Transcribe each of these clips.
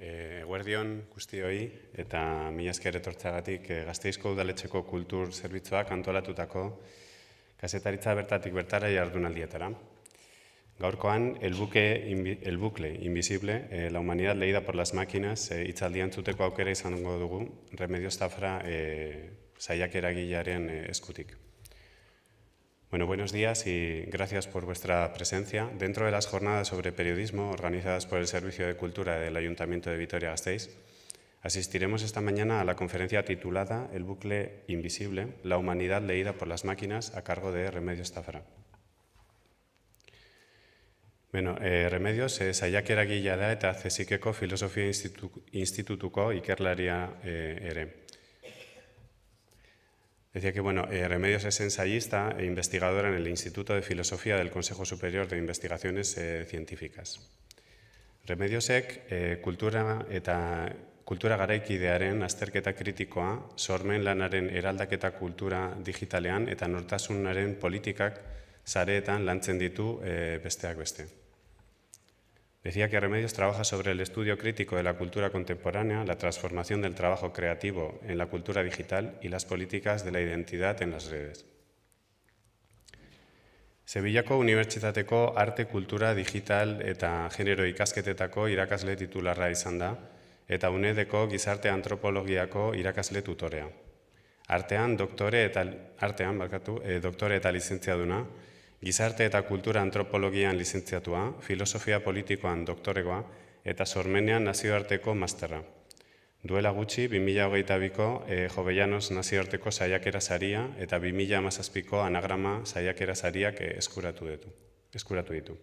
E, Eguerdion guztioi eta mila esker etortzagatik e, Gazteizko udaletxeko kultur zerbitzuak antolatutako kazetaritza bertatik bertara jardunaldietara. Gaurkoan, el, buque, el bucle invisible, eh, la humanidad leída por las máquinas, eh, itzaldian zuteko aukera izango dugu, Remedios Zafra eh, saiak eragilaren eh, eskutik. Bueno, buenos días y gracias por vuestra presencia. Dentro de las jornadas sobre periodismo organizadas por el Servicio de Cultura del Ayuntamiento de Vitoria-Gasteiz, asistiremos esta mañana a la conferencia titulada El bucle invisible, la humanidad leída por las máquinas a cargo de Remedios Zafra. Bueno, eh, Remedios eh, saiak eragila da eta zezikeko filosofia institu, institutuko ikerlaria eh, ere. Decía que bueno, eh, Remedios es ensayista e investigadora en el Instituto de Filosofía del Consejo Superior de Investigaciones eh, Científicas. Remediosek eh, kultura eta kultura garaikidearen azterketa kritikoa, sormen lanaren eraldaketa kultura digitalean eta nortasunaren politikak sareetan lantzen ditu eh, besteak beste. Decía que Remedios trabaja sobre el estudio crítico de la cultura contemporánea, la transformación del trabajo creativo en la cultura digital y las políticas de la identidad en las redes. Sevillako Unibertsitateko Arte, Kultura, Digital eta Genero ikasketetako irakasle titularra izan da, eta UNEDeko Gizarte Antropologiako irakasle tutorea. Artean, doktore eta, artean, barkatu, e, doktore eta lizentziaduna, Gizarte eta kultura antropologian lizentziatua, filosofia politikoan doktoregoa eta sormenean nazioarteko masterra. Duela gutxi, 2008ko e, Jovellanos nazioarteko saiakera saria eta 2008ko anagrama saiakera sariak e, eskuratu, ditu, eskuratu ditu.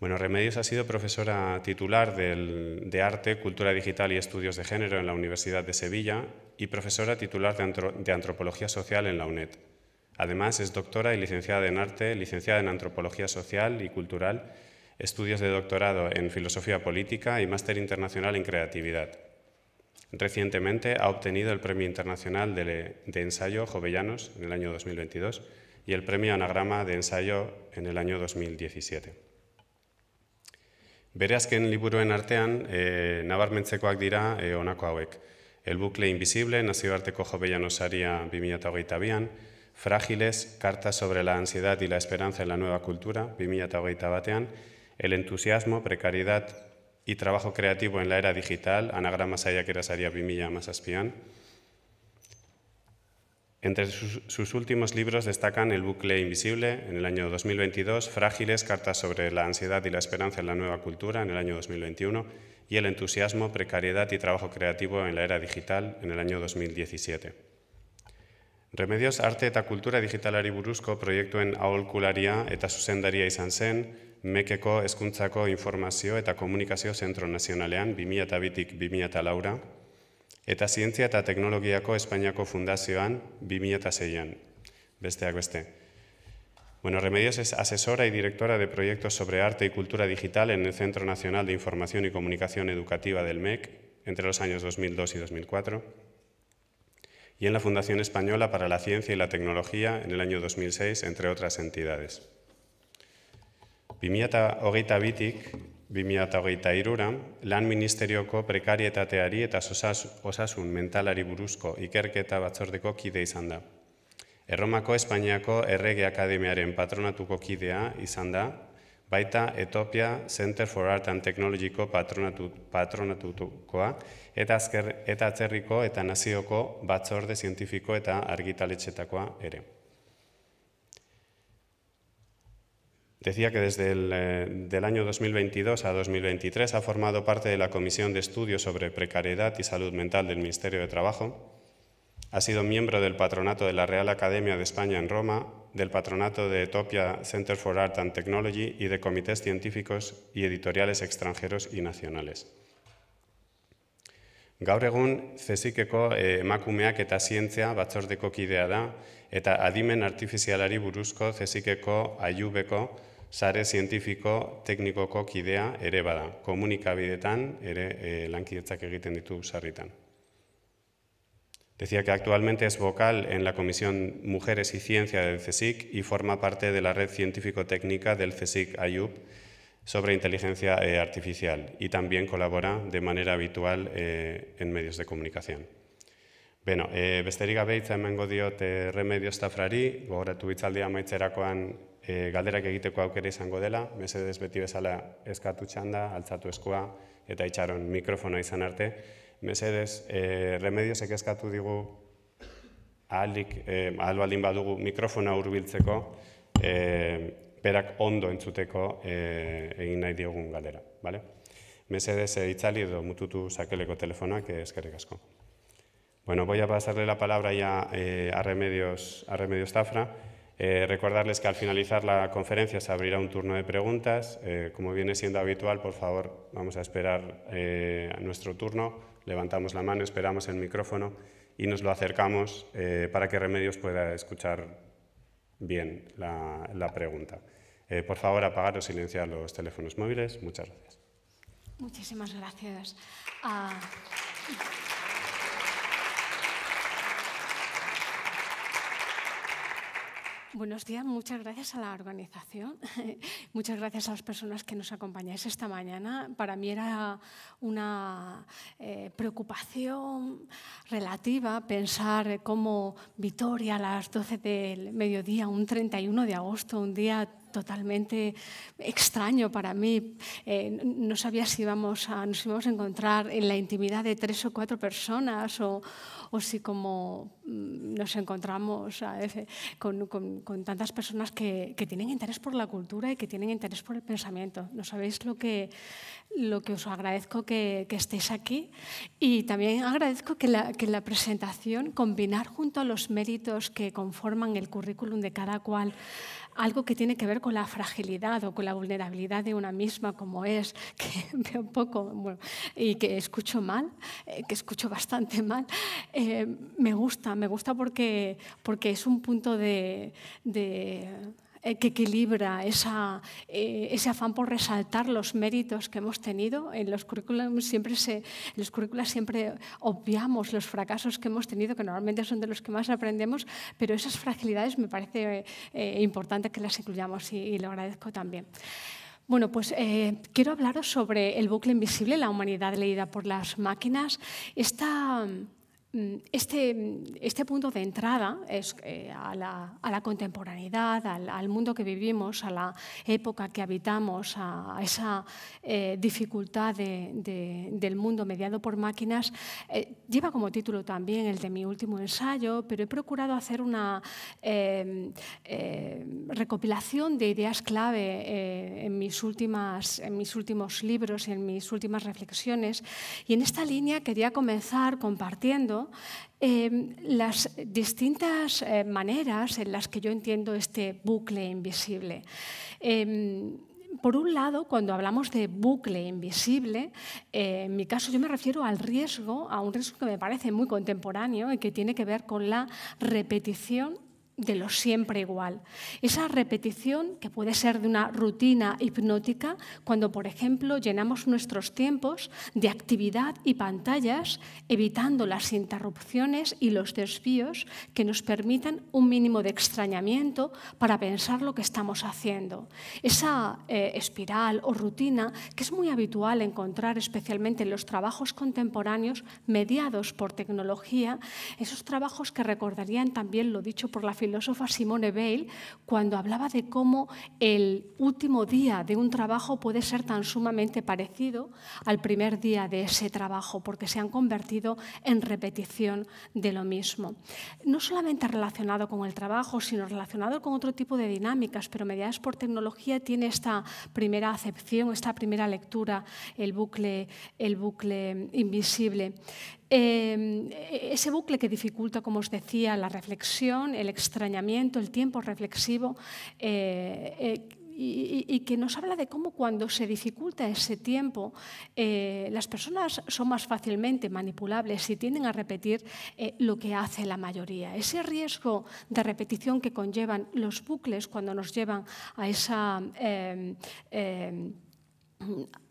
Bueno, Remedios ha sido profesora titular del, de Arte, Cultura Digital y Estudios de Género en la Universidad de Sevilla y profesora titular de, antro, de Antropología Social en la UNED. Además, es doctora y licenciada en arte, licenciada en antropología social y cultural, estudios de doctorado en filosofía política y máster internacional en creatividad. Recientemente ha obtenido el Premio Internacional de, Ensayo Jovellanos en el año 2022 y el Premio Anagrama de Ensayo en el año 2017. Bere azken liburuen artean, e, nabarmentzekoak dira e, honako hauek. El bucle invisible, nazioarteko Jovellanos saria 2022an, Frágiles, cartas sobre la ansiedad y la esperanza en la nueva cultura, 2008 batean, el entusiasmo, precariedad y trabajo creativo en la era digital, anagrama saiakera saria 2017an. Entre sus, sus, últimos libros destacan El bucle invisible en el año 2022, Frágiles, cartas sobre la ansiedad y la esperanza en la nueva cultura en el año 2021 y El entusiasmo, precariedad y trabajo creativo en la era digital en el año 2017. Remedios arte eta kultura digitalari buruzko proiektuen aholkularia eta zuzendaria izan zen, Mekeko hezkuntzako informazio eta komunikazio zentro nazionalean 2002tik 2004 eta Zientzia eta Teknologiako Espainiako Fundazioan 2006an. Besteak beste. Bueno, Remedios es asesora y directora de proyectos sobre arte y cultura digital en el Centro Nacional de Información y Comunicación Educativa del MEC entre los años 2002 y 2004 y en la Fundación Española para la Ciencia y la Tecnología en el año 2006, entre otras entidades. 2008-bitik, 2008-irura, lan ministerioko prekarietateari eta osasun mentalari buruzko ikerketa batzordeko kide izan da. Erromako Espainiako Errege Akademiaren patronatuko kidea izan da, baita Etopia Center for Art and Technologyko patronatu, patronatukoa eta azker eta atzerriko eta nazioko batzorde zientifiko eta argitaletxetakoa ere. Decía que desde el eh, del año 2022 a 2023 ha formado parte de la Comisión de Estudios sobre Precariedad y Salud Mental del Ministerio de Trabajo. Ha sido miembro del patronato de la Real Academia de España en Roma del patronato de Etopia Center for Art and Technology y de comités científicos y editoriales extranjeros y nacionales. Gaur egun, zezikeko eh, emakumeak eta zientzia batzordeko kidea da, eta adimen artifizialari buruzko zezikeko aiubeko sare zientifiko teknikoko kidea ere bada, komunikabidetan ere e, lankidetzak egiten ditu sarritan. Decía que actualmente es vocal en la Comisión Mujeres y Ciencia del CSIC y forma parte de la red científico-técnica del CSIC AYUB, sobre inteligencia artificial y también colabora de manera habitual en medios de comunicación. Beno, e, besterik gabe hitza emango diot e, remedio estafrari, gogoratu hitzaldia maitzerakoan e, galderak egiteko aukera izango dela, mesedez beti bezala eskatu txanda, altzatu eskua eta itxaron mikrofona izan arte. Mesedez, e, remedio eskatu digu ahalik, e, ahal baldin badugu mikrofona hurbiltzeko, e, berak ondo entzuteko e, egin nahi diogun galdera. Vale? Mesedez, e, itzali edo mututu sakeleko telefonak, e, eskerrik asko. Bueno, voy a pasarle la palabra ya eh, a, Remedios, a Remedios Tafra. Eh, recordarles que al finalizar la conferencia se abrirá un turno de preguntas. Eh, como viene siendo habitual, por favor, vamos a esperar a nuestro turno. Levantamos la mano, esperamos el micrófono y nos lo acercamos para que Remedios pueda escuchar bien la, pregunta. por favor, apagar o silenciar los teléfonos móviles. Muchas gracias. Muchísimas gracias. Ah, Buenos días, muchas gracias a la organización, muchas gracias a las personas que nos acompañáis esta mañana. Para mí era una eh, preocupación relativa pensar cómo Vitoria a las 12 del mediodía, un 31 de agosto, un día totalmente extraño para mí. Eh, no sabía si íbamos a, nos íbamos a encontrar en la intimidad de tres o cuatro personas o, o si como mm, nos encontramos con, con, tantas personas que, que, tienen interés por la cultura y que tienen interés por el pensamiento. No sabéis lo que, lo que os agradezco que, que estéis aquí y también agradezco que la, que la presentación combinar junto a los méritos que conforman el currículum de cada cual algo que tiene que ver con la fragilidad o con la vulnerabilidad de una misma, como es, que veo poco y que escucho mal, eh, que escucho bastante mal, eh, me gusta, me gusta porque, porque es un punto de que equilibra eh, ese afán por resaltar los méritos que hemos tenido. En los currículos siempre, los currículos siempre obviamos los fracasos que hemos tenido, que normalmente son de los que más aprendemos, pero esas fragilidades me parece eh, importante que las incluyamos y, y lo agradezco también. Bueno, pues eh, quiero hablaros sobre el bucle invisible, la humanidad leída por las máquinas. Esta este, este, punto de entrada es, eh, a, la, contemporaneidad, al, mundo que vivimos, a la época que habitamos, a, esa eh, dificultad del mundo mediado por máquinas, eh, lleva como título también el de mi último ensayo, pero he procurado hacer una recopilación de ideas clave en, mis últimas, en mis últimos libros y en mis últimas reflexiones. Y en esta línea quería comenzar compartiendo Em, las distintas eh, maneras en las que yo entiendo este bucle invisible. Em, por un lado, cuando hablamos de bucle invisible, eh, en mi caso yo me refiero al riesgo, a un riesgo que me parece muy contemporáneo y que tiene que ver con la repetición de lo siempre igual. Esa repetición que puede ser de una rutina hipnótica cuando, por ejemplo, llenamos nuestros tiempos de actividad y pantallas, evitando las interrupciones y los desvíos que nos permitan un mínimo de extrañamiento para pensar lo que estamos haciendo. Esa eh, espiral o rutina que es muy habitual encontrar especialmente en los trabajos contemporáneos mediados por tecnología, esos trabajos que recordarían también lo dicho por la filósofa Simone Weil cuando hablaba de cómo el último día de un trabajo puede ser tan sumamente parecido al primer día de ese trabajo, porque se han convertido en repetición de lo mismo. No solamente relacionado con el trabajo, sino relacionado con otro tipo de dinámicas, pero mediadas por tecnología tiene esta primera acepción, esta primera lectura, el bucle, el bucle invisible. Em, ese bucle que dificulta, como os decía, la reflexión, el extrañamiento, el tiempo reflexivo, eh, eh, y, que nos habla de cómo cuando se dificulta ese tiempo, eh, las personas son más fácilmente manipulables y tienden a repetir lo que hace la mayoría. Ese riesgo de repetición que conllevan los bucles cuando nos llevan a esa em, em,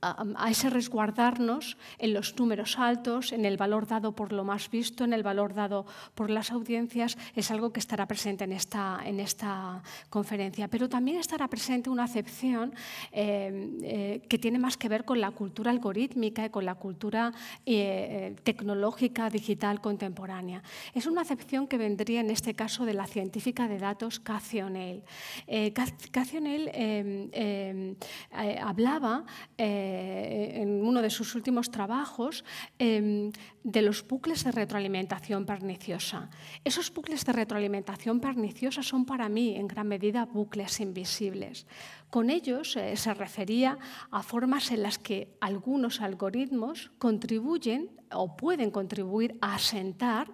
a, ese resguardarnos en los números altos, en el valor dado por lo más visto, en el valor dado por las audiencias, es algo que estará presente en esta, en esta conferencia. Pero también estará presente una acepción eh, eh, que tiene más que ver con la cultura algorítmica y con la cultura eh, tecnológica digital contemporánea. Es una acepción que vendría en este caso de la científica de datos Cathy O'Neill. Cathy O'Neill hablaba eh, en uno de sus últimos trabajos em, de los bucles de retroalimentación perniciosa. Esos bucles de retroalimentación perniciosa son para mí en gran medida bucles invisibles. Con ellos eh, se refería a formas en las que algunos algoritmos contribuyen o pueden contribuir a asentar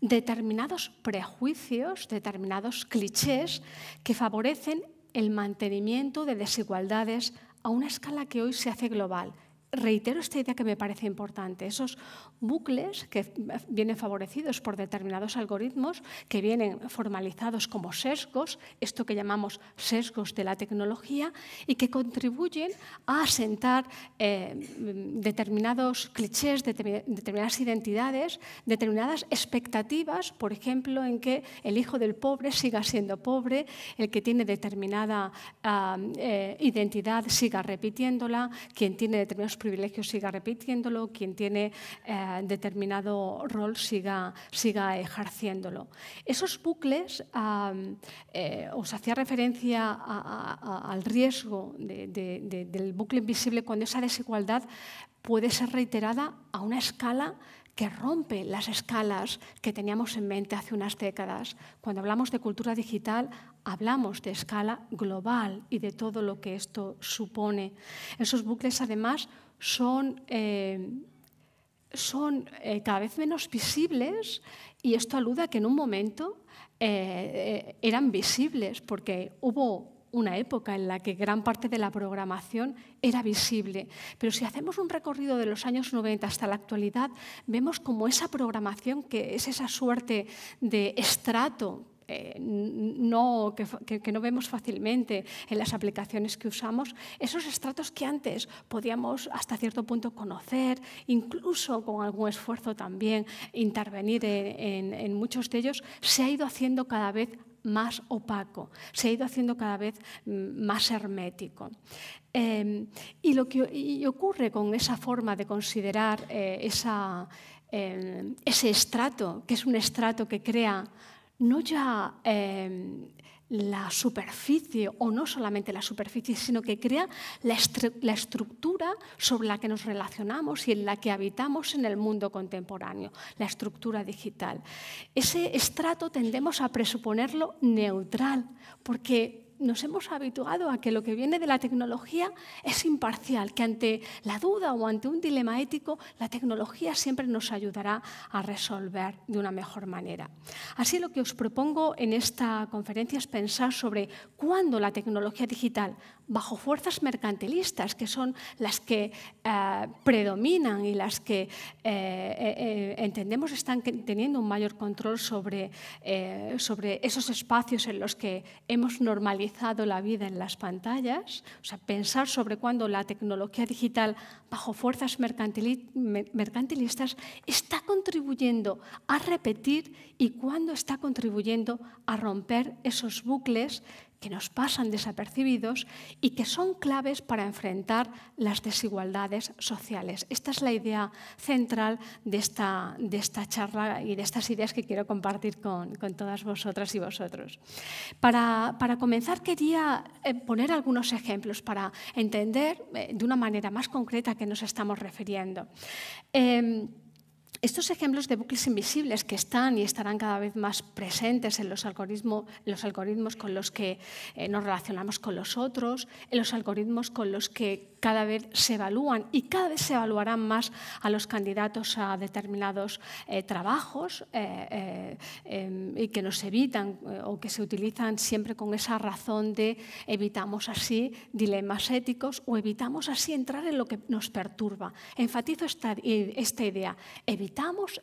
determinados prejuicios, determinados clichés que favorecen el mantenimiento de desigualdades a una escala que hoy se hace global reitero esta idea que me parece importante. Esos bucles que vienen favorecidos por determinados algoritmos, que vienen formalizados como sesgos, esto que llamamos sesgos de la tecnología, y que contribuyen a asentar eh, determinados clichés, determinadas identidades, determinadas expectativas, por ejemplo, en que el hijo del pobre siga siendo pobre, el que tiene determinada ah, eh, identidad siga repitiéndola, quien tiene determinados privilegio siga repitiéndolo, quien tiene eh, determinado rol siga, siga ejerciéndolo. Esos bucles, eh, os hacía referencia al riesgo del bucle invisible cuando esa desigualdad puede ser reiterada a una escala que rompe las escalas que teníamos en mente hace unas décadas. Cuando hablamos de cultura digital, hablamos de escala global y de todo lo que esto supone. Esos bucles, además, son, eh, son eh, cada vez menos visibles y esto alude a que en un momento eh, eran visibles porque hubo una época en la que gran parte de la programación era visible. Pero si hacemos un recorrido de los años 90 hasta la actualidad, vemos como esa programación, que es esa suerte de estrato eh, no, que, no vemos fácilmente en las aplicaciones que usamos, esos estratos que antes podíamos hasta cierto punto conocer, incluso con algún esfuerzo también intervenir en, muchos de ellos, se ha ido haciendo cada vez más opaco, se ha ido haciendo cada vez mm, más hermético. Em, y lo que ocurre con esa forma de considerar eh, esa, em, ese estrato, que es un estrato que crea no ya em, la superficie, o no solamente la superficie, sino que crea la, la, estructura sobre la que nos relacionamos y en la que habitamos en el mundo contemporáneo, la estructura digital. Ese estrato tendemos a presuponerlo neutral, porque nos hemos habituado a que lo que viene de la tecnología es imparcial, que ante la duda o ante un dilema ético, la tecnología siempre nos ayudará a resolver de una mejor manera. Así lo que os propongo en esta conferencia es pensar sobre cuándo la tecnología digital bajo fuerzas mercantilistas, que son las que eh, predominan y las que eh, eh, entendemos están teniendo un mayor control sobre, sobre esos espacios en los que hemos normalizado la vida en las pantallas, o sea, pensar sobre cuándo la tecnología digital bajo fuerzas mercantilistas está contribuyendo a repetir y cuándo está contribuyendo a romper esos bucles que nos pasan desapercibidos y que son claves para enfrentar las desigualdades sociales. Esta es la idea central de esta, de esta charla y de estas ideas que quiero compartir con, con todas vosotras y vosotros. Para, para comenzar, quería eh, poner algunos ejemplos para entender eh, de una manera más concreta a qué nos estamos refiriendo. Eh, estos ejemplos de bucles invisibles que están y estarán cada vez más presentes en los, algoritmos, los algoritmos con los que eh, nos relacionamos con los otros, en los algoritmos con los que cada vez se evalúan y cada vez se evaluarán más a los candidatos a determinados eh, trabajos eh, em, y que nos evitan o que se utilizan siempre con esa razón de evitamos así dilemas éticos o evitamos así entrar en lo que nos perturba. Enfatizo esta, idea,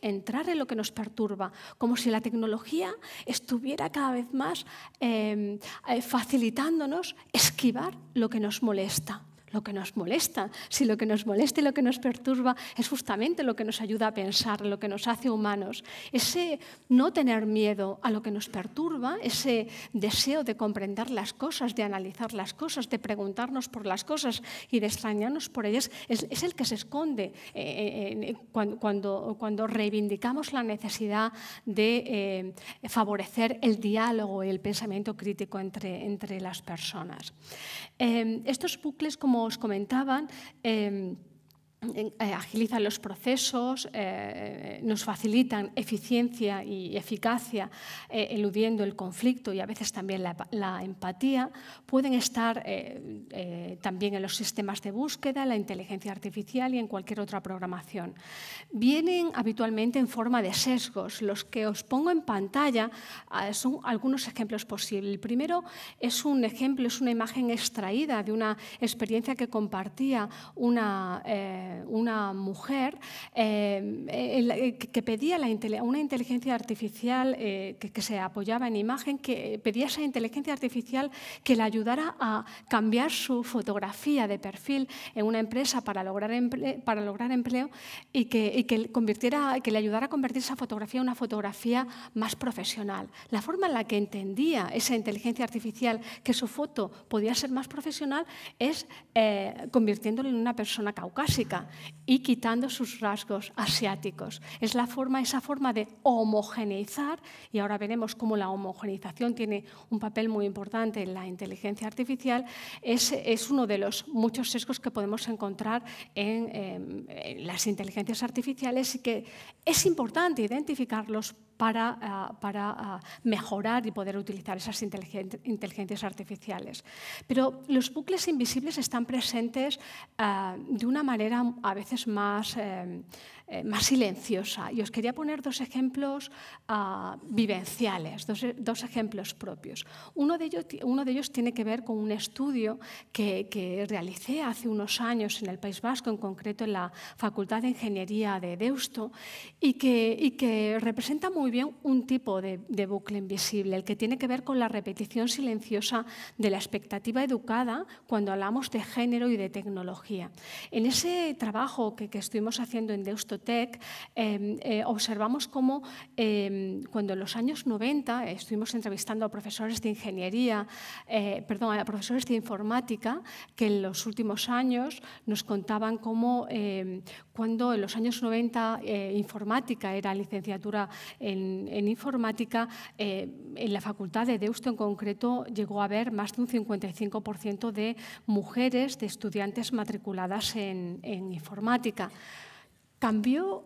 entrar en lo que nos perturba, como si la tecnología estuviera cada vez más em, eh, facilitándonos esquivar lo que nos molesta lo que nos molesta. Si lo que nos molesta y lo que nos perturba es justamente lo que nos ayuda a pensar, lo que nos hace humanos. Ese no tener miedo a lo que nos perturba, ese deseo de comprender las cosas, de analizar las cosas, de preguntarnos por las cosas y de extrañarnos por ellas, es, el que se esconde eh, cuando, cuando, reivindicamos la necesidad de eh, favorecer el diálogo y el pensamiento crítico entre, entre las personas. Eh, estos bucles, como os comentaban, eh, agilizan los procesos, eh, nos facilitan eficiencia y eficacia eh, eludiendo el conflicto y a veces también la, empatía, pueden estar también en los sistemas de búsqueda, en la inteligencia artificial y en cualquier otra programación. Vienen habitualmente en forma de sesgos. Los que os pongo en pantalla son algunos ejemplos posibles. El primero es un ejemplo, es una imagen extraída de una experiencia que compartía una una mujer eh, eh, que pedía una inteligencia artificial eh, que, se apoyaba en imagen, que pedía esa inteligencia artificial que le ayudara a cambiar su fotografía de perfil en una empresa para lograr, empleo, para lograr empleo y que, que, convirtiera, que le ayudara a convertir esa fotografía en una fotografía más profesional. La forma en la que entendía esa inteligencia artificial que su foto podía ser más profesional es convirtiéndolo en una persona caucásica y quitando sus rasgos asiáticos. Es la forma, esa forma de homogeneizar, y ahora veremos cómo la homogeneización tiene un papel muy importante en la inteligencia artificial, es, es uno de los muchos sesgos que podemos encontrar en, en las inteligencias artificiales y que es importante identificarlos para, ah, para ah, mejorar y poder utilizar esas inteligencias artificiales. Pero los bucles invisibles están presentes ah, de una manera a veces más... Eh, más silenciosa. Y os quería poner dos ejemplos ah, vivenciales, dos, ejemplos propios. Uno de, ellos, uno de, ellos, tiene que ver con un estudio que, que, realicé hace unos años en el País Vasco, en concreto en la Facultad de Ingeniería de Deusto, y que, y que representa muy bien un tipo de, de bucle invisible, el que tiene que ver con la repetición silenciosa de la expectativa educada cuando hablamos de género y de tecnología. En ese trabajo que, que estuvimos haciendo en Deusto Em, eh, observamos cómo em, cuando en los años 90 estuvimos entrevistando a profesores de ingeniería, eh, perdón, a profesores de informática, que en los últimos años nos contaban cómo em, cuando en los años 90 eh, informática era licenciatura en, informática, en la facultad de Deusto en concreto llegó a haber más de un 55% de mujeres, de estudiantes matriculadas en informática. Cambió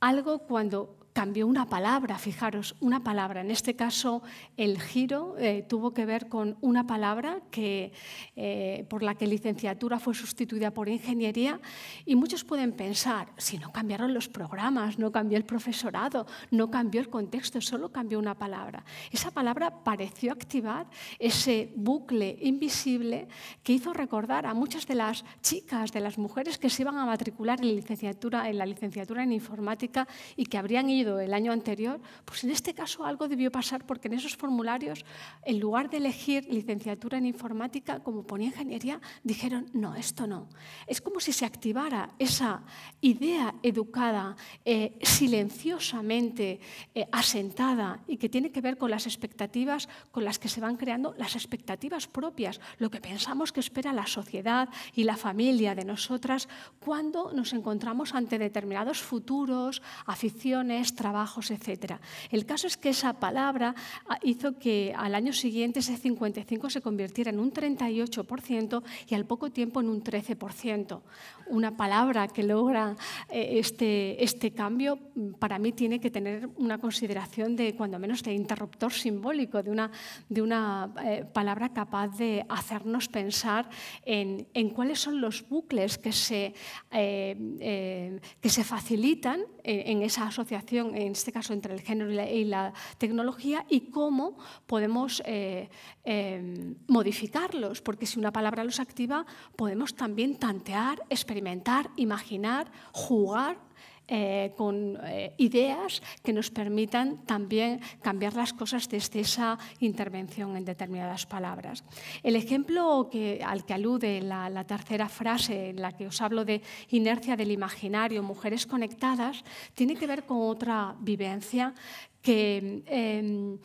algo cuando cambió una palabra, fijaros, una palabra. En este caso, el giro eh, tuvo que ver con una palabra que, eh, por la que licenciatura fue sustituida por ingeniería y muchos pueden pensar, si no cambiaron los programas, no cambió el profesorado, no cambió el contexto, solo cambió una palabra. Esa palabra pareció activar ese bucle invisible que hizo recordar a muchas de las chicas, de las mujeres que se iban a matricular en, licenciatura, en la licenciatura en informática y que habrían ido el año anterior, pues en este caso algo debió pasar porque en esos formularios, en lugar de elegir licenciatura en informática, como ponía ingeniería, dijeron, no, esto no. Es como si se activara esa idea educada, eh, silenciosamente eh, asentada y que tiene que ver con las expectativas con las que se van creando las expectativas propias, lo que pensamos que espera la sociedad y la familia de nosotras cuando nos encontramos ante determinados futuros, aficiones, trabajos, etc. El caso es que esa palabra ah, hizo que al año siguiente ese 55 se convirtiera en un 38% y al poco tiempo en un 13%. Una palabra que logra eh, este, este cambio para mí tiene que tener una consideración de, cuando menos, de interruptor simbólico, de una, de una eh, palabra capaz de hacernos pensar en, en, cuáles son los bucles que se, eh, que se facilitan en esa asociación en este caso entre el género y la, tecnología, y cómo podemos eh, eh, modificarlos, porque si una palabra los activa, podemos también tantear, experimentar, imaginar, jugar eh, con eh, ideas que nos permitan también cambiar las cosas desde esa intervención en determinadas palabras. El ejemplo al que alude la, tercera frase, en la que os hablo de inercia del imaginario, mujeres conectadas, tiene que ver con otra vivencia que... Eh,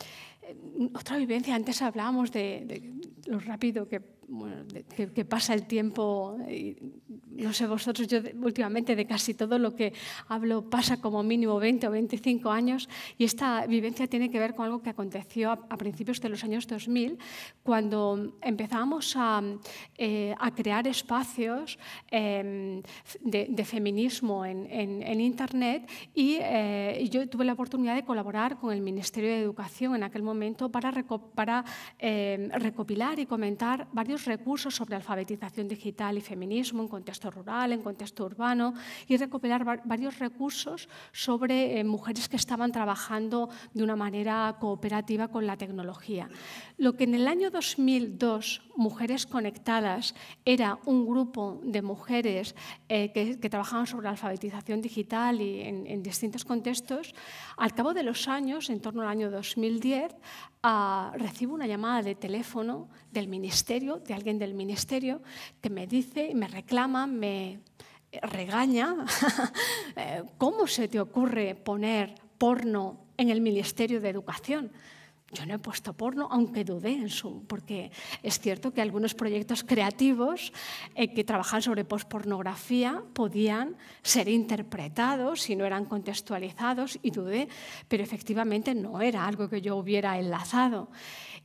otra vivencia, antes hablábamos de, de lo rápido que bueno, que, pasa el tiempo, no sé vosotros, yo últimamente de casi todo lo que hablo pasa como mínimo 20 o 25 años y esta vivencia tiene que ver con algo que aconteció a, principios de los años 2000, cuando empezamos a, eh, a crear espacios em, de, feminismo en, en, Internet eh, y, yo tuve la oportunidad de colaborar con el Ministerio de Educación en aquel momento para, para em, recopilar y comentar varios recursos sobre alfabetización digital y feminismo en contexto rural, en contexto urbano, y recopilar varios recursos sobre eh, mujeres que estaban trabajando de una manera cooperativa con la tecnología. Lo que en el año 2002 Mujeres Conectadas era un grupo de mujeres eh, que, trabajaban sobre alfabetización digital y en, en distintos contextos, al cabo de los años, en torno al año 2010, recibo una llamada de teléfono del ministerio, alguien del ministerio, que me dice, me reclama, me regaña, eh, ¿cómo se te ocurre poner porno en el Ministerio de Educación? Yo no he puesto porno, aunque dudé en su, porque es cierto que algunos proyectos creativos eh, que trabajan sobre pospornografía podían ser interpretados y no eran contextualizados y dudé, pero efectivamente no era algo que yo hubiera enlazado.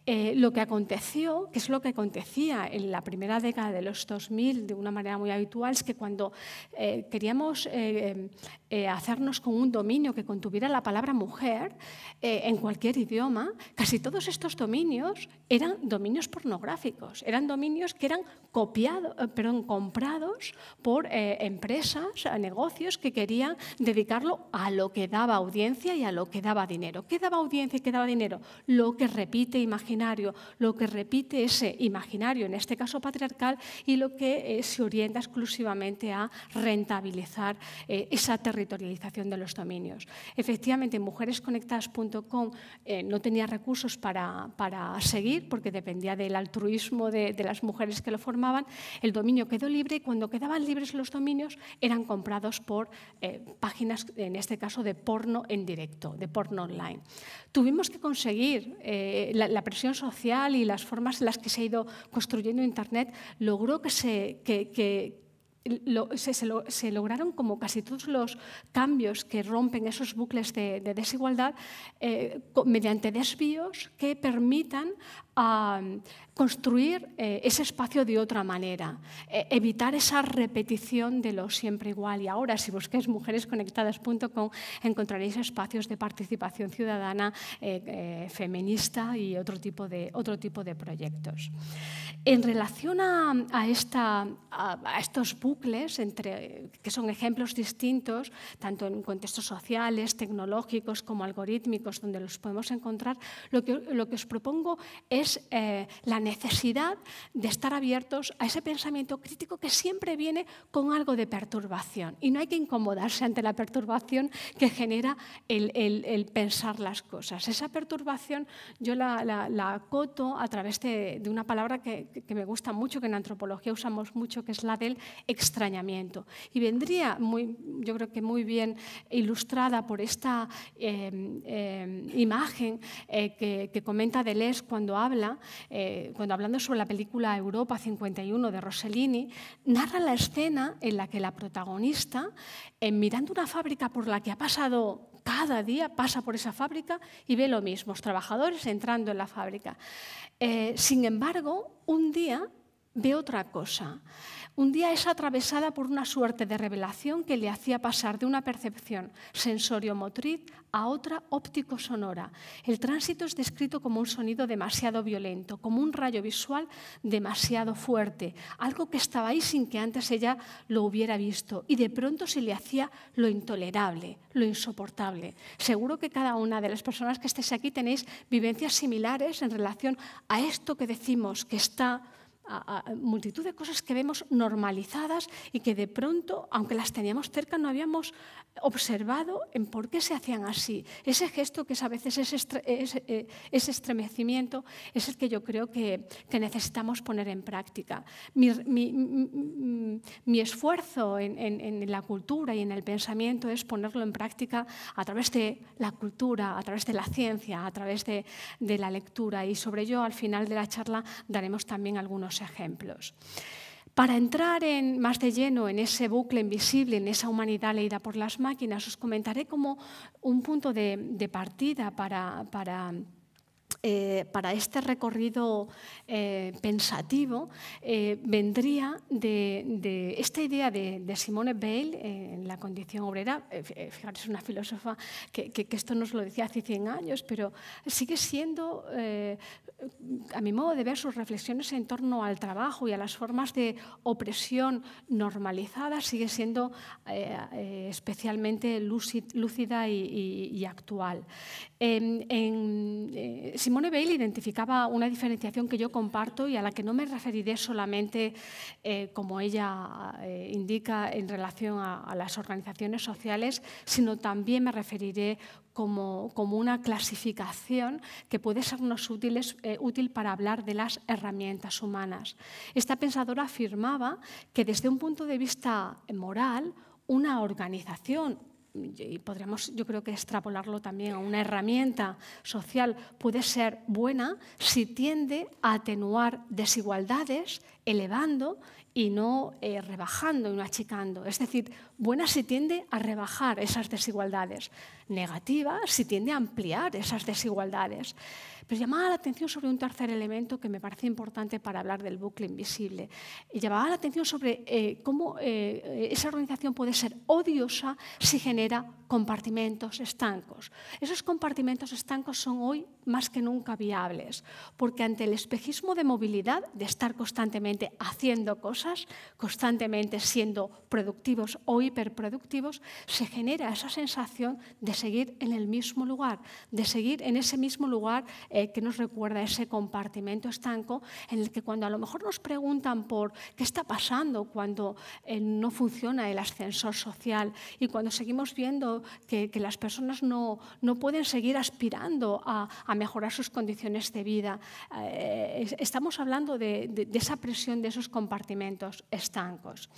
Eh, lo que aconteció, que es lo que acontecía en la primera década de los 2000 de una manera muy habitual, es que cuando eh, queríamos hacernos con un dominio que contuviera la palabra mujer en cualquier idioma, casi todos estos dominios eran dominios pornográficos, eran dominios que eran copiados, perdón, comprados por empresas, negocios que querían dedicarlo a lo que daba audiencia y a lo que daba dinero. ¿Qué daba audiencia y qué daba dinero? Lo que repite, imagina lo que repite ese imaginario, en este caso patriarcal, y lo que eh, se orienta exclusivamente a rentabilizar eh, esa territorialización de los dominios. Efectivamente, mujeresconectadas.com eh, no tenía recursos para, para, seguir, porque dependía del altruismo de, de las mujeres que lo formaban. El dominio quedó libre y cuando quedaban libres los dominios eran comprados por páginas, en este caso, de porno en directo, de porno online. Tuvimos que conseguir la, la presión social y las formas en las que se ha ido construyendo Internet logró que se, que, se, lograron como casi todos los cambios que rompen esos bucles de, desigualdad eh, mediante desvíos que permitan construir eh, ese espacio de otra manera, eh, evitar esa repetición de lo siempre igual. Y ahora, si busquéis mujeresconectadas.com, encontraréis espacios de participación ciudadana eh, feminista y otro tipo de, otro tipo de proyectos. En relación a, esta, a, estos bucles, entre, que son ejemplos distintos, tanto en contextos sociales, tecnológicos como algorítmicos, donde los podemos encontrar, lo que, lo que os propongo es la necesidad de estar abiertos a ese pensamiento crítico que siempre viene con algo de perturbación. Y no hay que incomodarse ante la perturbación que genera el, pensar las cosas. Esa perturbación yo la, acoto a través de, una palabra que, me gusta mucho, que en antropología usamos mucho, que es la del extrañamiento. Y vendría, muy, yo creo que muy bien ilustrada por esta eh, eh, imagen que, que comenta Deleuze cuando habla eh, cuando hablando sobre la película Europa 51 de Rossellini, narra la escena en la que la protagonista, mirando una fábrica por la que ha pasado cada día, pasa por esa fábrica y ve lo mismo, los trabajadores entrando en la fábrica. Eh, sin embargo, un día ve otra cosa. Un día es atravesada por una suerte de revelación que le hacía pasar de una percepción sensorio-motriz a otra óptico-sonora. El tránsito es descrito como un sonido demasiado violento, como un rayo visual demasiado fuerte, algo que estaba ahí sin que antes ella lo hubiera visto y de pronto se le hacía lo intolerable, lo insoportable. Seguro que cada una de las personas que estéis aquí tenéis vivencias similares en relación a esto que decimos que está a, multitud de cosas que vemos normalizadas y que de pronto, aunque las teníamos cerca, no habíamos observado en por qué se hacían así. Ese gesto que es a veces ese, eh, estremecimiento es el que yo creo que, necesitamos poner en práctica. Mi, esfuerzo en, la cultura y en el pensamiento es ponerlo en práctica a través de la cultura, a través de la ciencia, a través de, de la lectura y sobre ello al final de la charla daremos también algunos ejemplos. Para entrar en, más de lleno en ese bucle invisible, en esa humanidad leída por las máquinas, os comentaré como un punto de, partida para, para eh, para este recorrido eh, pensativo eh, vendría de, esta idea de, Simone Weil en la condición obrera. fijaros, es una filósofa que, esto nos lo decía hace 100 años, pero sigue siendo, a mi modo de ver, sus reflexiones en torno al trabajo y a las formas de opresión normalizadas sigue siendo especialmente lúcida y, actual. En, Simone Weil identificaba una diferenciación que yo comparto y a la que no me referiré solamente, eh, como ella eh, indica, en relación a, las organizaciones sociales, sino también me referiré como, como una clasificación que puede sernos útiles, eh, útil para hablar de las herramientas humanas. Esta pensadora afirmaba que desde un punto de vista moral, una organización y podríamos, yo creo que extrapolarlo también a una herramienta social, puede ser buena si tiende a atenuar desigualdades, elevando y no eh, rebajando y no achicando. Es decir, buena si tiende a rebajar esas desigualdades, negativa si tiende a ampliar esas desigualdades. Pero llamaba la atención sobre un tercer elemento que me parece importante para hablar del bucle invisible. Llamaba la atención sobre eh, cómo eh, esa organización puede ser odiosa si genera compartimentos estancos. Esos compartimentos estancos son hoy más que nunca viables, porque ante el espejismo de movilidad, de estar constantemente haciendo cosas, constantemente siendo productivos o hiperproductivos, se genera esa sensación de seguir en el mismo lugar, de seguir en ese mismo lugar eh, que nos recuerda ese compartimento estanco en el que cuando a lo mejor nos preguntan por qué está pasando cuando eh, no funciona el ascensor social y cuando seguimos viendo que, las personas no, no, pueden seguir aspirando a, a, mejorar sus condiciones de vida, eh, estamos hablando de, de, de esa presión de esos compartimentos estancos.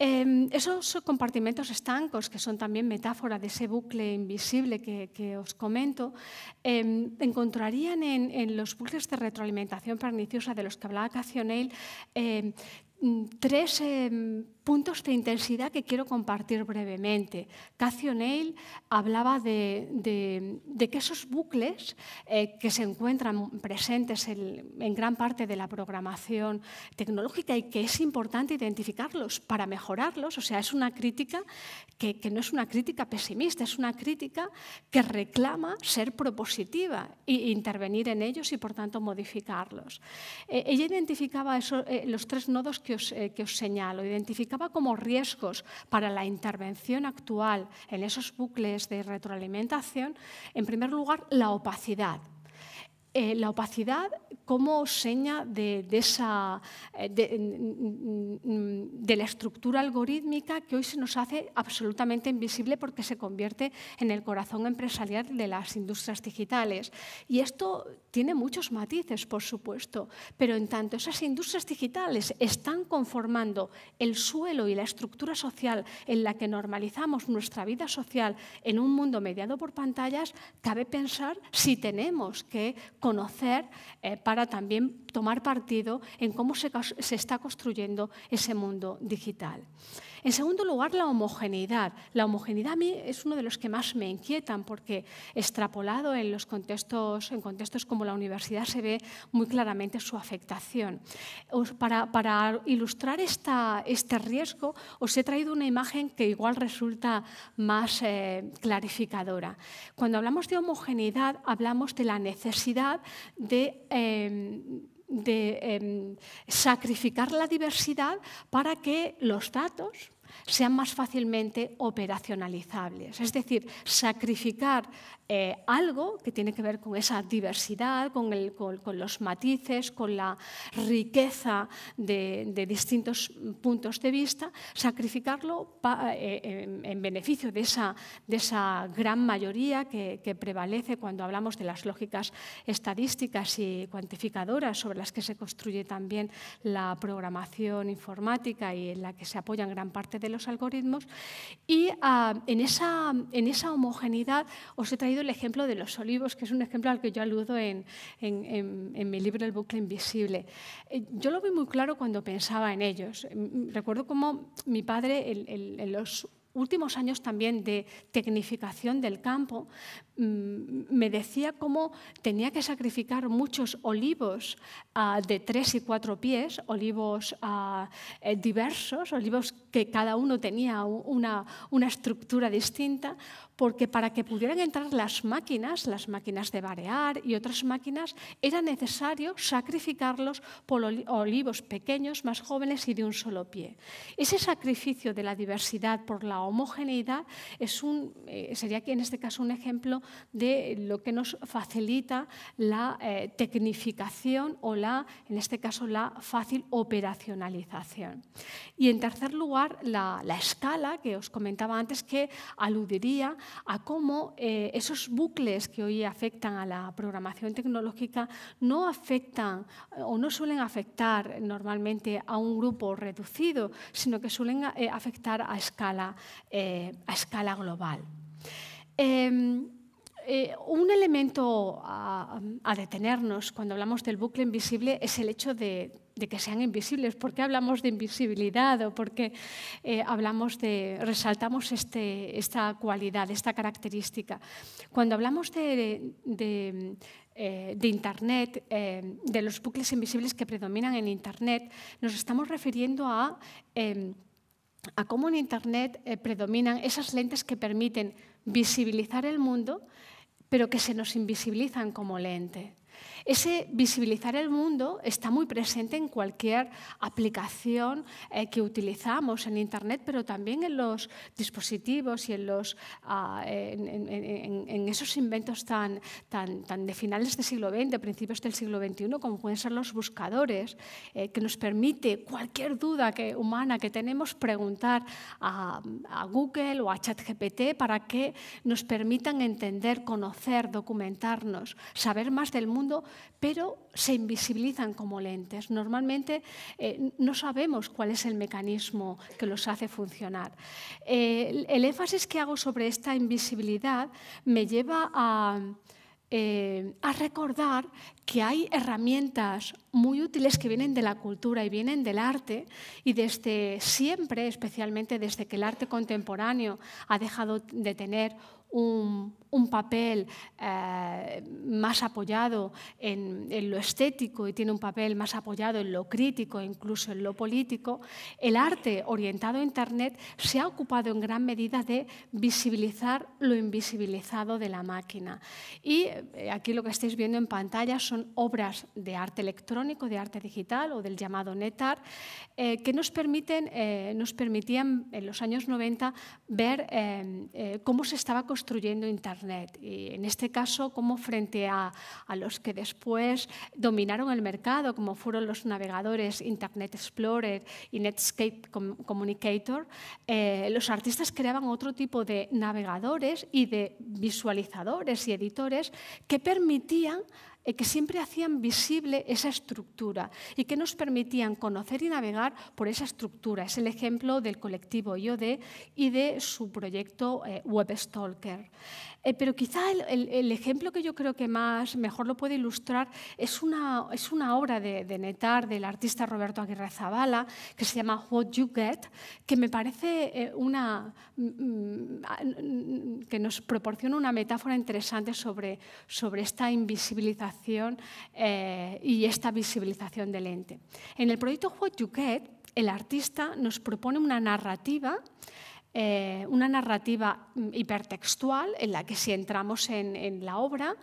Em, esos compartimentos estancos, que son también metáfora de ese bucle invisible que, os comento, em, encontrarían en, los bucles de retroalimentación perniciosa de los que hablaba Cacionel em, tres puntos de intensidad que quiero compartir brevemente. Cathy O'Neill hablaba de, que esos bucles eh, que se encuentran presentes en, gran parte de la programación tecnológica y que es importante identificarlos para mejorarlos, o sea, es una crítica que, no es una crítica pesimista, es una crítica que reclama ser propositiva e intervenir en ellos y, por tanto, modificarlos. Eh, ella identificaba eh, los tres nodos que os, que os señalo, identificaba como riesgos para la intervención actual en esos bucles de retroalimentación, en primer lugar, la opacidad. Eh, la opacidad como seña de, esa, eh, mm, de, la estructura algorítmica que hoy se nos hace absolutamente invisible porque se convierte en el corazón empresarial de las industrias digitales. Y esto tiene muchos matices, por supuesto, pero en tanto esas industrias digitales están conformando el suelo y la estructura social en la que normalizamos nuestra vida social en un mundo mediado por pantallas, cabe pensar si tenemos que conocer eh, para también tomar partido en cómo se, se está construyendo ese mundo digital. En segundo lugar, la homogeneidad. La homogeneidad a mí es uno de los que más me inquietan porque extrapolado en los contextos, en contextos como la universidad se ve muy claramente su afectación. Para, para ilustrar esta, este riesgo os he traído una imagen que igual resulta más eh, clarificadora. Cuando hablamos de homogeneidad hablamos de la necesidad de... Eh, de em, sacrificar la diversidad para que los datos sean más fácilmente operacionalizables. Es decir, sacrificar eh, algo que tiene que ver con esa diversidad, con, los matices, con la riqueza de, distintos puntos de vista, sacrificarlo eh, en, beneficio de esa, de esa gran mayoría que, prevalece cuando hablamos de las lógicas estadísticas y cuantificadoras sobre las que se construye también la programación informática y en la que se apoyan gran parte de los algoritmos. Y ah, en, esa, en esa homogeneidad os he traído el ejemplo de los olivos, que es un ejemplo al que yo aludo en, mi libro El bucle invisible. Eh, yo lo vi muy claro cuando pensaba en ellos. Mm, recuerdo cómo mi padre en los últimos años también de tecnificación del campo, mm, me decía cómo tenía que sacrificar muchos olivos ah, de tres y cuatro pies, olivos ah, eh, diversos, olivos que cada uno tenía una, una estructura distinta, porque para que pudieran entrar las máquinas, las máquinas de barear y otras máquinas, era necesario sacrificarlos por olivos pequeños, más jóvenes y de un solo pie. Ese sacrificio de la diversidad por la homogeneidad es un, eh, sería en este caso un ejemplo de lo que nos facilita la eh, tecnificación o la, en este caso, la fácil operacionalización. Y en tercer lugar, la, la escala que os comentaba antes que aludiría a cómo eh, esos bucles que hoy afectan a la programación tecnológica no afectan o no suelen afectar normalmente a un grupo reducido, sino que suelen eh, afectar a escala, eh, a escala global. Em, un elemento a, detenernos cuando hablamos del bucle invisible es el hecho de de que sean invisibles. ¿Por qué hablamos de invisibilidad o por qué eh, hablamos de, resaltamos este, esta cualidad, esta característica? Cuando hablamos de, de, eh, Internet, eh, de los bucles invisibles que predominan en Internet, nos estamos refiriendo a, em, a cómo en Internet predominan esas lentes que permiten visibilizar el mundo, pero que se nos invisibilizan como lente. Ese visibilizar el mundo está muy presente en cualquier aplicación eh, que utilizamos en Internet, pero también en los dispositivos y en, los, ah, en, esos inventos tan, tan, tan, de finales del siglo XX, principios del siglo XXI, como pueden ser los buscadores, eh, que nos permite cualquier duda que, humana que tenemos preguntar a, a Google o a ChatGPT para que nos permitan entender, conocer, documentarnos, saber más del mundo pero se invisibilizan como lentes. Normalmente eh, no sabemos cuál es el mecanismo que los hace funcionar. Eh, el énfasis que hago sobre esta invisibilidad me lleva a... Eh, a recordar que hay herramientas muy útiles que vienen de la cultura y vienen del arte y desde siempre, especialmente desde que el arte contemporáneo ha dejado de tener un, papel eh, más apoyado en, lo estético y tiene un papel más apoyado en lo crítico, incluso en lo político, el arte orientado a Internet se ha ocupado en gran medida de visibilizar lo invisibilizado de la máquina. Y eh, aquí lo que estáis viendo en pantalla son obras de arte electrónico, de arte digital o del llamado NetArt, eh, que nos, permiten, nos permitían en los años 90 ver cómo se estaba construyendo construyendo Internet. Y en este caso, como frente a, a, los que después dominaron el mercado, como fueron los navegadores Internet Explorer y Netscape Communicator, eh, los artistas creaban otro tipo de navegadores y de visualizadores y editores que permitían que siempre hacían visible esa estructura y que nos permitían conocer y navegar por esa estructura. Es el ejemplo del colectivo IOD y de su proyecto eh, WebStalker. Eh, pero quizá el, ejemplo que yo creo que más mejor lo puede ilustrar es una, es una obra de, de Netar, del artista Roberto Aguirre Zavala, que se llama What You Get, que me parece eh, una, mm, mm, que nos proporciona una metáfora interesante sobre, sobre esta invisibilización eh, y esta visibilización del ente. En el proyecto What You Get, el artista nos propone una narrativa eh, una narrativa mm, hipertextual en la que si entramos en, la obra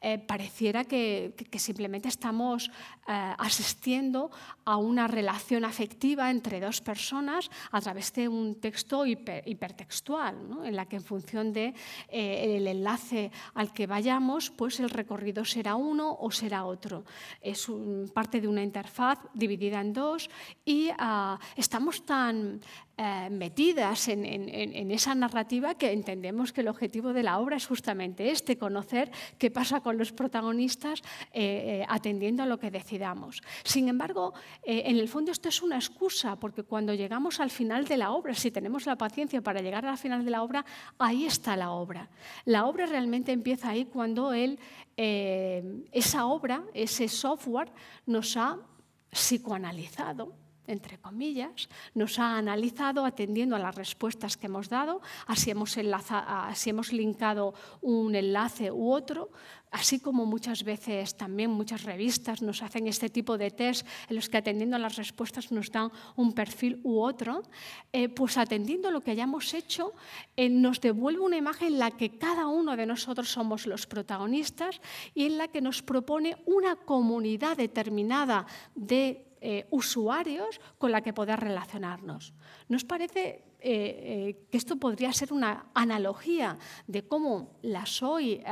eh, pareciera que, simplemente estamos eh, asistiendo a una relación afectiva entre dos personas a través de un texto hipertextual, en la que en función del de, el enlace al que vayamos, pues el recorrido será uno o será otro. Es parte de una interfaz dividida en dos y ah, estamos tan eh, metidas en, esa narrativa que entendemos que el objetivo de la obra es justamente este, conocer qué pasa con los protagonistas eh, eh, atendiendo a lo que Sin embargo, en el fondo esto es una excusa, porque cuando llegamos al final de la obra, si tenemos la paciencia para llegar al final de la obra, ahí está la obra. La obra realmente empieza ahí cuando él, esa obra, ese software, nos ha psicoanalizado entre comillas, nos ha analizado atendiendo a las respuestas que hemos dado, así hemos, así hemos linkado un enlace u otro, así como muchas veces también muchas revistas nos hacen este tipo de test en los que atendiendo a las respuestas nos dan un perfil u otro, eh, pues atendiendo a lo que hayamos hecho eh, nos devuelve una imagen en la que cada uno de nosotros somos los protagonistas y en la que nos propone una comunidad determinada de eh, usuarios con la que poder relacionarnos. ¿Nos parece eh, eh, que esto podría ser una analogía de cómo las hoy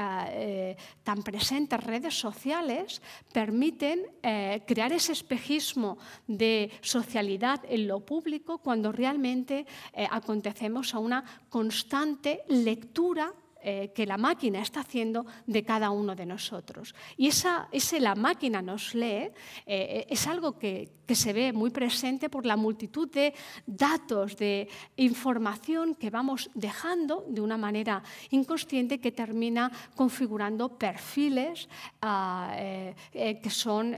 tan presentes redes sociales permiten crear ese espejismo de socialidad en lo público cuando realmente acontecemos a una constante lectura eh, que la máquina está haciendo de cada uno de nosotros. Y esa, ese la máquina nos lee eh, es algo que, que, se ve muy presente por la multitud de datos, de información que vamos dejando de una manera inconsciente que termina configurando perfiles ah, eh, que, son,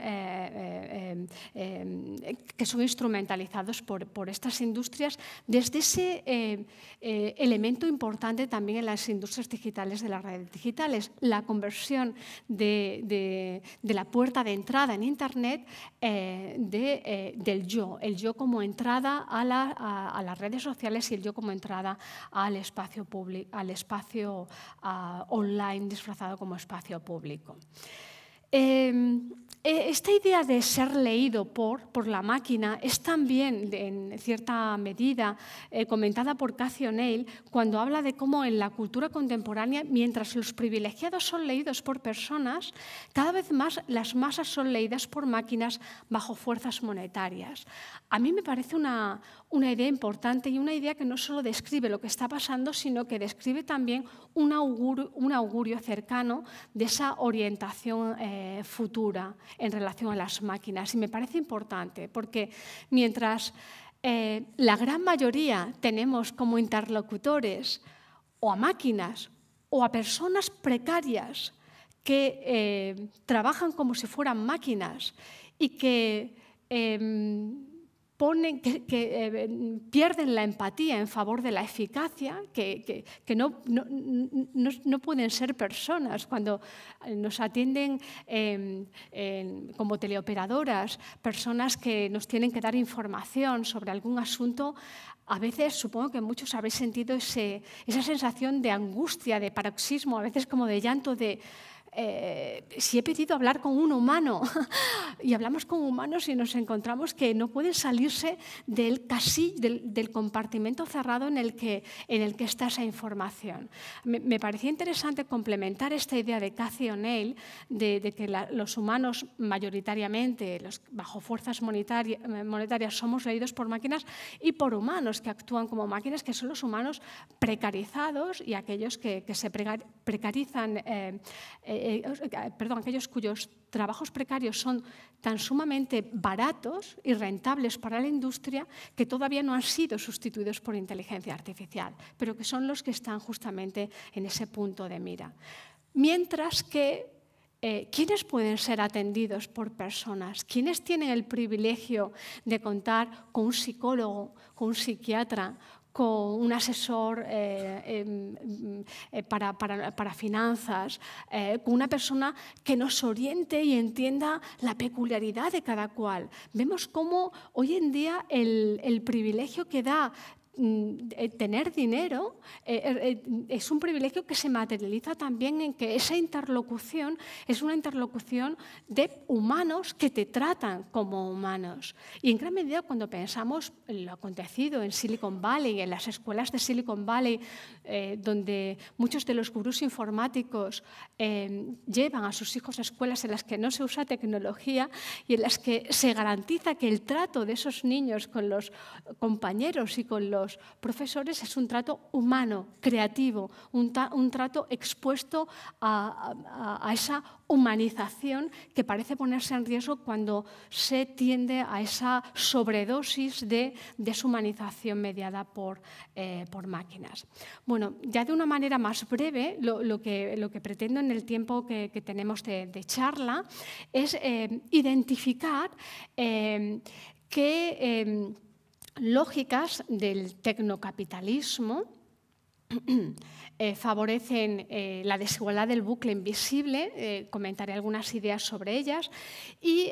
que son instrumentalizados por, por estas industrias desde ese elemento importante también en las industrias digitales de las redes digitales, la conversión de, la puerta de entrada en Internet eh, eh, del yo, el yo como entrada a, las redes sociales y el yo como entrada al espacio, al espacio ah, online disfrazado como espacio público. Em, e, esta idea de ser leído por, por la máquina es también, en cierta medida, eh, comentada por Cathy O'Neill cuando habla de cómo en la cultura contemporánea, mientras los privilegiados son leídos por personas, cada vez más las masas son leídas por máquinas bajo fuerzas monetarias. A mí me parece una, una idea importante y una idea que no solo describe lo que está pasando, sino que describe también un augurio, cercano de esa orientación eh, futura en relación a las máquinas. Y me parece importante porque mientras eh, la gran mayoría tenemos como interlocutores o a máquinas o a personas precarias que eh, trabajan como si fueran máquinas y que em, ponen, que, eh, pierden la empatía en favor de la eficacia, que, no, no, pueden ser personas. Cuando nos atienden em, como teleoperadoras, personas que nos tienen que dar información sobre algún asunto, a veces supongo que muchos habéis sentido ese, esa sensación de angustia, de paroxismo, a veces como de llanto, de eh, si he pedido hablar con un humano y hablamos con humanos y nos encontramos que no pueden salirse del del, compartimento cerrado en el, que, en el que está esa información. Me, parecía interesante complementar esta idea de Cathy O'Neill de, que los humanos mayoritariamente, los, bajo fuerzas monetarias, somos leídos por máquinas y por humanos que actúan como máquinas, que son los humanos precarizados y aquellos que, se precarizan. Eh, eh, eh, eh, perdón, aquellos cuyos trabajos precarios son tan sumamente baratos y rentables para la industria que todavía no han sido sustituidos por inteligencia artificial, pero que son los que están justamente en ese punto de mira. Mientras que eh, ¿quiénes pueden ser atendidos por personas? ¿Quiénes tienen el privilegio de contar con un psicólogo, con un psiquiatra, con un asesor eh, em, eh, para, finanzas, eh, con una persona que nos oriente y entienda la peculiaridad de cada cual. Vemos cómo hoy en día el, privilegio que da tener dinero eh, eh, es un privilegio que se materializa también en que esa interlocución es una interlocución de humanos que te tratan como humanos. Y en gran medida cuando pensamos en lo acontecido en Silicon Valley, en las escuelas de Silicon Valley, donde muchos de los gurús informáticos llevan a sus hijos a escuelas en las que no se usa tecnología y en las que se garantiza que el trato de esos niños con los compañeros y con los profesores es un trato humano, creativo, un, trato expuesto a, esa humanización que parece ponerse en riesgo cuando se tiende a esa sobredosis de deshumanización mediada por, eh, por máquinas. Bueno, ya de una manera más breve, lo, que, lo que, pretendo en el tiempo que, tenemos de, charla es eh, identificar eh, que lógicas del tecnocapitalismo eh, favorecen eh, la desigualdad del bucle invisible, eh, comentaré algunas ideas sobre ellas, y,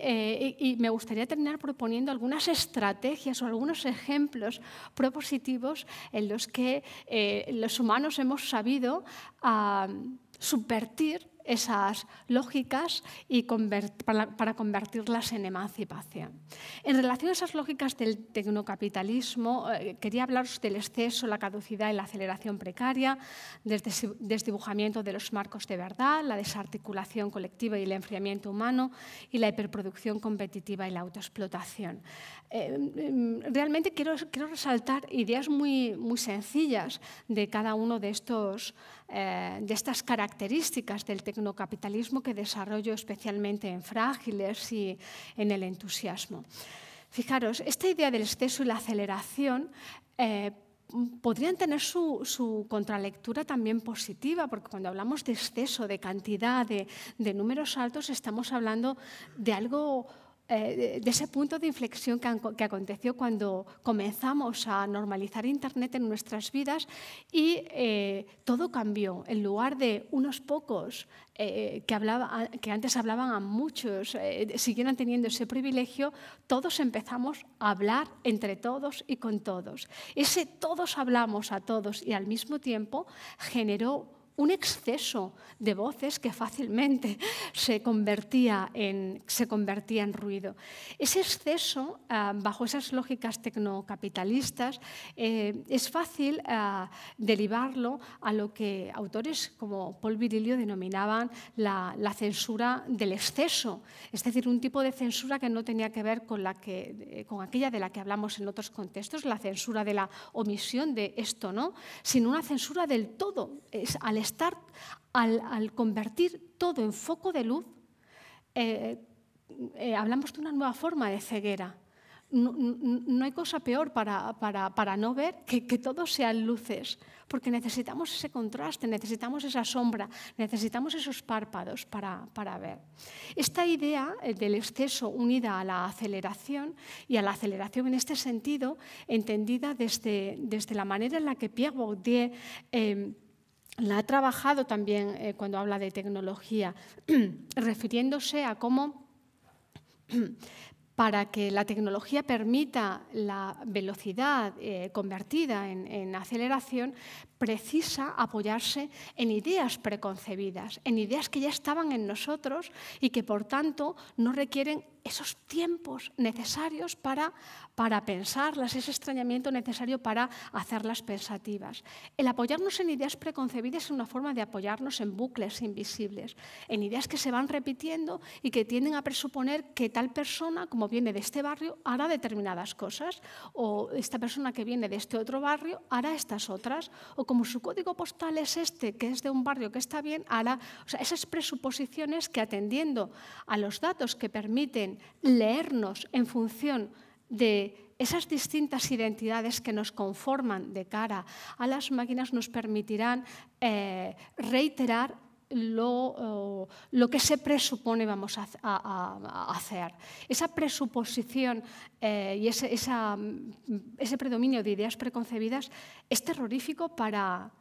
y, me gustaría terminar proponiendo algunas estrategias o algunos ejemplos propositivos en los que los humanos hemos sabido ah, subvertir esas lógicas y para, convertirlas en emancipación. En relación a esas lógicas del tecnocapitalismo, eh, quería hablaros del exceso, la caducidad y la aceleración precaria, del desdibujamiento de los marcos de verdad, la desarticulación colectiva y el enfriamiento humano y la hiperproducción competitiva y la autoexplotación. Eh, mm, realmente quiero, quiero, resaltar ideas muy, muy sencillas de cada uno de, estos, eh, de estas características del tecnocapitalismo que desarrollo especialmente en Frágiles y en el entusiasmo. Fijaros, esta idea del exceso y la aceleración eh, podrían tener su, su, contralectura también positiva, porque cuando hablamos de exceso, de cantidad, de, de números altos, estamos hablando de algo eh, de ese punto de inflexión que, aconteció cuando comenzamos a normalizar Internet en nuestras vidas y eh, todo cambió. En lugar de unos pocos eh, que, hablaba, que antes hablaban a muchos, siguieran teniendo ese privilegio, todos empezamos a hablar entre todos y con todos. Ese todos hablamos a todos y al mismo tiempo generó un exceso de voces que fácilmente se convertía en, se convertía en ruido. Ese exceso, ah, bajo esas lógicas tecnocapitalistas, eh, es fácil ah, derivarlo a lo que autores como Paul Virilio denominaban la, censura del exceso, es decir, un tipo de censura que no tenía que ver con, la que, eh, con aquella de la que hablamos en otros contextos, la censura de la omisión de esto, ¿no? sino una censura del todo, es, estar, al, convertir todo en foco de luz, eh, eh, hablamos de una nueva forma de ceguera. No, hay cosa peor para, para, no ver que, que todos sean luces, porque necesitamos ese contraste, necesitamos esa sombra, necesitamos esos párpados para, para ver. Esta idea eh, del exceso unida a la aceleración, y a la aceleración en este sentido, entendida desde, desde la manera en la que Pierre Bourdieu la ha trabajado también eh, cuando habla de tecnología, refiriéndose a cómo para que la tecnología permita la velocidad eh, convertida en, aceleración, precisa apoyarse en ideas preconcebidas, en ideas que ya estaban en nosotros y que por tanto no requieren esos tiempos necesarios para, para pensarlas, ese extrañamiento necesario para hacerlas pensativas. El apoyarnos en ideas preconcebidas es una forma de apoyarnos en bucles invisibles, en ideas que se van repitiendo y que tienden a presuponer que tal persona, como viene de este barrio, hará determinadas cosas, o esta persona que viene de este otro barrio hará estas otras, o como su código postal es este, que es de un barrio que está bien, hará o sea, esas presuposiciones que atendiendo a los datos que permiten leernos en función de esas distintas identidades que nos conforman de cara a las máquinas nos permitirán eh, reiterar lo, que se presupone vamos a, hacer. Esa presuposición eh, y ese, ese, predominio de ideas preconcebidas es terrorífico para,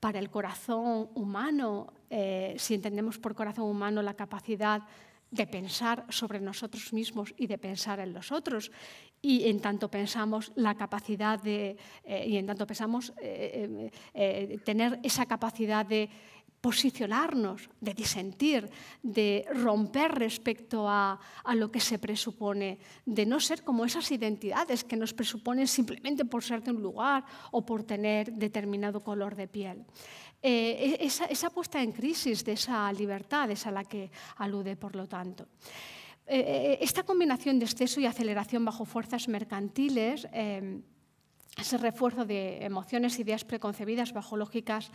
para el corazón humano, eh, si entendemos por corazón humano la capacidad de pensar sobre nosotros mismos y de pensar en los otros. Y en tanto pensamos la capacidad de, eh, y en tanto pensamos eh, eh, tener esa capacidad de posicionarnos, de disentir, de romper respecto a, a, lo que se presupone, de no ser como esas identidades que nos presuponen simplemente por ser de un lugar o por tener determinado color de piel. Eh, e-, esa, esa, puesta en crisis de esa libertad es a la que alude, por lo tanto. Eh, eh esta combinación de exceso y aceleración bajo fuerzas mercantiles eh, ese refuerzo de emociones, ideas preconcebidas bajo lógicas,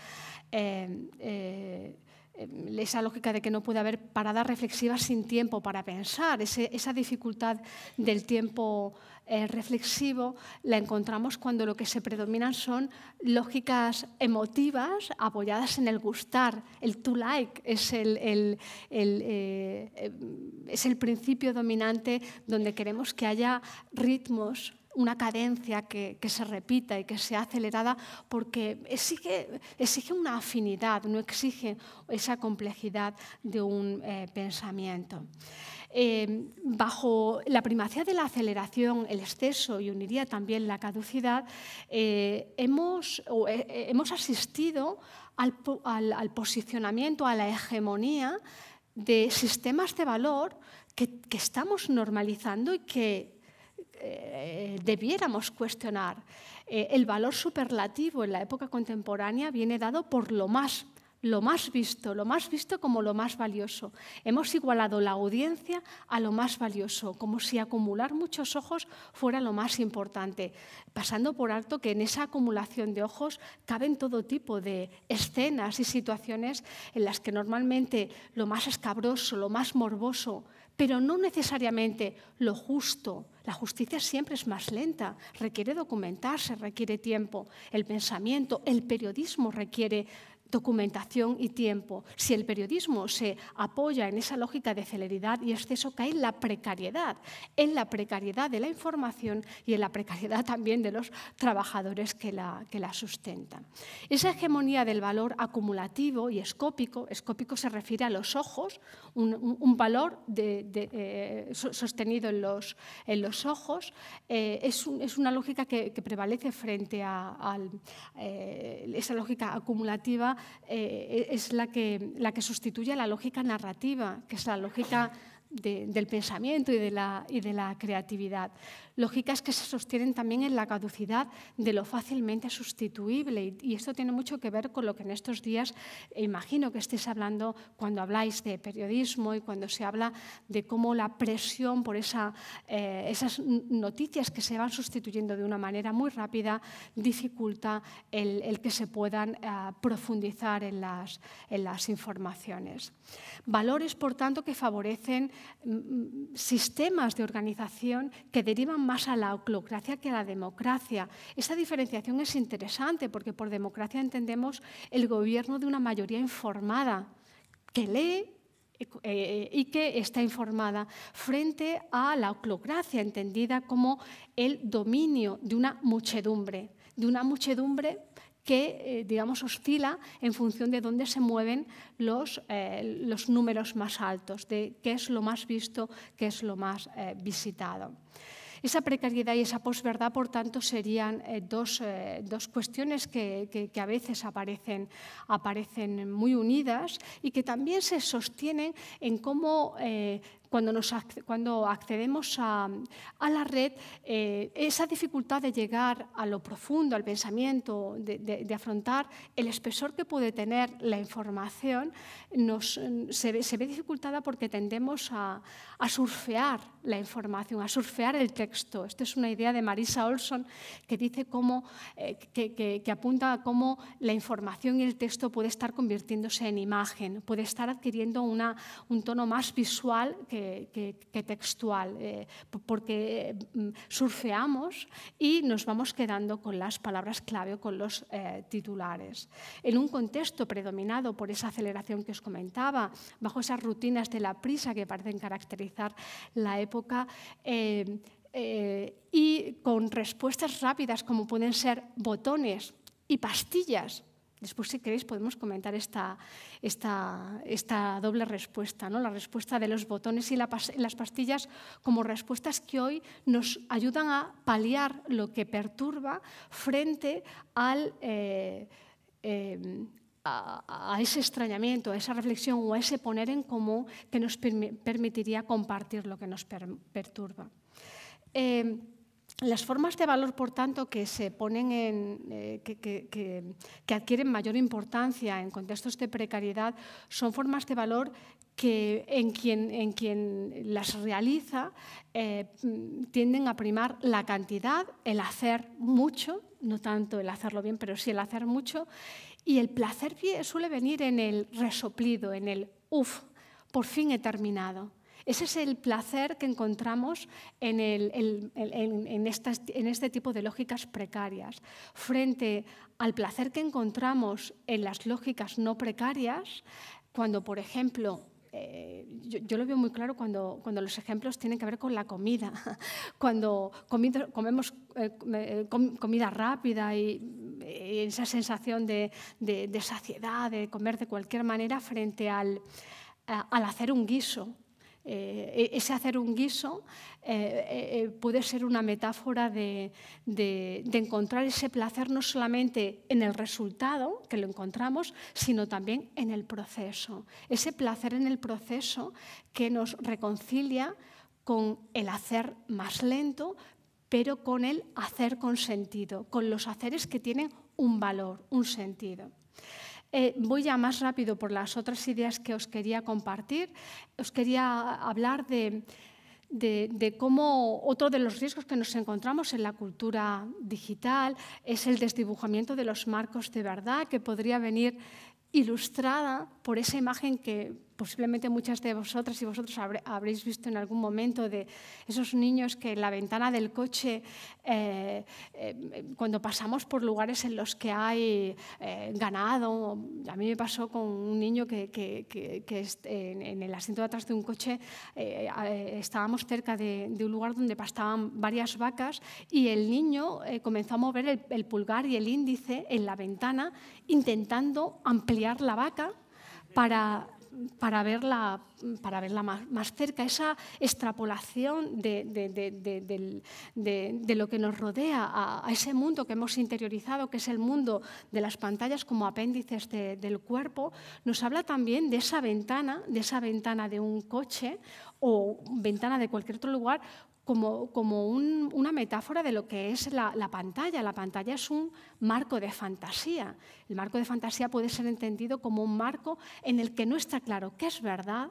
eh, esa lógica de que no puede haber paradas reflexivas sin tiempo para pensar, esa dificultad del tiempo eh, reflexivo la encontramos cuando lo que se predominan son lógicas emotivas apoyadas en el gustar, el to like es el, eh, es el principio dominante donde queremos que haya ritmos una cadencia que, se repita y que sea acelerada porque exige, exige, una afinidad, no exige esa complejidad de un eh, pensamiento. Eh, bajo la primacía de la aceleración, el exceso y uniría también la caducidad, eh, hemos, hemos, asistido al, al, al, posicionamiento, a la hegemonía de sistemas de valor que, que estamos normalizando y que eh, debiéramos cuestionar. Eh, el valor superlativo en la época contemporánea viene dado por lo más lo más visto, lo más visto como lo más valioso. Hemos igualado la audiencia a lo más valioso, como si acumular muchos ojos fuera lo más importante, pasando por alto que en esa acumulación de ojos caben todo tipo de escenas y situaciones en las que normalmente lo más escabroso, lo más morboso, pero no necesariamente lo justo. La justicia siempre es más lenta, requiere documentarse, requiere tiempo. El pensamiento, el periodismo requiere documentación y tiempo. Si el periodismo se apoya en esa lógica de celeridad y exceso, cae en la precariedad, en la precariedad de la información y en la precariedad también de los trabajadores que la, que la sustentan. Esa hegemonía del valor acumulativo y escópico, escópico se refiere a los ojos, un, valor eh, sostenido en los, en los ojos, eh, es, un, es, una lógica que, prevalece frente a, a eh, esa lógica acumulativa eh, es la que, la que sustituye a la lógica narrativa, que es la lógica de, del pensamiento y de, la, y de la creatividad lógicas que se sostienen también en la caducidad de lo fácilmente sustituible. Y, esto tiene mucho que ver con lo que en estos días imagino que estéis hablando cuando habláis de periodismo y cuando se habla de cómo la presión por esa, eh, esas noticias que se van sustituyendo de una manera muy rápida dificulta el, el que se puedan eh, profundizar en las, en las informaciones. Valores, por tanto, que favorecen sistemas de organización que derivan más a la oclocracia que a la democracia. Esa diferenciación es interesante porque por democracia entendemos el gobierno de una mayoría informada que lee eh, y que está informada frente a la oclocracia entendida como el dominio de una muchedumbre, de una muchedumbre que, eh, digamos, oscila en función de dónde se mueven los, eh, los, números más altos, de qué es lo más visto, qué es lo más eh, visitado. Esa precariedad y esa posverdad, por tanto, serían dos, dos, cuestiones que, que, que, a veces aparecen, aparecen muy unidas y que también se sostienen en cómo cuando, nos, cuando accedemos a, a la red, eh, esa dificultad de llegar a lo profundo, al pensamiento, de, de, de, afrontar el espesor que puede tener la información, nos, se, ve, se ve dificultada porque tendemos a, a, surfear la información, a surfear el texto. Esta es una idea de Marisa Olson que dice cómo, eh, que, que, que apunta a cómo la información y el texto puede estar convirtiéndose en imagen, puede estar adquiriendo una, un tono más visual que que, textual, eh, porque eh, surfeamos y nos vamos quedando con las palabras clave o con los eh, titulares. En un contexto predominado por esa aceleración que os comentaba, bajo esas rutinas de la prisa que parecen caracterizar la época, eh, y con respuestas rápidas como pueden ser botones y pastillas Después, si queréis, podemos comentar esta, esta, esta doble respuesta, ¿no? la respuesta de los botones y las pastillas como respuestas que hoy nos ayudan a paliar lo que perturba frente al... Eh, eh, a, ese extrañamiento, a esa reflexión o a ese poner en común que nos permitiría compartir lo que nos perturba. Eh, las formas de valor, por tanto, que se ponen en, eh, que, adquieren mayor importancia en contextos de precariedad son formas de valor que en quien, en quien las realiza eh, tienden a primar la cantidad, el hacer mucho, no tanto el hacerlo bien, pero sí el hacer mucho, y el placer suele venir en el resoplido, en el uff, por fin he terminado. Ese es el placer que encontramos en, este tipo de lógicas precarias. Frente al placer que encontramos en las lógicas no precarias, cuando, por ejemplo, eh, yo, lo veo muy claro cuando, los ejemplos tienen que ver con la comida. Cuando comemos eh, eh, comida rápida y, esa sensación de, saciedad, de comer de cualquier manera frente al hacer un guiso eh, e-, ese hacer un guiso eh, eh, puede ser una metáfora de, encontrar ese placer no solamente en el resultado, que lo encontramos, sino también en el proceso. Ese placer en el proceso que nos reconcilia con el hacer más lento, pero con el hacer con sentido, con los haceres que tienen un valor, un sentido. Eh, voy ya más rápido por las otras ideas que os quería compartir. Os quería hablar de, de, cómo otro de los riesgos que nos encontramos en la cultura digital es el desdibujamiento de los marcos de verdad, que podría venir ilustrada por esa imagen que posiblemente muchas de vosotras y vosotros habréis visto en algún momento de esos niños que en la ventana del coche, eh, eh, cuando pasamos por lugares en los que hay eh, ganado, a mí me pasó con un niño que, en, el asiento de atrás de un coche estábamos cerca de, un lugar donde pastaban varias vacas y el niño comenzó a mover el pulgar y el índice en la ventana intentando ampliar la vaca para para verla, para verla más, cerca, esa extrapolación de, lo que nos rodea a, ese mundo que hemos interiorizado, que es el mundo de las pantallas como apéndices del cuerpo, nos habla también de esa ventana, de esa ventana de un coche o ventana de cualquier otro lugar, como, una metáfora de lo que es la, pantalla. La pantalla es un marco de fantasía. El marco de fantasía puede ser entendido como un marco en el que no está claro qué es verdad,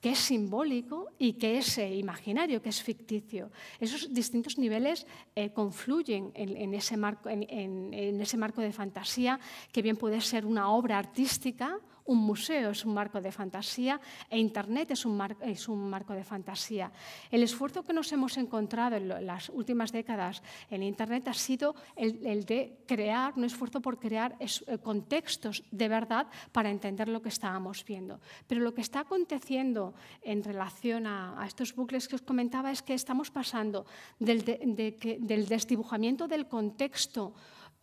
qué es simbólico y qué es eh, imaginario, qué es ficticio. Esos distintos niveles eh, confluyen en, ese marco, en ese marco de fantasía, que bien puede ser una obra artística un museo es un marco de fantasía e Internet es un, marco de fantasía. El esfuerzo que nos hemos encontrado en las últimas décadas en Internet ha sido el, de crear, un esfuerzo por crear eh, contextos de verdad para entender lo que estábamos viendo. Pero lo que está aconteciendo en relación a, estos bucles que os comentaba es que estamos pasando del, del desdibujamiento del contexto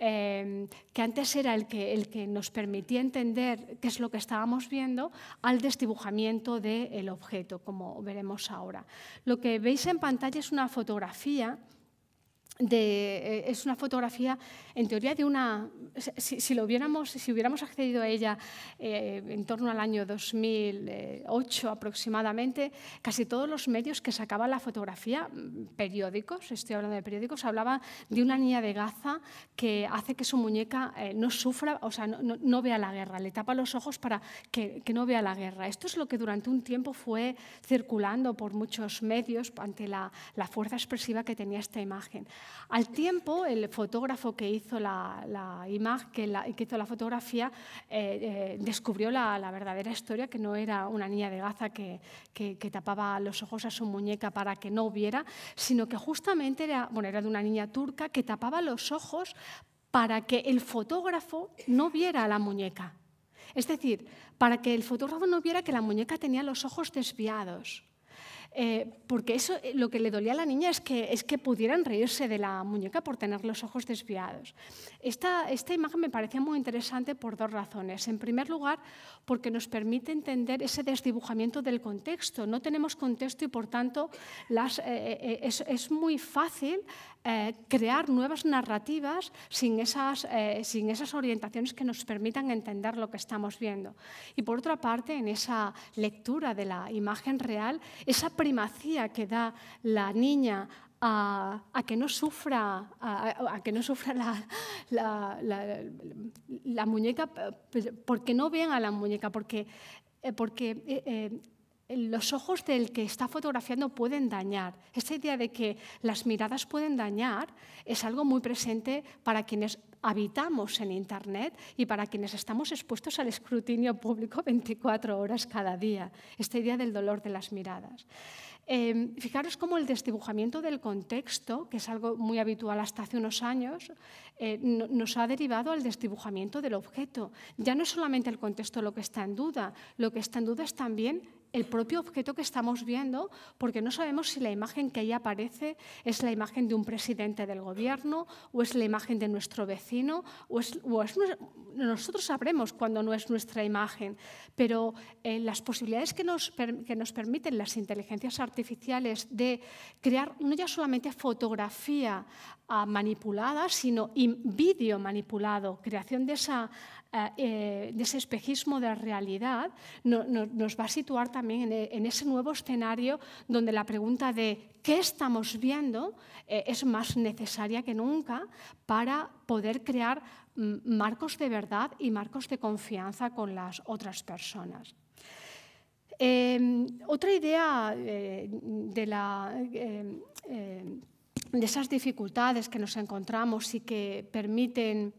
Em, que antes era el que, el que nos permitía entender qué es lo que estábamos viendo, al desdibujamiento del objeto, como veremos ahora. Lo que veis en pantalla es una fotografía eh, es una fotografía, en teoría, de una. Si, lo hubiéramos, si hubiéramos accedido a ella eh, en torno al año 2008 aproximadamente, casi todos los medios que sacaban la fotografía, mm, periódicos, estoy hablando de periódicos, hablaban de una niña de Gaza que hace que su muñeca eh, no sufra, o sea, no, vea la guerra, le tapa los ojos para que, que no vea la guerra. Esto es lo que durante un tiempo fue circulando por muchos medios ante la, la fuerza expresiva que tenía esta imagen. Al tiempo, el fotógrafo que hizo la, imagen, que, hizo la fotografía, eh, eh, descubrió la, verdadera historia, que no era una niña de Gaza que, tapaba los ojos a su muñeca para que no viera, sino que justamente era, bueno, era de una niña turca que tapaba los ojos para que el fotógrafo no viera a la muñeca. Es decir, para que el fotógrafo no viera que la muñeca tenía los ojos desviados. Eh, porque eso eh, lo que le dolía a la niña es que, es que pudieran reírse de la muñeca por tener los ojos desviados. Esta, esta imagen me parecía muy interesante por dos razones. En primer lugar, porque nos permite entender ese desdibujamiento del contexto. No tenemos contexto y, por tanto, eh, es, es, muy fácil crear nuevas narrativas sin esas, sin esas orientaciones que nos permitan entender lo que estamos viendo. Y, por otra parte, en esa lectura de la imagen real, esa primacía que da la niña a, que no sufra, a, que no sufra la, muñeca, porque no vean a la muñeca, porque, eh, porque eh, eh, los ojos del que está fotografiando pueden dañar. Esta idea de que las miradas pueden dañar es algo muy presente para quienes habitamos en Internet y para quienes estamos expuestos al escrutinio público 24 horas cada día. Esta idea del dolor de las miradas. Eh, fijaros cómo el desdibujamiento del contexto, que es algo muy habitual hasta hace unos años, eh, nos ha derivado al desdibujamiento del objeto. Ya no es solamente el contexto lo que está en duda, lo que está en duda es también el propio objeto que estamos viendo, porque no sabemos si la imagen que ahí aparece es la imagen de un presidente del gobierno o es la imagen de nuestro vecino, o es, nosotros sabremos cuando no es nuestra imagen, pero eh, las posibilidades que nos, que nos permiten las inteligencias artificiales de crear no ya solamente fotografía ah, manipulada, sino vídeo manipulado, creación de esa eh, eh, de ese espejismo de realidad nos va a situar también en, ese nuevo escenario donde la pregunta de qué estamos viendo eh, es más necesaria que nunca para poder crear mm, marcos de verdad y marcos de confianza con las otras personas. Em, otra idea de, la, de esas dificultades que nos encontramos y que permiten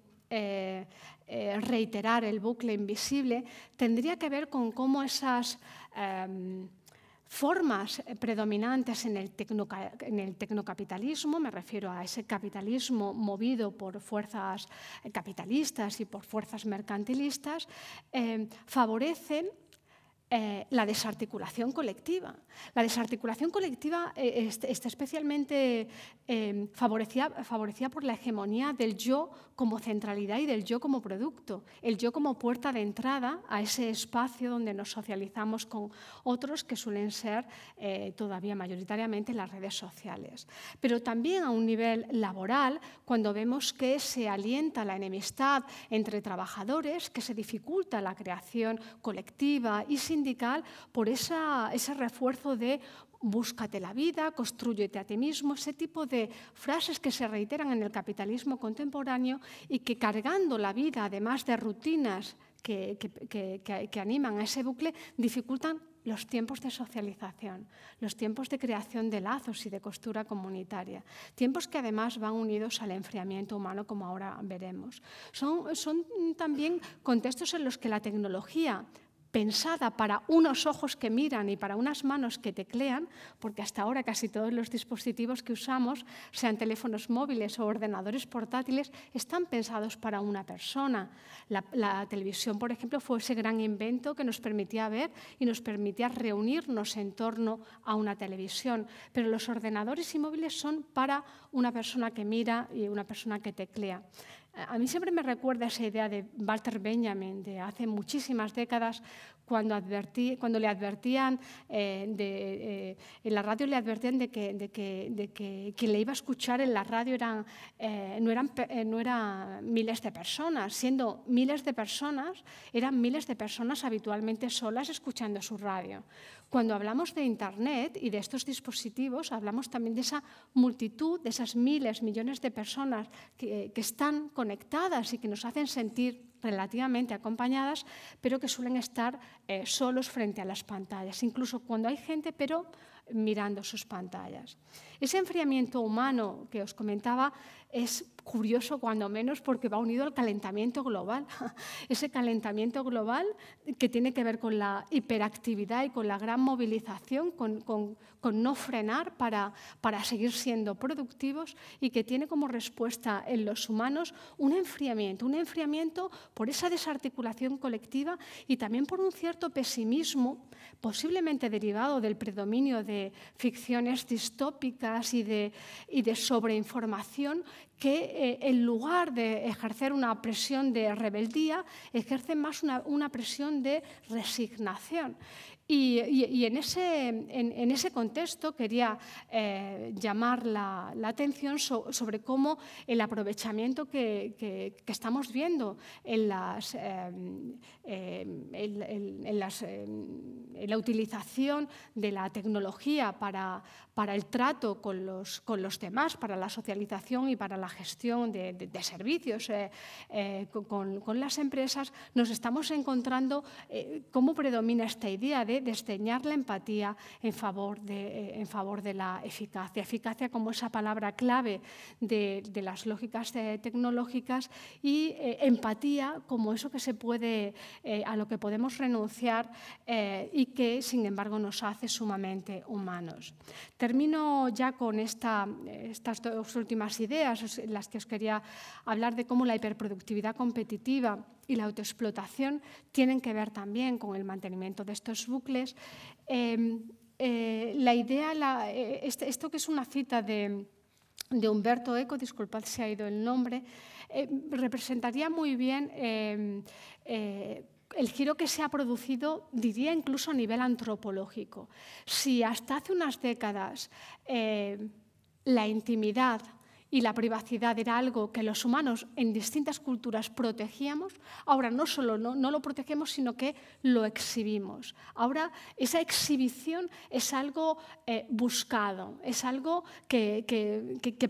eh, reiterar el bucle invisible, tendría que ver con cómo esas em, formas predominantes en el, tecnocapitalismo, me refiero a ese capitalismo movido por fuerzas capitalistas y por fuerzas mercantilistas, em, favorecen eh, la desarticulación colectiva. La desarticulación colectiva eh, está especialmente eh, favorecida, favorecida, por la hegemonía del yo como centralidad y del yo como producto, el yo como puerta de entrada a ese espacio donde nos socializamos con otros que suelen ser todavía mayoritariamente las redes sociales. Pero también a un nivel laboral, cuando vemos que se alienta la enemistad entre trabajadores, que se dificulta la creación colectiva y sin por ese refuerzo de búscate la vida, construyete a ti mismo, ese tipo de frases que se reiteran en el capitalismo contemporáneo y que cargando la vida, además de rutinas que, animan a ese bucle, dificultan los tiempos de socialización, los tiempos de creación de lazos y de costura comunitaria, tiempos que además van unidos al enfriamiento humano, como ahora veremos. Son también contextos en los que la tecnología pensada para unos ojos que miran y para unas manos que teclean, porque hasta ahora casi todos los dispositivos que usamos, sean teléfonos móviles o ordenadores portátiles, están pensados para una persona. La, televisión, por ejemplo, fue ese gran invento que nos permitía ver y nos permitía reunirnos en torno a una televisión, pero los ordenadores y móviles son para una persona que mira y una persona que teclea. A mí siempre me recuerda esa idea de Walter Benjamin de hace muchísimas décadas, cuando, le advertían, eh, eh, en la radio le advertían que, quien le iba a escuchar en la radio eran, eh, no, eran, no eran miles de personas, siendo miles de personas, eran miles de personas habitualmente solas escuchando su radio. Cuando hablamos de Internet y de estos dispositivos, hablamos también de esa multitud, de esas miles, millones de personas que, están conectadas y que nos hacen sentir relativamente acompañadas, pero que suelen estar eh, solos frente a las pantallas, incluso cuando hay gente, pero mirando sus pantallas. Ese enfriamiento humano que os comentaba es curioso cuando menos porque va unido al calentamiento global. Ese calentamiento global que tiene que ver con la hiperactividad y con la gran movilización, con, no frenar para, para seguir siendo productivos y que tiene como respuesta en los humanos un enfriamiento, un enfriamiento por esa desarticulación colectiva y también por un cierto pesimismo, posiblemente derivado del predominio de de ficciones distópicas y de, y de sobreinformación que eh, en lugar de ejercer una presión de rebeldía, ejercen más una, una presión de resignación. Y, en, ese, en, ese, contexto quería eh, llamar la, atención sobre cómo el aprovechamiento que, estamos viendo en, las, las, em, en, la utilización de la tecnología para, para el trato con los, con los, demás, para la socialización y para la gestión de, servicios eh, eh, con, con, las empresas, nos estamos encontrando cómo predomina esta idea de desdeñar la empatía en favor de, eh, en favor de la eficacia. Eficacia como esa palabra clave de, las lógicas tecnológicas y eh, empatía como eso que se puede, eh, a lo que podemos renunciar y que, sin embargo, nos hace sumamente humanos. Termino ya con esta, estas dos últimas ideas, las que os quería hablar de cómo la hiperproductividad competitiva y la autoexplotación tienen que ver también con el mantenimiento de estos bucles. Em, eh, la idea, eh, este, esto que es una cita de, Humberto Eco, disculpad si ha ido el nombre, eh, representaría muy bien em, el giro que se ha producido, diría incluso a nivel antropológico. Si hasta hace unas décadas la intimidad, y la privacidad era algo que los humanos en distintas culturas protegíamos, ahora no solo no, lo protegemos, sino que lo exhibimos. Ahora esa exhibición es algo eh, buscado, es algo que,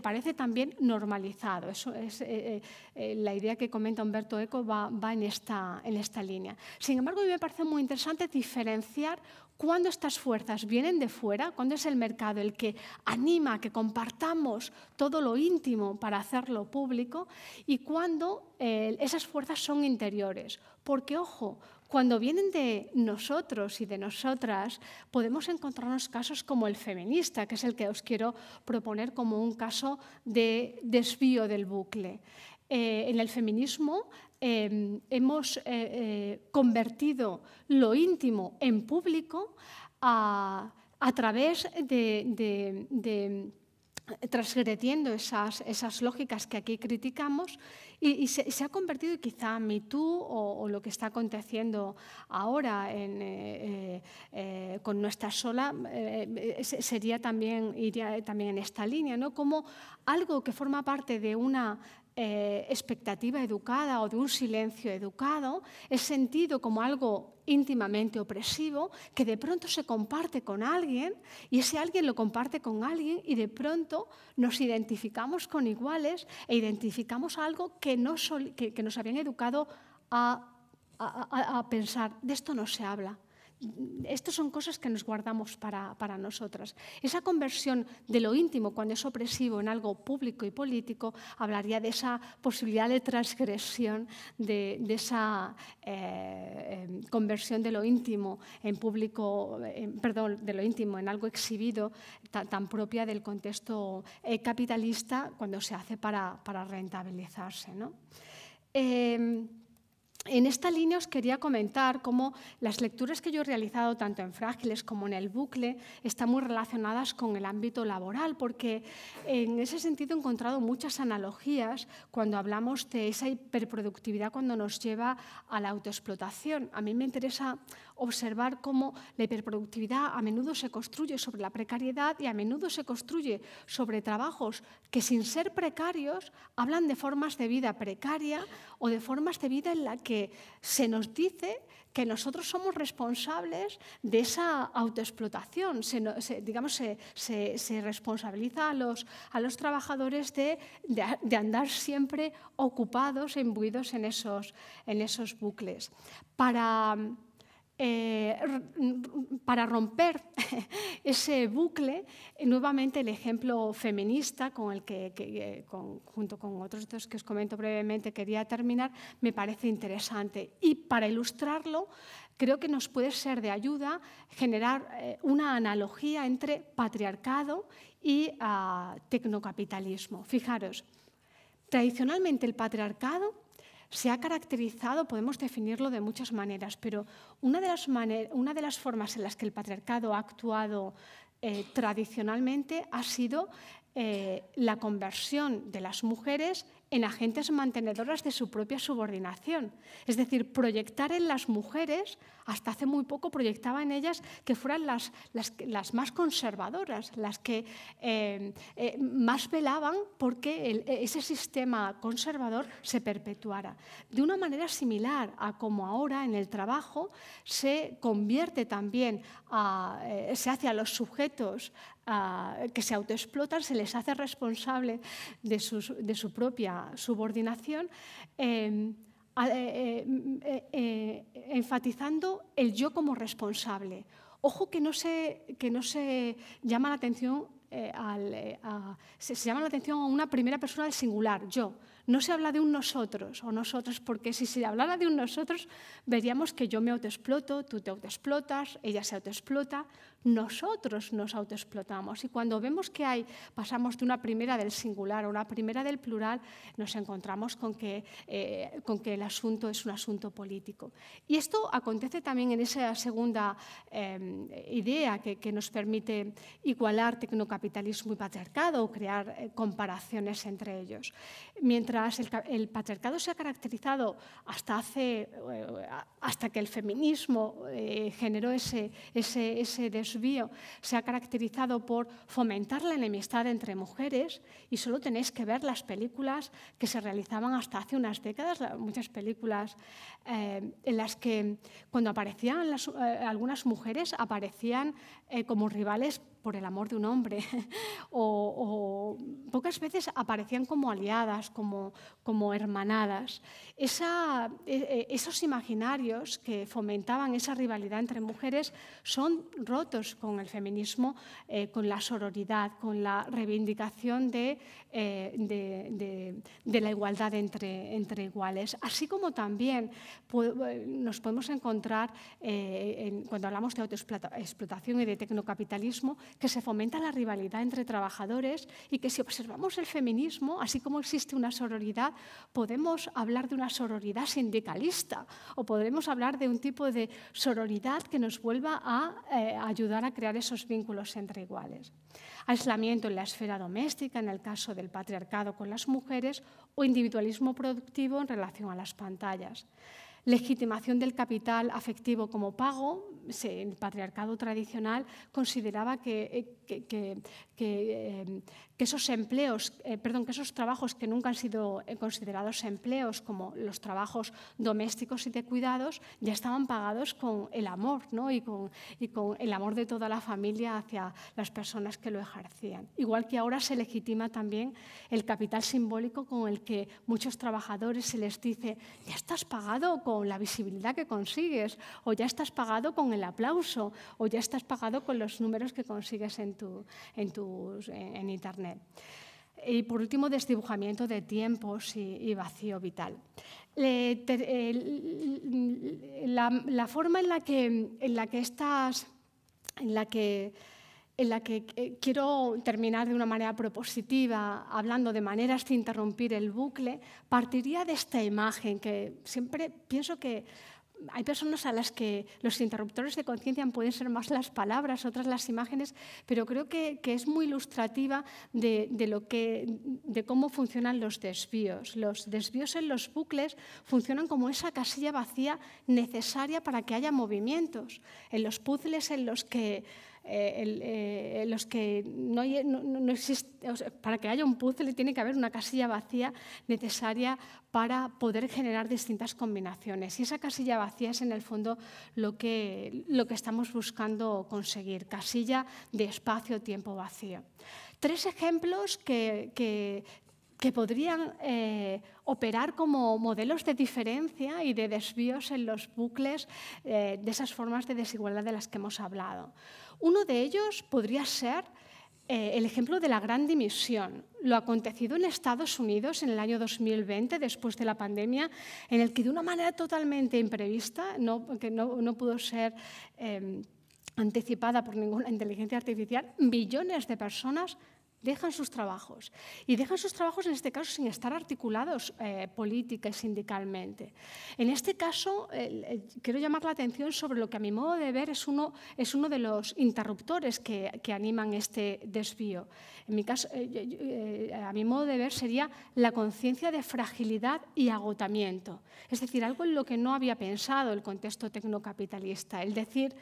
parece también normalizado. Eso es, eh, eh, la idea que comenta Humberto Eco va, en, esta, en esta línea. Sin embargo, a mí me parece muy interesante diferenciar cuando estas fuerzas vienen de fuera, cuando es el mercado el que anima a que compartamos todo lo íntimo para hacerlo público y cuando eh, esas fuerzas son interiores. Porque, ojo, cuando vienen de nosotros y de nosotras, podemos encontrarnos casos como el feminista, que es el que os quiero proponer como un caso de desvío del bucle. Eh, en el feminismo Em, hemos eh, eh, convertido lo íntimo en público a, través de, transgrediendo esas, esas, lógicas que aquí criticamos y, se, ha convertido quizá en MeToo o, o, lo que está aconteciendo ahora eh, con nuestra sola sería también, iría también en esta línea, ¿no? como algo que forma parte de una eh, expectativa educada o de un silencio educado es sentido como algo íntimamente opresivo que de pronto se comparte con alguien y ese alguien lo comparte con alguien y de pronto nos identificamos con iguales e identificamos algo que, no que, nos habían educado a, a pensar, de esto no se habla, estas son cosas que nos guardamos para, nosotras. Esa conversión de lo íntimo, cuando es opresivo, en algo público y político, hablaría de esa posibilidad de transgresión, de, esa eh, em, conversión de lo íntimo en público, perdón, de lo íntimo en algo exhibido, tan, propia del contexto eh, capitalista cuando se hace para, rentabilizarse. ¿no? En esta línea os quería comentar cómo las lecturas que yo he realizado tanto en Frágiles como en el bucle están muy relacionadas con el ámbito laboral, porque en ese sentido he encontrado muchas analogías cuando hablamos de esa hiperproductividad cuando nos lleva a la autoexplotación. A mí me interesa observar cómo la hiperproductividad a menudo se construye sobre la precariedad y a menudo se construye sobre trabajos que sin ser precarios hablan de formas de vida precaria o de formas de vida en la que se nos dice que nosotros somos responsables de esa autoexplotación. Se, digamos, se, responsabiliza a los, a los trabajadores de, de, andar siempre ocupados, imbuidos en esos, en esos bucles. Para, eh, para romper ese bucle, nuevamente el ejemplo feminista con el que, junto con otros dos que os comento brevemente quería terminar, me parece interesante. Y para ilustrarlo, creo que nos puede ser de ayuda generar eh, una analogía entre patriarcado y ah, tecnocapitalismo. Fijaros, tradicionalmente el patriarcado se ha caracterizado, podemos definirlo de muchas maneras, pero una de las, formas en las que el patriarcado ha actuado eh, tradicionalmente ha sido eh, la conversión de las mujeres en agentes mantenedoras de su propia subordinación. Es decir, proyectar en las mujeres, hasta hace muy poco proyectaba en ellas que fueran las, más conservadoras, las que eh, eh, más velaban porque ese sistema conservador se perpetuara. De una manera similar a como ahora en el trabajo se convierte también, eh, se hace a los sujetos que se autoexplotan, se les hace responsable de, de su propia subordinación, em, eh, eh, eh, enfatizando el yo como responsable. Ojo que no se, que no se llama la atención se, llama la atención a una primera persona del singular, yo. No se habla de un nosotros o nosotros, porque si se hablara de un nosotros, veríamos que yo me autoexploto, tú te autoexplotas, ella se autoexplota, nosotros nos autoexplotamos. Y cuando vemos que hay, pasamos de una primera del singular a una primera del plural, nos encontramos con que, eh, con que el asunto es un asunto político. Y esto acontece también en esa segunda eh, idea que, que, nos permite igualar tecnocapitalismo y patriarcado o crear eh, comparaciones entre ellos. Mientras el, patriarcado se ha caracterizado hasta, hace, eh, hasta que el feminismo eh, generó ese, ese, ese se ha caracterizado por fomentar la enemistad entre mujeres y solo tenéis que ver las películas que se realizaban hasta hace unas décadas, muchas películas eh, en las que cuando aparecían algunas mujeres aparecían como rivales por el amor de un hombre, o, pocas veces aparecían como aliadas, como, como hermanadas. Esa, e, e, esos imaginarios que fomentaban esa rivalidad entre mujeres son rotos con el feminismo, eh, con la sororidad, con la reivindicación de, eh, de, la igualdad entre, entre, iguales. Así como también nos podemos encontrar, eh, cuando hablamos de autoexplotación y de tecnocapitalismo, que se fomenta la rivalidad entre trabajadores y que si observamos el feminismo, así como existe una sororidad, podemos hablar de una sororidad sindicalista o podremos hablar de un tipo de sororidad que nos vuelva a eh, ayudar a crear esos vínculos entre iguales. Aislamiento en la esfera doméstica, en el caso del patriarcado con las mujeres, o individualismo productivo en relación a las pantallas legitimación del capital afectivo como pago, el patriarcado tradicional consideraba que, eh, eh, esos empleos, eh, perdón, que esos trabajos que nunca han sido considerados empleos, como los trabajos domésticos y de cuidados, ya estaban pagados con el amor ¿no? y, con, y con el amor de toda la familia hacia las personas que lo ejercían. Igual que ahora se legitima también el capital simbólico con el que muchos trabajadores se les dice, ya estás pagado con la visibilidad que consigues, o ya estás pagado con el aplauso o ya estás pagado con los números que consigues en, tu, en, en Internet. Y por último, desdibujamiento de tiempos y, vacío vital. la, forma en la que, en la que estás, en la que en la que eh, quiero terminar de una manera propositiva, hablando de maneras de interrumpir el bucle, partiría de esta imagen que siempre pienso que hay personas a las que los interruptores de conciencia pueden ser más las palabras, otras las imágenes, pero creo que, es muy ilustrativa de, lo que, de cómo funcionan los desvíos. Los desvíos en los bucles funcionan como esa casilla vacía necesaria para que haya movimientos. En los puzzles en los que eh, eh, los que no, existe, para que haya un puzzle tiene que haber una casilla vacía necesaria para poder generar distintas combinaciones. Y esa casilla vacía es en el fondo lo que, estamos buscando conseguir, casilla de espacio-tiempo vacío. Tres ejemplos que, que, podrían eh, operar como modelos de diferencia y de desvíos en los bucles de esas formas de desigualdad de las que hemos hablado. Uno de ellos podría ser eh, el ejemplo de la gran dimisión, lo acontecido en Estados Unidos en el año 2020, después de la pandemia, en el que de una manera totalmente imprevista, no, que no, pudo ser eh, anticipada por ninguna inteligencia artificial, millones de personas dejan sus trabajos. Y dejan sus trabajos, en este caso, sin estar articulados eh, política y sindicalmente. En este caso, quiero llamar la atención sobre lo que a mi modo de ver es uno, es uno de los interruptores que, que animan este desvío. En mi caso, eh, a mi modo de ver, sería la conciencia de fragilidad y agotamiento. Es decir, algo en lo que no había pensado el contexto tecnocapitalista. El decir,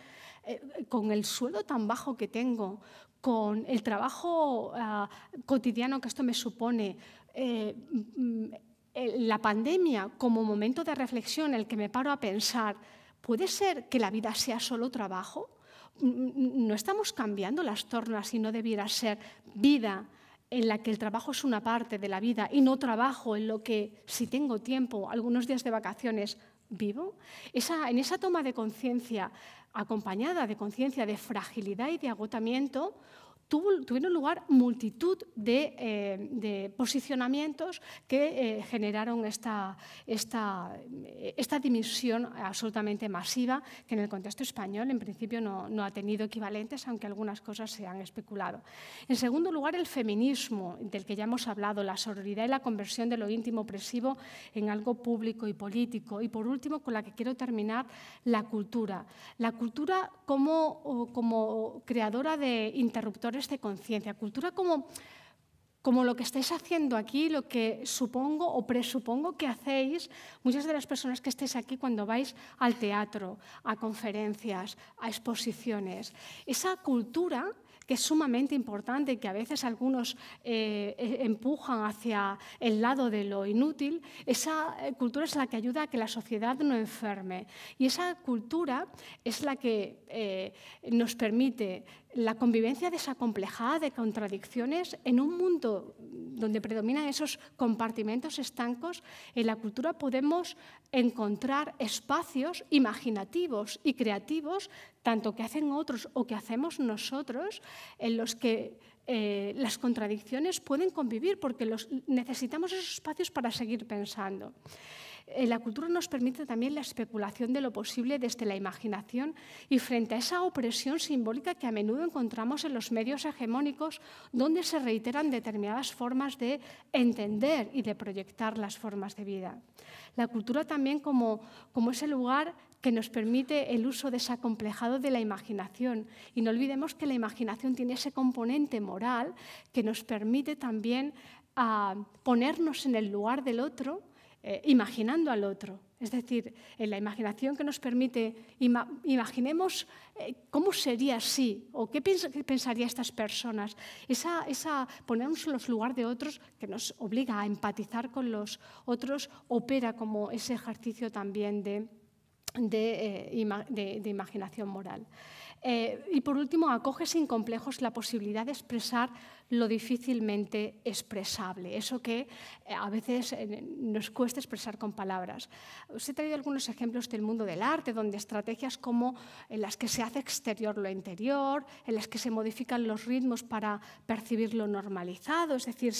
eh, con el sueldo tan bajo que tengo, con el trabajo ah, cotidiano que esto me supone, eh, mm, la pandemia como momento de reflexión en el que me paro a pensar, ¿puede ser que la vida sea solo trabajo? Mm, mm, ¿No estamos cambiando las tornas y no debiera ser vida en la que el trabajo es una parte de la vida y no trabajo en lo que, si tengo tiempo, algunos días de vacaciones, vivo? en esa toma de conciencia acompañada de conciencia de fragilidad y de agotamiento, tuvieron lugar multitud de, eh, posicionamientos que eh, generaron esta, esta, esta, dimensión absolutamente masiva que en el contexto español en principio no, no, ha tenido equivalentes, aunque algunas cosas se han especulado. En segundo lugar, el feminismo, del que ya hemos hablado, la sororidad y la conversión de lo íntimo opresivo en algo público y político. Y por último, con la que quiero terminar, la cultura. La cultura como, como creadora de interruptores de conciencia, cultura como, como lo que estáis haciendo aquí, lo que supongo o presupongo que hacéis muchas de las personas que estéis aquí cuando vais al teatro, a conferencias, a exposiciones. Esa cultura que es sumamente importante que a veces algunos eh, eh, empujan hacia el lado de lo inútil, esa eh, cultura es la que ayuda a que la sociedad no enferme. Y esa cultura es la que nos permite la convivencia desacomplejada de contradicciones en un mundo donde predominan esos compartimentos estancos, en la cultura podemos encontrar espacios imaginativos y creativos, tanto que hacen otros o que hacemos nosotros, en los que eh, las contradicciones pueden convivir, porque los, necesitamos esos espacios para seguir pensando. Eh, la cultura nos permite también la especulación de lo posible desde la imaginación y frente a esa opresión simbólica que a menudo encontramos en los medios hegemónicos, donde se reiteran determinadas formas de entender y de proyectar las formas de vida. La cultura también como, como ese lugar que nos permite el uso desacomplejado de la imaginación. Y no olvidemos que la imaginación tiene ese componente moral que nos permite también ah, ponernos en el lugar del otro eh, imaginando al otro. Es decir, en la imaginación que nos permite, imaginemos eh, cómo sería así o qué, pensarían estas personas. Esa, ponernos en los lugares de otros que nos obliga a empatizar con los otros opera como ese ejercicio también de, eh, de imaginación moral. y por último, acoge sin complejos la posibilidad de expresar lo difícilmente expresable, eso que eh, a veces eh, nos cuesta expresar con palabras. Os he traído algunos ejemplos del mundo del arte, donde estrategias como en las que se hace exterior lo interior, en las que se modifican los ritmos para percibir lo normalizado, es decir,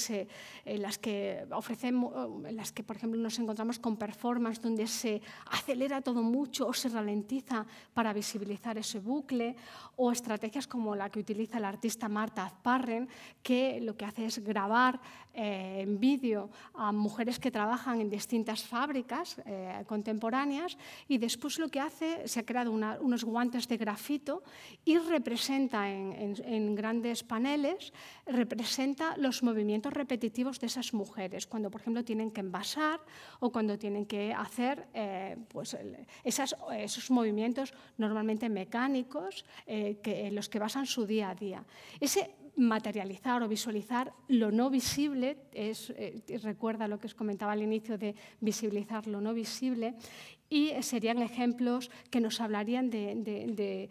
en las que ofrecemos, en las que por ejemplo nos encontramos con performance donde se acelera todo mucho o se ralentiza para visibilizar ese bucle, o estrategias como la que utiliza la artista Marta Azparren, que lo que hace es grabar eh, en vídeo a mujeres que trabajan en distintas fábricas eh, contemporáneas y después lo que hace, se ha creado unos guantes de grafito y representa en, grandes paneles, representa los movimientos repetitivos de esas mujeres, cuando por ejemplo tienen que envasar o cuando tienen que hacer eh, pues, esos movimientos normalmente mecánicos que, los que basan su día a día. Ese materializar o visualizar lo no visible, es, eh, recuerda lo que os comentaba al inicio de visibilizar lo no visible, y serían ejemplos que nos hablarían de,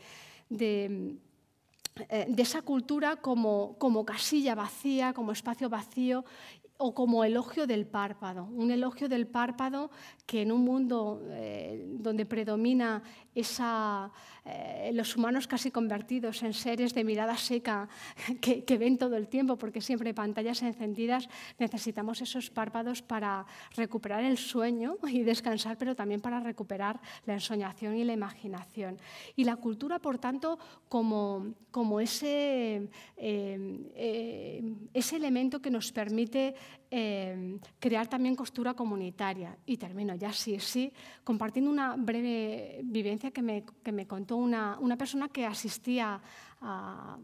eh, esa cultura como, como, casilla vacía, como espacio vacío o como elogio del párpado, un elogio del párpado que en un mundo eh, donde predomina esa, eh, los humanos casi convertidos en seres de mirada seca que, ven todo el tiempo, porque siempre hay pantallas encendidas, necesitamos esos párpados para recuperar el sueño y descansar, pero también para recuperar la ensoñación y la imaginación. Y la cultura, por tanto, como, como ese, ese elemento que nos permite crear también costura comunitaria. Y termino ya sí, sí, compartiendo una breve vivencia que me, que me contó una, una persona que asistía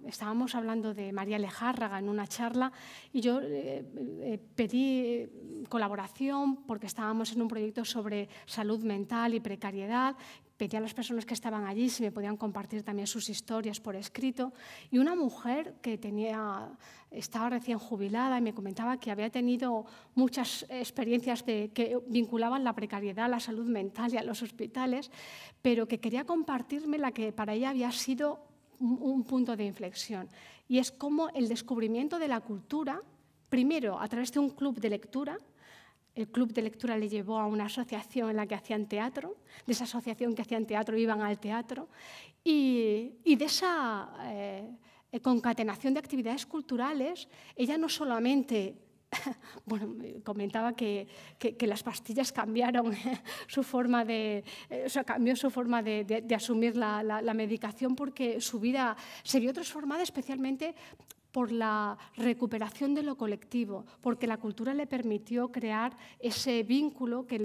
estábamos hablando de María Lejárraga en una charla y yo eh, eh, pedí colaboración porque estábamos en un proyecto sobre salud mental y precariedad. Pedí a las personas que estaban allí si me podían compartir también sus historias por escrito. Y una mujer que tenía, estaba recién jubilada y me comentaba que había tenido muchas experiencias que vinculaban la precariedad la salud mental y a los hospitales, pero que quería compartirme la que para ella había sido un, punto de inflexión. Y es como el descubrimiento de la cultura, primero a través de un club de lectura, el club de lectura le llevó a una asociación en la que hacían teatro, de esa asociación que hacían teatro iban al teatro, y, de esa eh, concatenación de actividades culturales, ella no solamente bueno, comentaba que, las pastillas cambiaron su forma de, eh, o cambió su forma de, asumir la, medicación porque su vida se vio transformada especialmente por la recuperación de lo colectivo, porque la cultura le permitió crear ese vínculo que,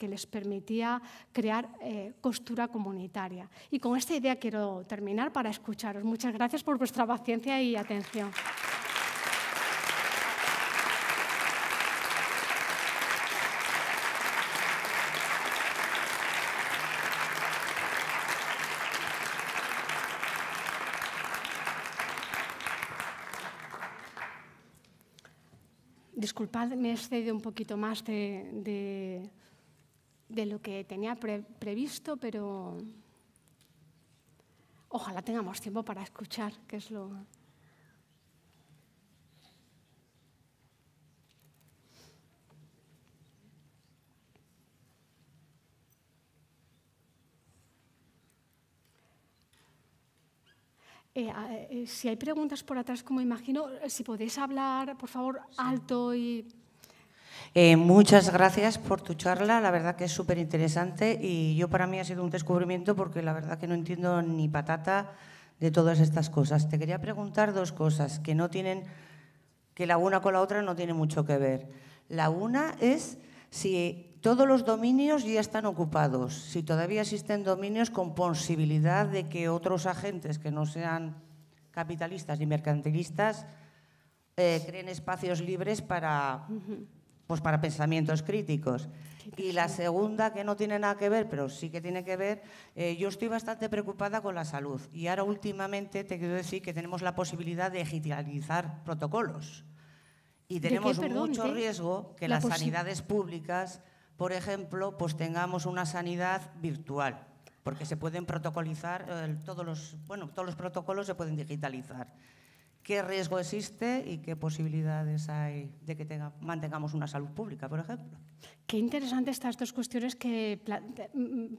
les permitía crear eh, costura comunitaria. Y con esta idea quiero terminar para escucharos. Muchas gracias por vuestra paciencia y atención. Me he un poquito más de, lo que tenía previsto, pero ojalá tengamos tiempo para escuchar, que es lo... Eh, eh, si hay preguntas por atrás, como imagino, si podéis hablar, por favor, alto y... Eh, muchas gracias por tu charla, la verdad que es súper interesante y yo para mí ha sido un descubrimiento porque la verdad que no entiendo ni patata de todas estas cosas. Te quería preguntar dos cosas que no tienen, que la una con la otra no tiene mucho que ver. La una es si todos los dominios ya están ocupados. Si todavía existen dominios con posibilidad de que otros agentes que no sean capitalistas ni mercantilistas eh, creen espacios libres para, pues para pensamientos críticos. Y la segunda, que no tiene nada que ver, pero sí que tiene que ver, eh, yo estoy bastante preocupada con la salud. Y ahora últimamente te quiero decir que tenemos la posibilidad de digitalizar protocolos. Y tenemos mucho riesgo que las sanidades públicas por ejemplo, pues tengamos una sanidad virtual, porque se pueden protocolizar, eh, todos, los, bueno, todos los protocolos se pueden digitalizar. ¿Qué riesgo existe y qué posibilidades hay de que mantengamos una salud pública, por ejemplo? Qué interesante estas dos cuestiones que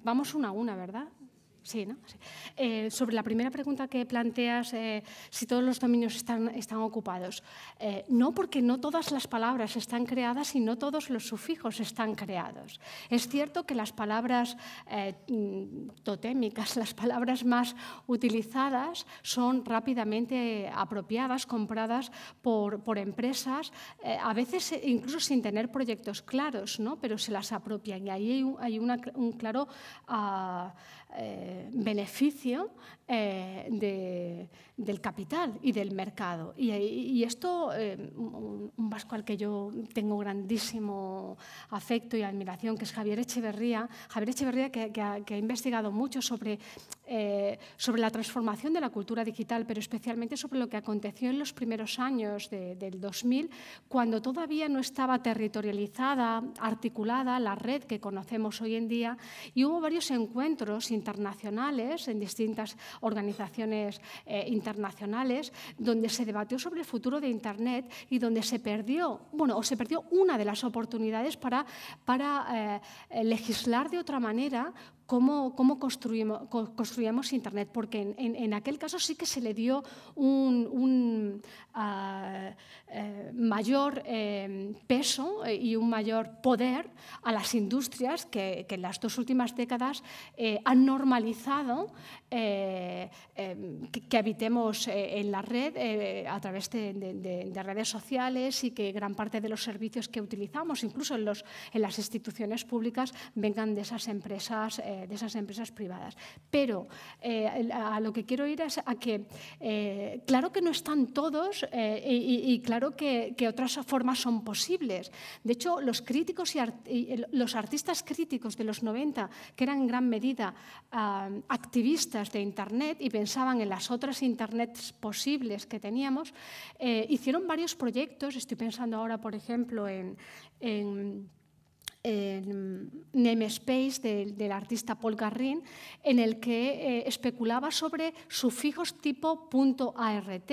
vamos una a una, ¿verdad? Sí, ¿no? Eh, sobre la primera pregunta que planteas, eh, si todos los dominios están, están ocupados. Eh, no, porque no todas las palabras están creadas y no todos los sufijos están creados. Es cierto que las palabras totémicas, las palabras más utilizadas, son rápidamente apropiadas, compradas por, por empresas, a veces incluso sin tener proyectos claros, ¿no? pero se las apropian. Y ahí hay un, claro... Uh, eh, beneficio eh, del capital y del mercado. Y, esto, eh, un, vasco al que yo tengo grandísimo afecto y admiración, que es Javier Echeverría, Javier Echeverría que, ha, investigado mucho sobre, sobre la transformación de la cultura digital, pero especialmente sobre lo que aconteció en los primeros años del 2000, cuando todavía no estaba territorializada, articulada la red que conocemos hoy en día, y hubo varios encuentros internacionales en distintas organizaciones eh, internacionales donde se debatió sobre el futuro de Internet y donde se perdió, bueno, o se perdió una de las oportunidades para, para eh, legislar de otra manera cómo, cómo construimos, Internet, porque en, aquel caso sí que se le dio un, ah, eh, mayor eh, peso y un mayor poder a las industrias que, en las dos últimas décadas han normalizado que, habitemos en la red a través de, redes sociales y que gran parte de los servicios que utilizamos, incluso en las instituciones públicas, vengan de esas empresas de esas empresas privadas. Pero eh, a lo que quiero ir es a que, eh, claro que no están todos eh, y, claro que, otras formas son posibles. De hecho, los críticos y, los artistas críticos de los 90, que eran en gran medida activistas de Internet y pensaban en las otras Internets posibles que teníamos, hicieron varios proyectos. Estoy pensando ahora, por ejemplo, en Namespace del, artista Paul Garrin, en el que eh, especulaba sobre sufijos tipo .art,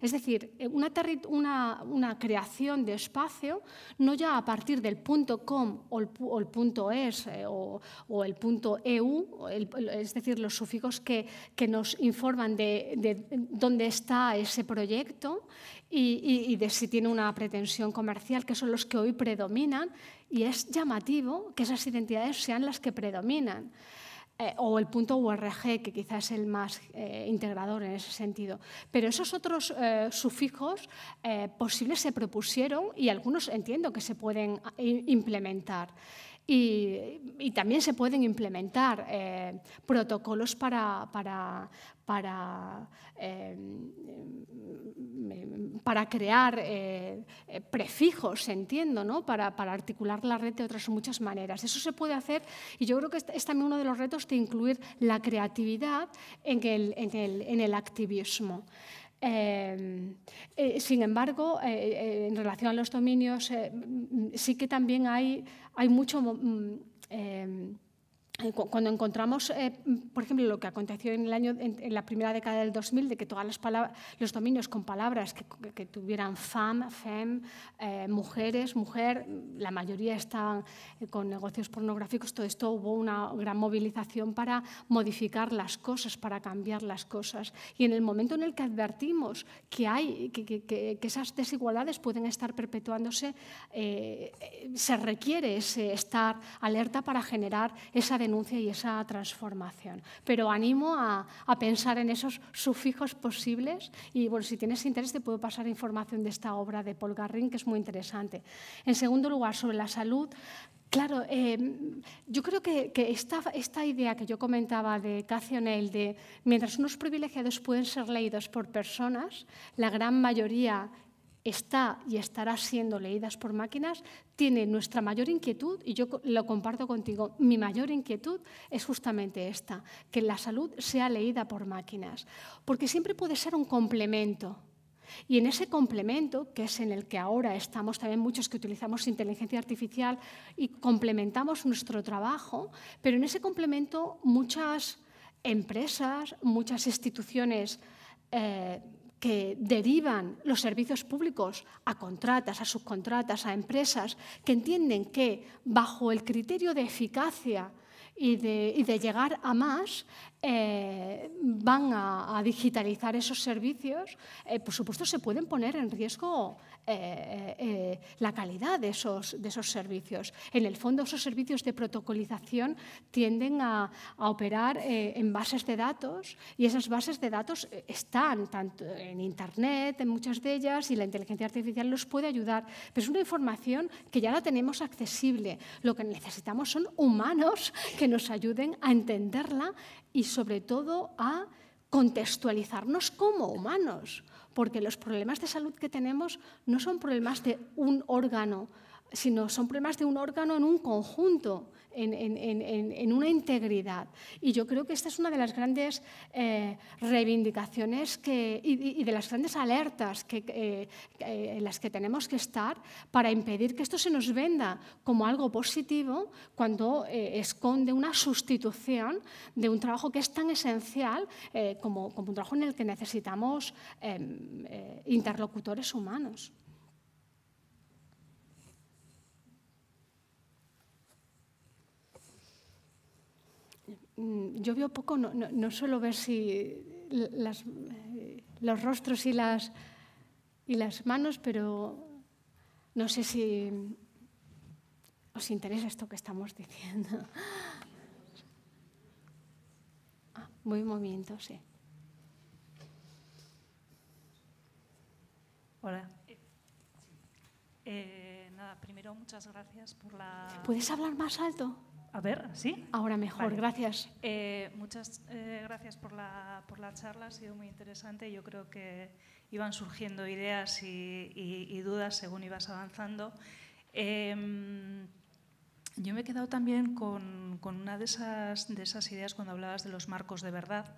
es decir, eh, una, una, creación de espacio no ya a partir del .com o el, o .es eh, o, el .eu, es decir, los sufijos que, que nos informan de, de, dónde está ese proyecto y, de si tiene una pretensión comercial, que son los que hoy predominan, y es llamativo que esas identidades sean las que predominan. Eh, o el punto URG, que quizás es el más eh, integrador en ese sentido. Pero esos otros eh, sufijos posibles se propusieron y algunos entiendo que se pueden implementar. Y, también se pueden implementar protocolos para, para, para, para crear eh, eh, prefijos, entiendo, ¿no? para, articular la red de otras muchas maneras. Eso se puede hacer y yo creo que es también uno de los retos de incluir la creatividad en el, en el, activismo. Eh, sin embargo, en relación a los dominios, sí que también hay, hay mucho mm, eh, cuando encontramos, eh, por ejemplo, lo que aconteció en, el año, en, la primera década del 2000, de que palabras, los dominios con palabras que, tuvieran fam, fem, eh, mujeres, mujer, la mayoría estaban con negocios pornográficos, todo esto hubo una gran movilización para modificar las cosas, para cambiar las cosas. Y en el momento en el que advertimos que, hay, que, esas desigualdades pueden estar perpetuándose, se requiere ese estar alerta para generar esa denuncia y esa transformación. Pero animo a, pensar en esos sufijos posibles y bueno, si tienes interés te puedo pasar información de esta obra de Paul Garrin que es muy interesante. En segundo lugar, sobre la salud, Claro, eh, yo creo que, esta, esta, idea que yo comentaba de Cathy O'Neill, de mientras unos privilegiados pueden ser leídos por personas, la gran mayoría está y estará siendo leídas por máquinas, tiene nuestra mayor inquietud, y yo lo comparto contigo, mi mayor inquietud es justamente esta, que la salud sea leída por máquinas, porque siempre puede ser un complemento. Y en ese complemento, que es en el que ahora estamos también muchos que utilizamos inteligencia artificial y complementamos nuestro trabajo, pero en ese complemento muchas empresas, muchas instituciones eh, que derivan los servicios públicos a contratas, a subcontratas, a empresas, que entienden que bajo el criterio de eficacia y de, llegar a más, eh, van a, digitalizar esos servicios, eh, por supuesto se pueden poner en riesgo eh, la calidad de esos, de esos servicios. En el fondo, esos servicios de protocolización tienden a, operar en bases de datos y esas bases de datos están tanto en Internet, en muchas de ellas, y la inteligencia artificial nos puede ayudar. Pero es una información que ya la tenemos accesible. Lo que necesitamos son humanos que nos ayuden a entenderla y sobre todo a contextualizarnos como humanos, porque los problemas de salud que tenemos no son problemas de un órgano, sino son problemas de un órgano en un conjunto en, una integridad. Y yo creo que esta es una de las grandes eh, reivindicaciones que, y, de las grandes alertas que, eh, en las que tenemos que estar para impedir que esto se nos venda como algo positivo cuando eh, esconde una sustitución de un trabajo que es tan esencial como, como, un trabajo en el que necesitamos em, interlocutores humanos. Yo veo poco, no, no, suelo ver si las, eh, los rostros y las, y las manos, pero no sé si os interesa esto que estamos diciendo. Ah, movimiento, sí. Hola. Eh, nada, primero muchas gracias por la... ¿Puedes hablar más alto? A ver, ¿sí? Ahora mejor, gracias. Eh, muchas eh, gracias por la, por la charla, ha sido muy interesante. Yo creo que iban surgiendo ideas y, dudas según ibas avanzando. Em, yo me he quedado también con, con, una de esas, de esas ideas cuando hablabas de los marcos de verdad.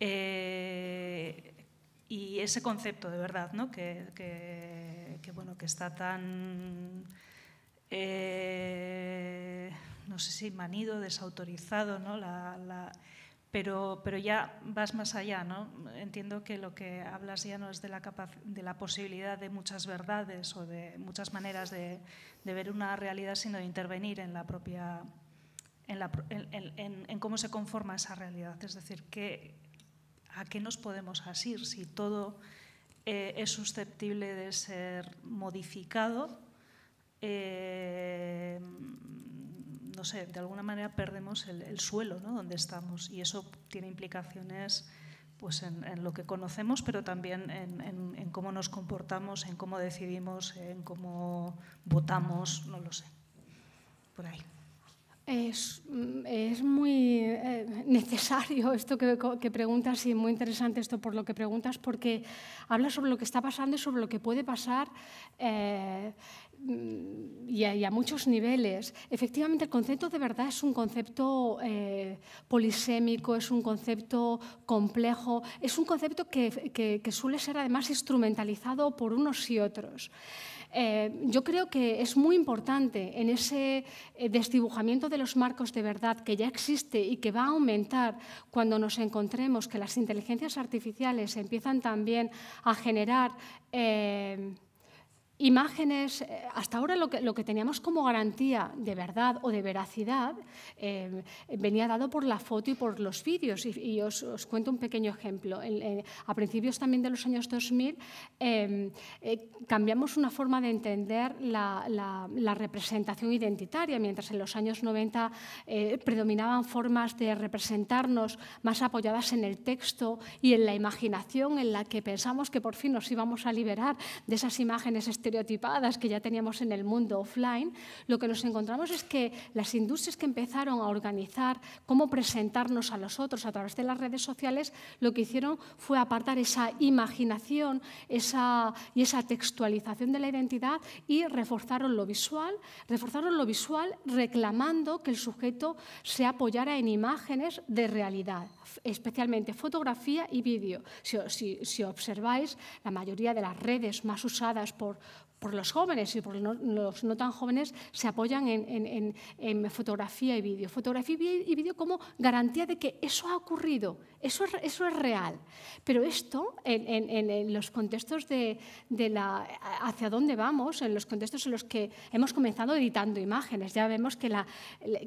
Eh, y ese concepto de verdad, ¿no? que, que, bueno, que está tan no sé si manido, desautorizado, ¿no? La, pero, ya vas más allá. ¿no? Entiendo que lo que hablas ya no es de la, posibilidad de muchas verdades o de muchas maneras de, ver una realidad, sino de intervenir en la propia... En, cómo se conforma esa realidad. Es decir, ¿a qué nos podemos asir si todo eh, es susceptible de ser modificado? Eh, no sé, de alguna manera perdemos el, suelo ¿no? donde estamos y eso tiene implicaciones pues en, lo que conocemos, pero también en, cómo nos comportamos, en cómo decidimos, en cómo votamos, no lo sé, por ahí. Es, muy eh, necesario esto que, preguntas y muy interesante esto por lo que preguntas porque habla sobre lo que está pasando y sobre lo que puede pasar eh, y a, muchos niveles. Efectivamente, el concepto de verdad es un concepto eh, polisémico, es un concepto complejo, es un concepto que, suele ser además instrumentalizado por unos y otros. Eh, yo creo que es muy importante en ese eh, desdibujamiento de los marcos de verdad que ya existe y que va a aumentar cuando nos encontremos que las inteligencias artificiales empiezan también a generar imágenes, eh, hasta ahora lo que, lo que, teníamos como garantía de verdad o de veracidad eh, venía dado por la foto y por los vídeos. Y, os, cuento un pequeño ejemplo. a principios también de los años 2000 em, eh, cambiamos una forma de entender la, la, representación identitaria, mientras en los años 90 predominaban formas de representarnos más apoyadas en el texto y en la imaginación, en la que pensamos que por fin nos íbamos a liberar de esas imágenes estereotipadas que ya teníamos en el mundo offline, lo que nos encontramos es que las industrias que empezaron a organizar cómo presentarnos a los otros a través de las redes sociales, lo que hicieron fue apartar esa imaginación esa, y esa textualización de la identidad y reforzaron lo visual, reforzaron lo visual reclamando que el sujeto se apoyara en imágenes de realidad, especialmente fotografía y vídeo. Si, si observáis, la mayoría de las redes más usadas por, por los jóvenes y por los no tan jóvenes se apoyan en, fotografía y vídeo. Fotografía y vídeo como garantía de que eso ha ocurrido, eso es, eso es real. Pero esto, en, los contextos de, la, hacia dónde vamos, en los contextos en los que hemos comenzado editando imágenes, ya vemos que, la,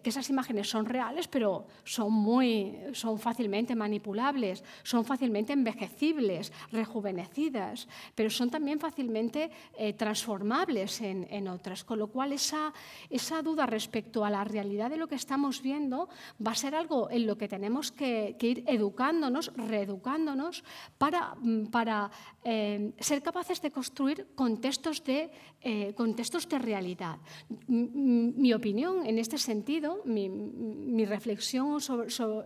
que esas imágenes son reales, pero son, muy, son fácilmente manipulables, son fácilmente envejecibles, rejuvenecidas, pero son también fácilmente eh, transformables transformables en, otras, con lo cual esa, esa duda respecto a la realidad de lo que estamos viendo va a ser algo en lo que tenemos que, ir educándonos, reeducándonos, para, mm, para eh, ser capaces de construir contextos de, eh, contextos de realidad. Mi opinión en este sentido, mi, reflexión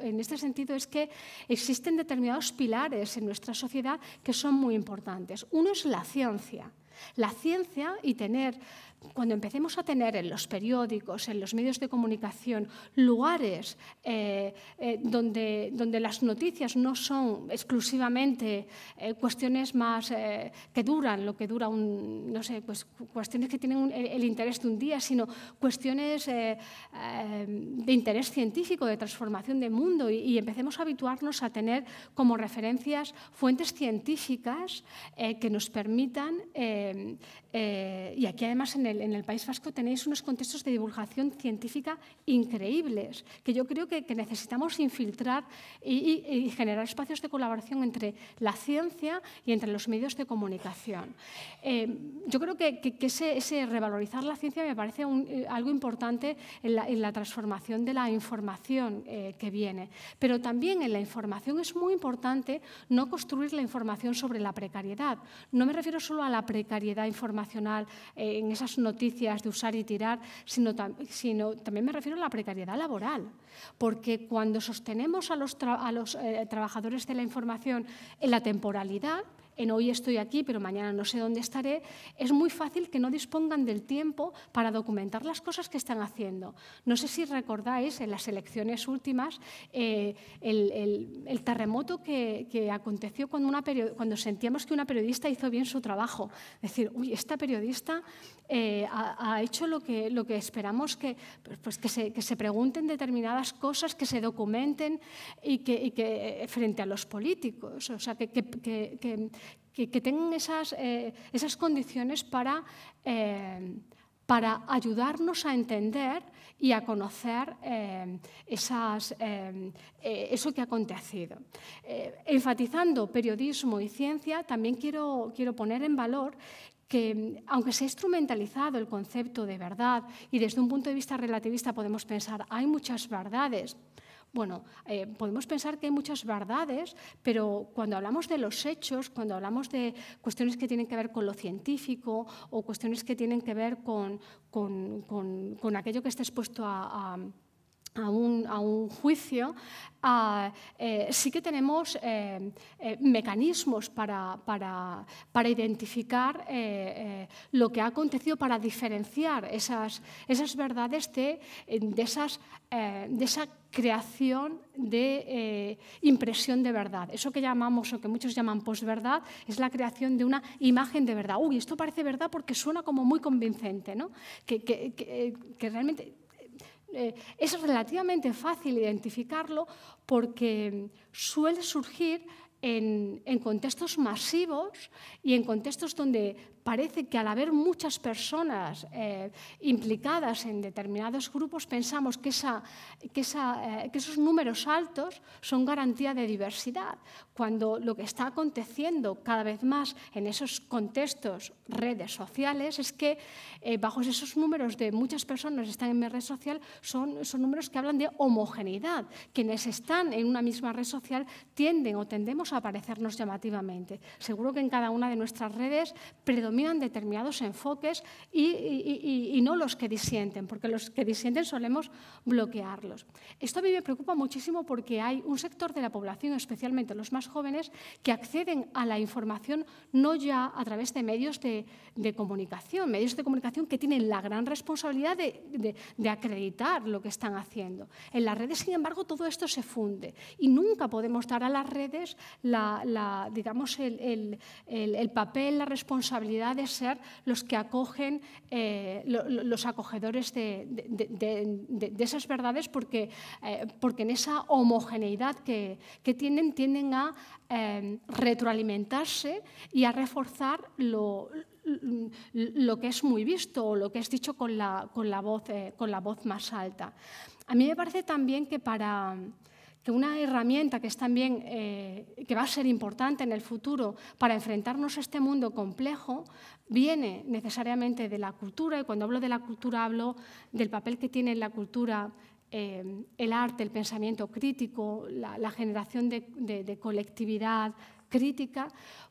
en este sentido es que existen determinados pilares en nuestra sociedad que son muy importantes. Uno es la ciencia. La ciencia y tener cuando empecemos a tener en los periódicos, en los medios de comunicación, lugares eh, eh, donde, donde, las noticias no son exclusivamente eh, cuestiones más que duran, lo que dura un, no sé, pues cuestiones que tienen el, interés de un día, sino cuestiones de interés científico, de transformación del mundo, y, y, empecemos a habituarnos a tener como referencias fuentes científicas que nos permitan, y aquí además en el, en el, País Vasco tenéis unos contextos de divulgación científica increíbles, que yo creo que, que necesitamos infiltrar y, y, y, generar espacios de colaboración entre la ciencia y entre los medios de comunicación. Eh, yo creo que, que ese, ese, revalorizar la ciencia me parece un, eh, algo importante en la, en la, transformación de la información eh, que viene, pero también en la información es muy importante no construir la información sobre la precariedad. No me refiero solo a la precariedad informacional eh, en esas noticias de usar y tirar, sino, tam sino, también me refiero a la precariedad laboral. Porque cuando sostenemos a los, a los eh, trabajadores de la información en la temporalidad, en hoy estoy aquí, pero mañana no sé dónde estaré, es muy fácil que no dispongan del tiempo para documentar las cosas que están haciendo. No sé si recordáis en las elecciones últimas eh, el, el, el, terremoto que, que aconteció cuando, una cuando sentíamos que una periodista hizo bien su trabajo. Es decir, uy, esta periodista eh, ha, ha, hecho lo que, lo que esperamos que, pues que, se, que se pregunten determinadas cosas, que se documenten y que, y que frente a los políticos. O sea, que, que, que que, que tengan esas, eh, esas, condiciones para, eh, para, ayudarnos a entender y a conocer eh, esas, eh, eso que ha acontecido. Eh, enfatizando periodismo y ciencia, también quiero, quiero poner en valor que aunque se ha instrumentalizado el concepto de verdad y desde un punto de vista relativista podemos pensar hay muchas verdades, bueno, eh, podemos pensar que hay muchas verdades, pero cuando hablamos de los hechos, cuando hablamos de cuestiones que tienen que ver con lo científico o cuestiones que tienen que ver con, con, con, con aquello que está expuesto a, a a un, juicio, uh, eh, sí que tenemos eh, eh, mecanismos para, para, identificar lo que ha acontecido, para diferenciar esas, esas verdades de, de, esas, de esa creación de impresión de verdad. Eso que llamamos, o que muchos llaman posverdad, es la creación de una imagen de verdad. Uy, esto parece verdad porque suena como muy convincente, ¿no? que, que, que realmente eh, es relativamente fácil identificarlo porque suele surgir en, en, contextos masivos y en contextos donde parece que al haber muchas personas eh, implicadas en determinados grupos, pensamos que, esa, que, esa, eh, que, esos números altos son garantía de diversidad, cuando lo que está aconteciendo cada vez más en esos contextos, redes sociales, es que eh, bajo esos números de muchas personas que están en mi red social son, son números que hablan de homogeneidad. Quienes están en una misma red social tienden o tendemos a parecernos llamativamente. Seguro que en cada una de nuestras redes predomina predominan determinados enfoques y, y, y, no los que disienten, porque los que disienten solemos bloquearlos. Esto a mí me preocupa muchísimo porque hay un sector de la población, especialmente los más jóvenes, que acceden a la información no ya a través de medios de, de comunicación, medios de comunicación que tienen la gran responsabilidad de, de, de acreditar lo que están haciendo. En las redes, sin embargo, todo esto se funde y nunca podemos dar a las redes la, la, digamos, el, el, el, el papel, la responsabilidad de ser los que acogen, eh, los acogedores de, esas verdades, porque, eh, porque en esa homogeneidad que, que tienen, tienden a eh, retroalimentarse y a reforzar lo, lo que es muy visto o lo que es dicho con la, con la, voz, eh, con la voz más alta. A mí me parece también que para que una herramienta que es también eh, que va a ser importante en el futuro para enfrentarnos a este mundo complejo viene necesariamente de la cultura y cuando hablo de la cultura hablo del papel que tiene en la cultura eh, el arte, el pensamiento crítico, la, generación de, de, de, colectividad crítica,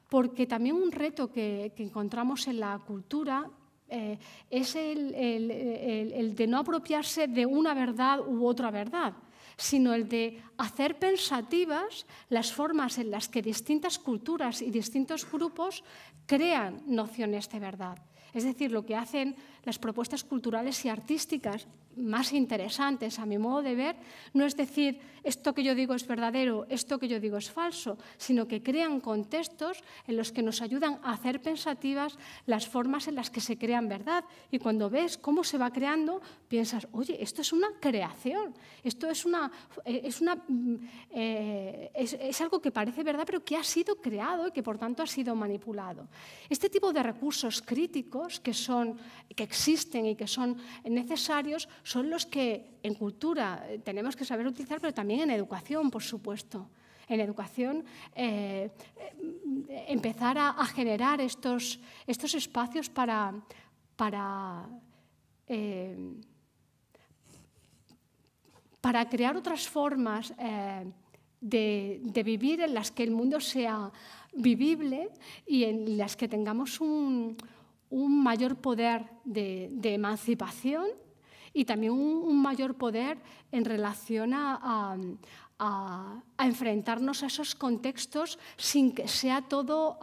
porque también un reto que, encontramos en la cultura eh, es el de no apropiarse de una verdad u otra verdad sino el de hacer pensativas las formas en las que distintas culturas y distintos grupos crean nociones de verdad. Es decir, lo que hacen las propuestas culturales y artísticas más interesantes, a mi modo de ver, no es decir esto que yo digo es verdadero, esto que yo digo es falso, sino que crean contextos en los que nos ayudan a hacer pensativas las formas en las que se crean verdad. Y cuando ves cómo se va creando, piensas, oye, esto es una creación, esto es, una, eh, es, una, mm, eh, es, algo que parece verdad, pero que ha sido creado y que por tanto ha sido manipulado. Este tipo de recursos críticos que, son, que existen y que son necesarios son los que en cultura eh, tenemos que saber utilizar, pero también en educación, por supuesto. En educación, eh, eh, empezar a, generar estos, estos espacios para, para, para crear otras formas de, vivir en las que el mundo sea vivible y en las que tengamos un, mayor poder de, emancipación y también un, mayor poder en relación a, enfrentarnos a esos contextos sin que sea todo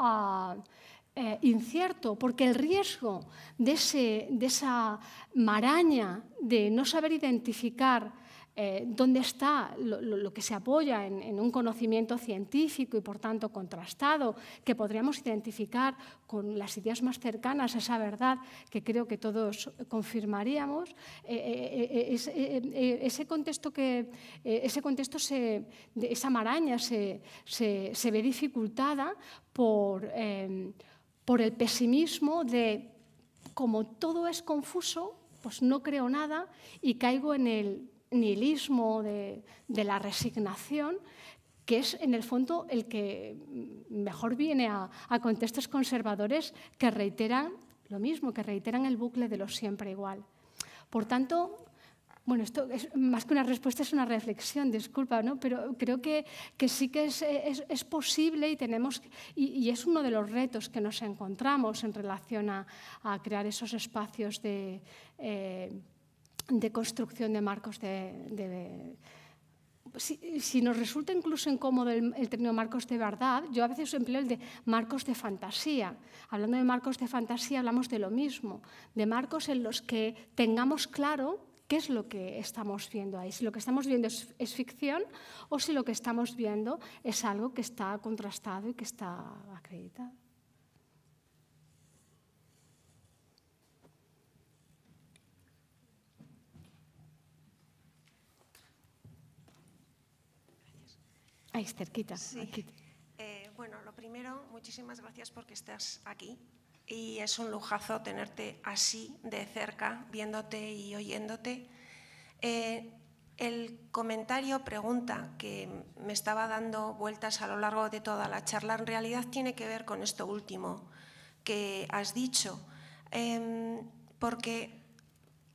eh, incierto, porque el riesgo de, de esa maraña de no saber identificar eh, dónde está lo, que se apoya en, un conocimiento científico y, por tanto, contrastado, que podríamos identificar con las ideas más cercanas a esa verdad que creo que todos confirmaríamos, eh, eh, ese contexto, que, ese contexto se, esa maraña se, se, ve dificultada por, por el pesimismo de, como todo es confuso, pues no creo nada y caigo en el nihilismo, de, la resignación, que es en el fondo el que mejor viene a, contextos conservadores que reiteran lo mismo, que reiteran el bucle de lo siempre igual. Por tanto, bueno, esto es más que una respuesta, es una reflexión, disculpa, ¿no? pero creo que, sí que es, posible y, tenemos, y, es uno de los retos que nos encontramos en relación a, crear esos espacios de... Eh, de construcción de marcos de... si, nos resulta incluso incómodo el, término marcos de verdad, yo a veces empleo el de marcos de fantasía. Hablando de marcos de fantasía hablamos de lo mismo, de marcos en los que tengamos claro qué es lo que estamos viendo ahí, si lo que estamos viendo es ficción o si lo que estamos viendo es algo que está contrastado y que está acreditado. Ahí, cerquita. Eh, bueno, lo primero, muchísimas gracias porque estás aquí y es un lujazo tenerte así de cerca, viéndote y oyéndote. Eh, el comentario, pregunta que me estaba dando vueltas a lo largo de toda la charla, en realidad tiene que ver con esto último que has dicho, em, porque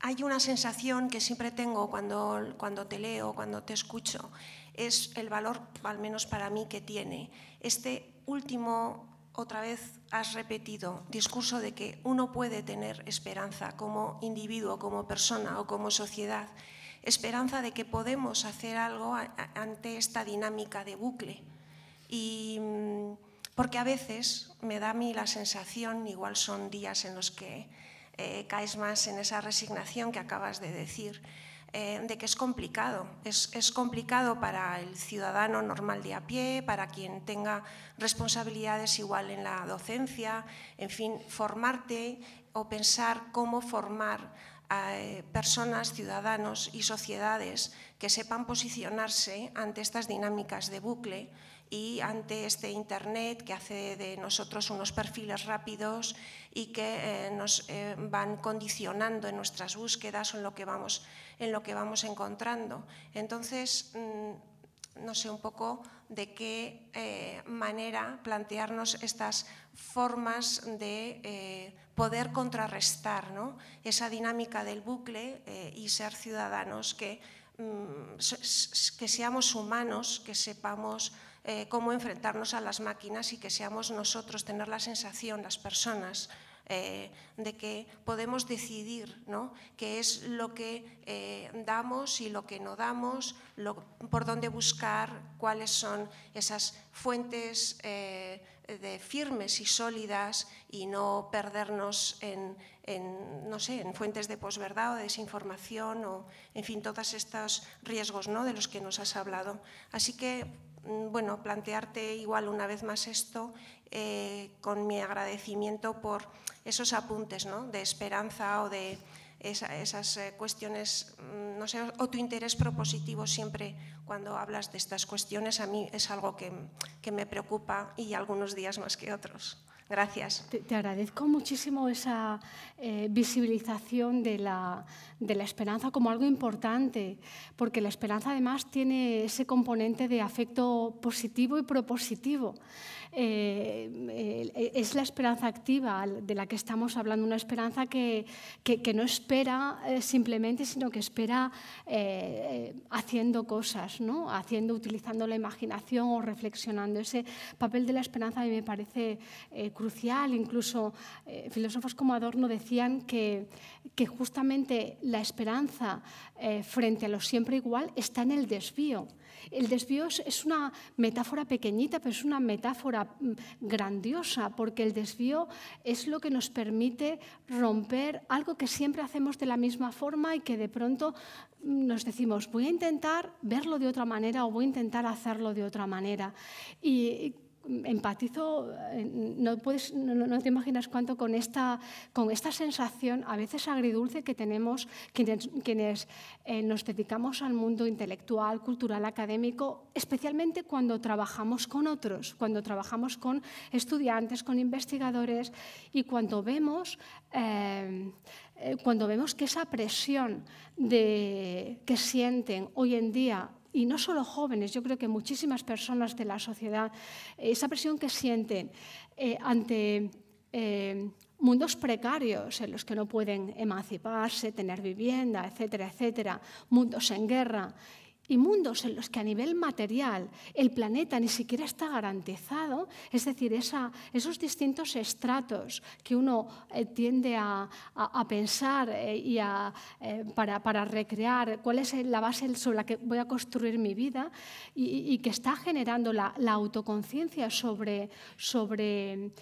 hay una sensación que siempre tengo cuando, cuando te leo, cuando te escucho, es el valor, al menos para mí, que tiene. Este último, otra vez has repetido, discurso de que uno puede tener esperanza como individuo, como persona o como sociedad, esperanza de que podemos hacer algo ante esta dinámica de bucle. Y mm, porque a veces me da a mí la sensación, igual son días en los que eh, caes más en esa resignación que acabas de decir, eh, de que es complicado. Es, complicado para el ciudadano normal de a pie, para quien tenga responsabilidades igual en la docencia, en fin, formarte o pensar cómo formar a eh, personas, ciudadanos y sociedades que sepan posicionarse ante estas dinámicas de bucle y ante este Internet que hace de nosotros unos perfiles rápidos y que eh, nos van condicionando en nuestras búsquedas o en lo que vamos en lo que vamos encontrando. Entonces, mm, no sé un poco de qué eh, manera plantearnos estas formas de eh, poder contrarrestar esa dinámica del bucle eh, y ser ciudadanos que, mm, que seamos humanos, que sepamos cómo enfrentarnos a las máquinas y que seamos nosotros, tener la sensación, las personas, eh, de que podemos decidir ¿no? qué es lo que eh, damos y lo que no damos, por dónde buscar, cuáles son esas fuentes eh, de firmes y sólidas y no perdernos en, no sé, en fuentes de posverdad o de desinformación o, en fin, todos estos riesgos ¿no? de los que nos has hablado. Así que, bueno, plantearte igual una vez más esto con mi agradecimiento por esos apuntes de esperanza o de esas eh, cuestiones, mm, no sé, o tu interés propositivo siempre cuando hablas de estas cuestiones, a mí es algo que, me preocupa y algunos días más que otros. Gracias. Te, agradezco muchísimo esa eh, visibilización de la, de la, esperanza como algo importante, porque la esperanza además tiene ese componente de afecto positivo y propositivo. Eh, eh, es la esperanza activa de la que estamos hablando, una esperanza que, que, no espera eh, simplemente, sino que espera haciendo cosas, ¿no? haciendo, utilizando la imaginación o reflexionando. Ese papel de la esperanza a me parece crucial. Incluso filósofos como Adorno decían que, que justamente la esperanza frente a lo siempre igual está en el desvío. El desvío es una metáfora pequeñita, pero es una metáfora mm, grandiosa, porque el desvío es lo que nos permite romper algo que siempre hacemos de la misma forma y que de pronto mm, nos decimos, voy a intentar verlo de otra manera o voy a intentar hacerlo de otra manera. Empatizo, eh, no, te imaginas cuánto con esta, con esta sensación, a veces agridulce, que tenemos quienes, eh, nos dedicamos al mundo intelectual, cultural, académico, especialmente cuando trabajamos con otros, cuando trabajamos con estudiantes, con investigadores y cuando vemos, eh, cuando vemos que esa presión que sienten hoy en día y no solo jóvenes, yo creo que muchísimas personas de la sociedad, esa presión que sienten eh, ante eh, mundos precarios en los que no pueden emanciparse, tener vivienda, etcétera, etcétera, mundos en guerra, y mundos en los que a nivel material el planeta ni siquiera está garantizado, es decir, esos distintos estratos que uno eh, tiende a, pensar eh, y eh, para, recrear cuál es la base sobre la que voy a construir mi vida y, que está generando la, autoconciencia sobre, sobre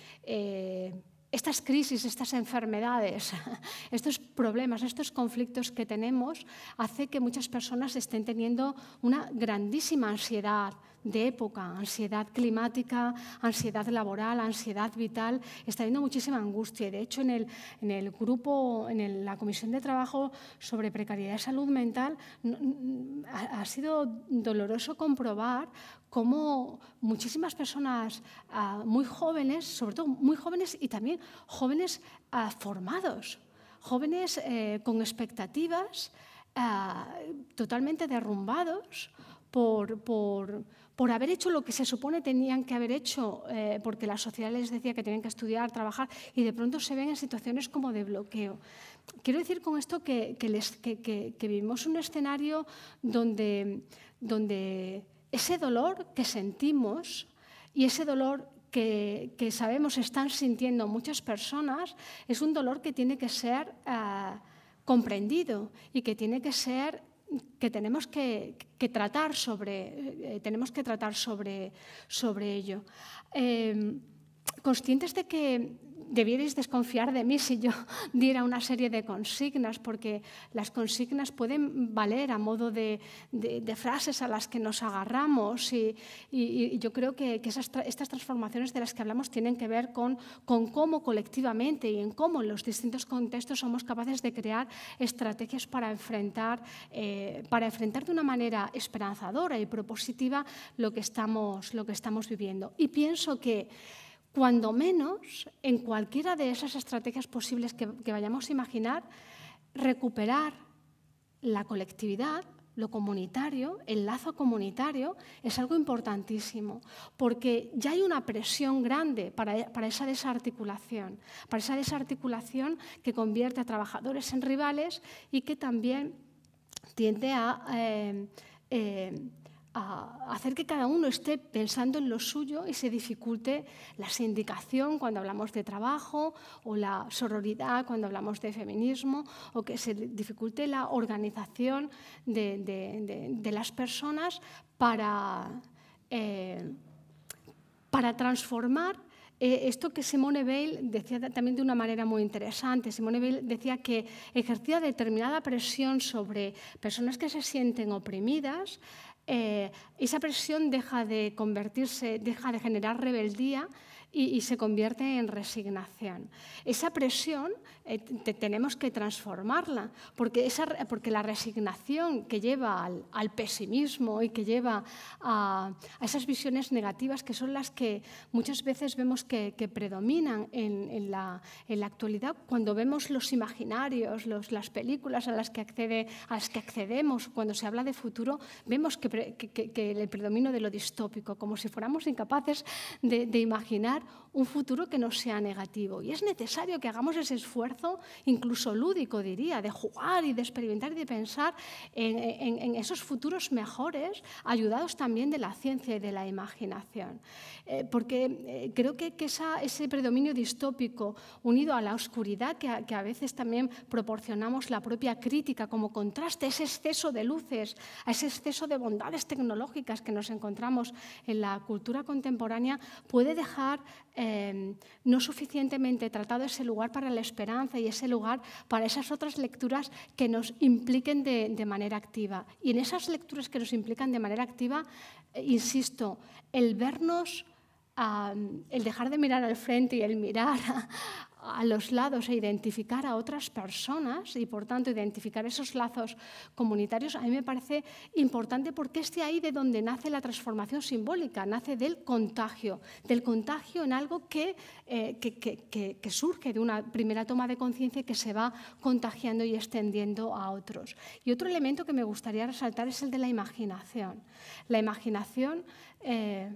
estas crisis, estas enfermedades, estos problemas, estos conflictos que tenemos, hace que muchas personas estén teniendo una grandísima ansiedad de época, ansiedad climática, ansiedad laboral, ansiedad vital, está habiendo muchísima angustia. De hecho, en el, en el grupo, en la Comisión de Trabajo sobre Precariedad y Salud Mental, ha, sido doloroso comprobar cómo muchísimas personas ah, muy jóvenes, sobre todo muy jóvenes y también jóvenes ah, formados, jóvenes eh, con expectativas ah, totalmente derrumbados por, por, por, haber hecho lo que se supone tenían que haber hecho, eh, porque la sociedad les decía que tenían que estudiar, trabajar, y de pronto se ven en situaciones como de bloqueo. Quiero decir con esto que, que, les, que vivimos un escenario donde, donde ese dolor que sentimos y ese dolor que, sabemos están sintiendo muchas personas es un dolor que tiene que ser eh, comprendido y que tiene que ser que tenemos que, tratar sobre eh, tenemos que tratar sobre, sobre ello. Eh, conscientes de que debierais desconfiar de mí si yo diera una serie de consignas, porque las consignas pueden valer a modo de, frases a las que nos agarramos y, yo creo que, estas transformaciones de las que hablamos tienen que ver con, cómo colectivamente y en cómo en los distintos contextos somos capaces de crear estrategias para enfrentar, eh, para enfrentar de una manera esperanzadora y propositiva lo que estamos, lo que estamos viviendo. Y pienso que cuando menos, en cualquiera de esas estrategias posibles que, vayamos a imaginar, recuperar la colectividad, lo comunitario, el lazo comunitario, es algo importantísimo, porque ya hay una presión grande para, esa desarticulación, para esa desarticulación que convierte a trabajadores en rivales y que también tiende a eh, eh, a hacer que cada uno esté pensando en lo suyo y se dificulte la sindicación cuando hablamos de trabajo o la sororidad cuando hablamos de feminismo o que se dificulte la organización de, las personas para, eh, para transformar eh, esto que Simone Weil decía también de una manera muy interesante. Simone Weil decía que ejercía determinada presión sobre personas que se sienten oprimidas eh, esa presión deja de convertirse, deja de generar rebeldía y, se convierte en resignación. Esa presión eh, tenemos que transformarla, porque, esa, porque la resignación que lleva al, pesimismo y que lleva a, esas visiones negativas que son las que muchas veces vemos que, predominan en, la, en, la, actualidad, cuando vemos los imaginarios, los, las películas a las, que accede, a las que accedemos, cuando se habla de futuro, vemos que, el predominio de lo distópico, como si fuéramos incapaces de, de imaginar un futuro que no sea negativo. Y es necesario que hagamos ese esfuerzo, incluso lúdico diría, de jugar y de experimentar y de pensar en, esos futuros mejores, ayudados también de la ciencia y de la imaginación. Eh, porque eh, creo que, ese predominio distópico, unido a la oscuridad que a, que a veces también proporcionamos la propia crítica como contraste, ese exceso de luces, a ese exceso de bondades tecnológicas que nos encontramos en la cultura contemporánea, puede dejar Em, no suficientemente tratado ese lugar para la esperanza y ese lugar para esas otras lecturas que nos impliquen de, manera activa. Y en esas lecturas que nos implican de manera activa, eh, insisto, el vernos, el dejar de mirar al frente y el mirar los lados e identificar a otras personas y, por tanto, identificar esos lazos comunitarios, a mí me parece importante porque es de ahí de donde nace la transformación simbólica, nace del contagio, del contagio en algo que, eh, que, surge de una primera toma de conciencia que se va contagiando y extendiendo a otros. Y otro elemento que me gustaría resaltar es el de la imaginación. La imaginación... Eh,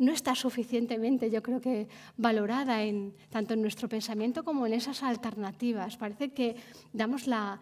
no está suficientemente, yo creo que, valorada en, tanto en nuestro pensamiento como en esas alternativas. Parece que damos la,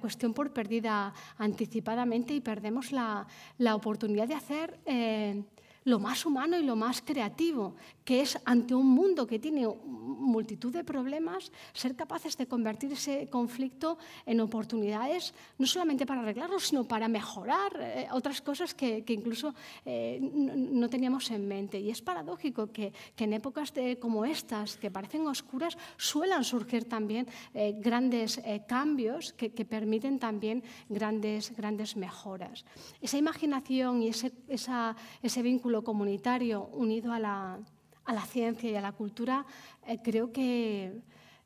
cuestión por perdida anticipadamente y perdemos la, oportunidad de hacer eh, lo más humano y lo más creativo, que es ante un mundo que tiene multitud de problemas, ser capaces de convertir ese conflicto en oportunidades, no solamente para arreglarlo, sino para mejorar eh, otras cosas que, incluso eh, no, teníamos en mente. Y es paradójico que, en épocas como estas, que parecen oscuras, suelan surgir también eh, grandes cambios que, permiten también grandes, grandes mejoras. Esa imaginación y ese, ese vínculo comunitario unido a la, ciencia y a la cultura, eh, creo que,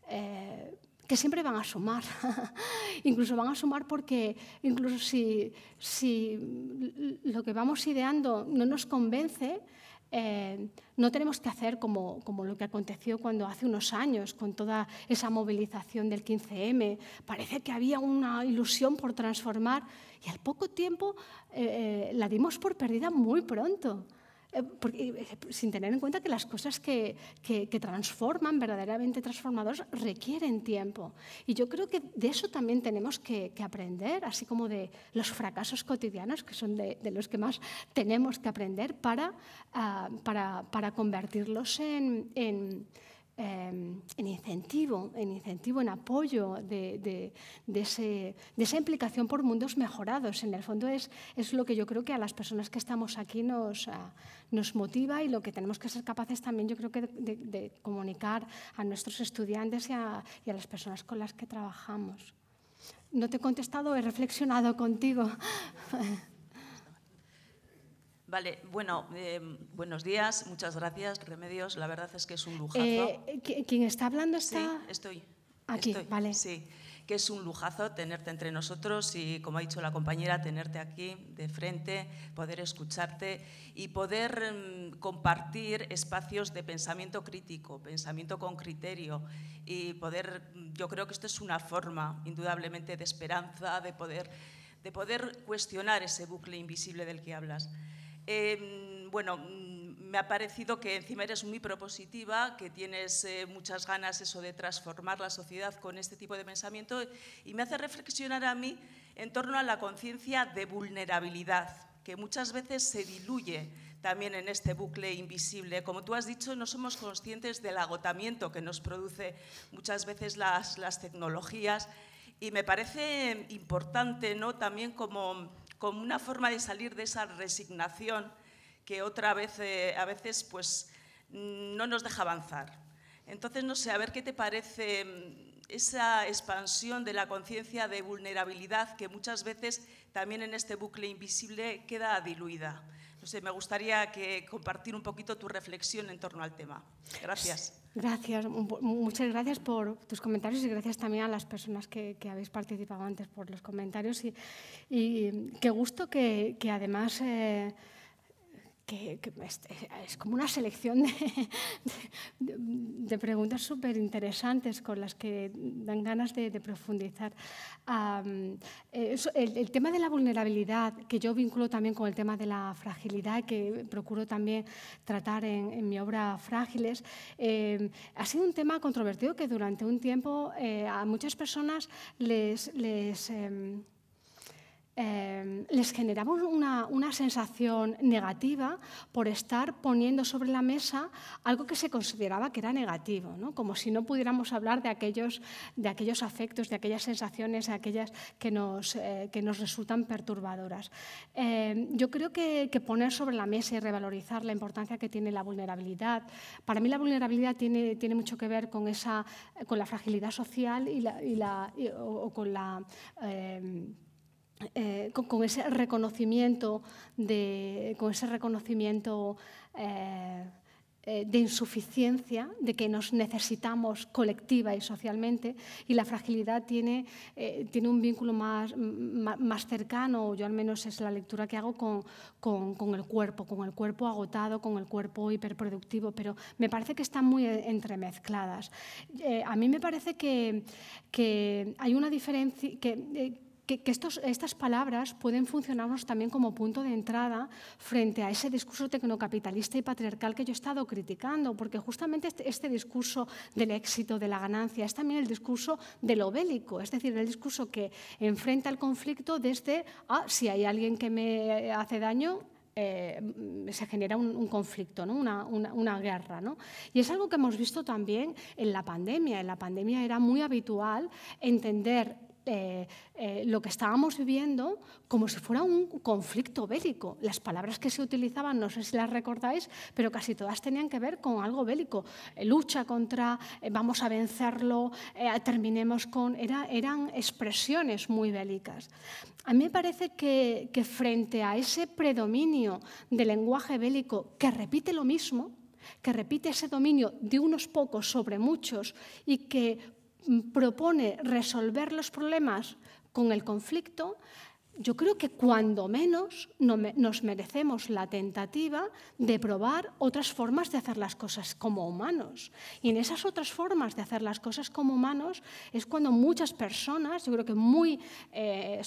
eh, que siempre van a sumar. incluso van a sumar porque incluso si, si lo que vamos ideando no nos convence, eh, no tenemos que hacer como, como, lo que aconteció cuando hace unos años, con toda esa movilización del 15M. Parece que había una ilusión por transformar y al poco tiempo la dimos por perdida muy pronto. Eh, eh, sin tener en cuenta que las cosas que, transforman, verdaderamente transformadoras, requieren tiempo. Y yo creo que de eso también tenemos que, aprender, así como de los fracasos cotidianos, que son de, los que más tenemos que aprender para, ah, para, convertirlos en Em, en incentivo, en incentivo, en apoyo de, esa implicación por mundos mejorados. En el fondo es, es, lo que yo creo que a las personas que estamos aquí nos, ah, nos motiva y lo que tenemos que ser capaces también, yo creo que de, comunicar a nuestros estudiantes y a, y a las personas con las que trabajamos. No te he contestado, he reflexionado contigo. Vale, bueno, em, buenos días, muchas gracias, Remedios. La verdad es que es un lujazo. Eh, ¿Quién está hablando está? Sí, estoy. Aquí, vale. Sí, que es un lujazo tenerte entre nosotros y, como ha dicho la compañera, tenerte aquí de frente, poder escucharte y poder em, compartir espacios de pensamiento crítico, pensamiento con criterio y poder, yo creo que esto es una forma, indudablemente, de esperanza, de poder, de poder cuestionar ese bucle invisible del que hablas. Em, bueno, mm, me ha parecido que encima eres muy propositiva, que tienes eh, muchas ganas eso de transformar la sociedad con este tipo de pensamiento y me hace reflexionar a mí en torno a la conciencia de vulnerabilidad, que muchas veces se diluye también en este bucle invisible. Como tú has dicho, no somos conscientes del agotamiento que nos produce muchas veces las, las tecnologías y me parece importante ¿no? también como como una forma de salir de esa resignación que otra vez eh, a veces pues no nos deja avanzar. Entonces, no sé, a ver qué te parece mm, esa expansión de la conciencia de vulnerabilidad que muchas veces también en este bucle invisible queda diluida. No sé, me gustaría que compartir un poquito tu reflexión en torno al tema. Gracias. Gracias, muchas gracias por tus comentarios y gracias también a las personas que, habéis participado antes por los comentarios. Y, qué gusto que, además eh, que, es, como una selección de, preguntas súper interesantes con las que dan ganas de, profundizar. el, tema de la vulnerabilidad, que yo vinculo también con el tema de la fragilidad, que procuro también tratar en, mi obra Frágiles, eh, ha sido un tema controvertido que durante un tiempo eh, a muchas personas les... les em, Em, les generaba una, sensación negativa por estar poniendo sobre la mesa algo que se consideraba que era negativo, como si no pudiéramos hablar de aquellos, de aquellos afectos, de aquellas sensaciones, de aquellas que nos, eh, que nos resultan perturbadoras. Em, yo creo que, poner sobre la mesa y revalorizar la importancia que tiene la vulnerabilidad, para mí la vulnerabilidad tiene, tiene mucho que ver con, esa, con la fragilidad social y la, o, con la... Eh, con, ese reconocimiento de, con ese reconocimiento eh, eh, de insuficiencia, de que nos necesitamos colectiva y socialmente, y la fragilidad tiene, tiene un vínculo más, más, cercano, yo al menos es la lectura que hago con, con, con, el cuerpo, con el cuerpo agotado, con el cuerpo hiperproductivo, pero me parece que están muy entremezcladas. a mí me parece que, que hay una diferencia, que, que, estas palabras pueden funcionarnos también como punto de entrada frente a ese discurso tecnocapitalista y patriarcal que yo he estado criticando, porque justamente este, este, discurso del éxito, de la ganancia, es también el discurso de lo bélico, es decir, el discurso que enfrenta el conflicto desde, ah, si hay alguien que me hace daño, eh, se genera un, conflicto, ¿no? una, una, guerra. ¿no? Y es algo que hemos visto también en la pandemia. En la pandemia era muy habitual entender eh, eh, lo que estábamos viviendo como si fuera un conflicto bélico. Las palabras que se utilizaban, no sé si las recordáis, pero casi todas tenían que ver con algo bélico. Eh, lucha contra, vamos a vencerlo, terminemos con... Era, eran expresiones muy bélicas. A mí me parece que, que frente a ese predominio del lenguaje bélico que repite lo mismo, que repite ese dominio de unos pocos sobre muchos y que propone resolver los problemas con el conflicto, yo creo que cuando menos nos merecemos la tentativa de probar otras formas de hacer las cosas como humanos. Y en esas otras formas de hacer las cosas como humanos es cuando muchas personas, yo creo que muy, eh,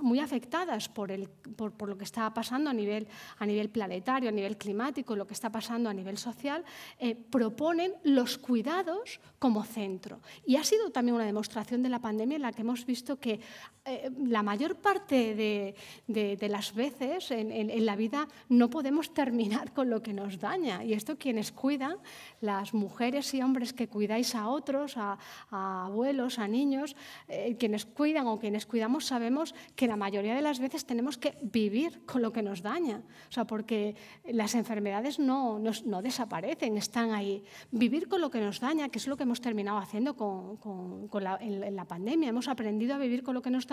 muy afectadas por, el, por, lo que está pasando a nivel, a nivel planetario, a nivel climático, lo que está pasando a nivel social, eh, proponen los cuidados como centro. Y ha sido también una demostración de la pandemia en la que hemos visto que eh, la mayor parte de, las veces en, la vida no podemos terminar con lo que nos daña. Y esto quienes cuidan, las mujeres y hombres que cuidáis a otros, a, abuelos, a niños, eh, quienes cuidan o quienes cuidamos sabemos que la mayoría de las veces tenemos que vivir con lo que nos daña. O sea, porque las enfermedades no, no, desaparecen, están ahí. Vivir con lo que nos daña, que es lo que hemos terminado haciendo con, la, en, la pandemia. Hemos aprendido a vivir con lo que nos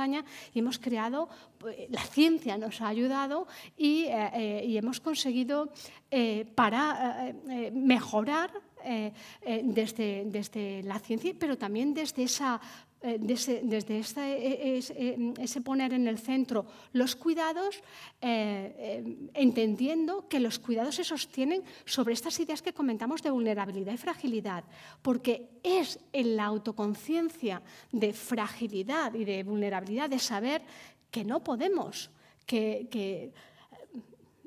y hemos creado, pues, la ciencia nos ha ayudado y, eh, eh, hemos conseguido eh, para mejorar desde, desde la ciencia, pero también desde esa eh, desde, ese, e, e, ese, poner en el centro los cuidados, eh, eh, entendiendo que los cuidados se sostienen sobre estas ideas que comentamos de vulnerabilidad y fragilidad, porque es en la autoconciencia de fragilidad y de vulnerabilidad de saber que no podemos, que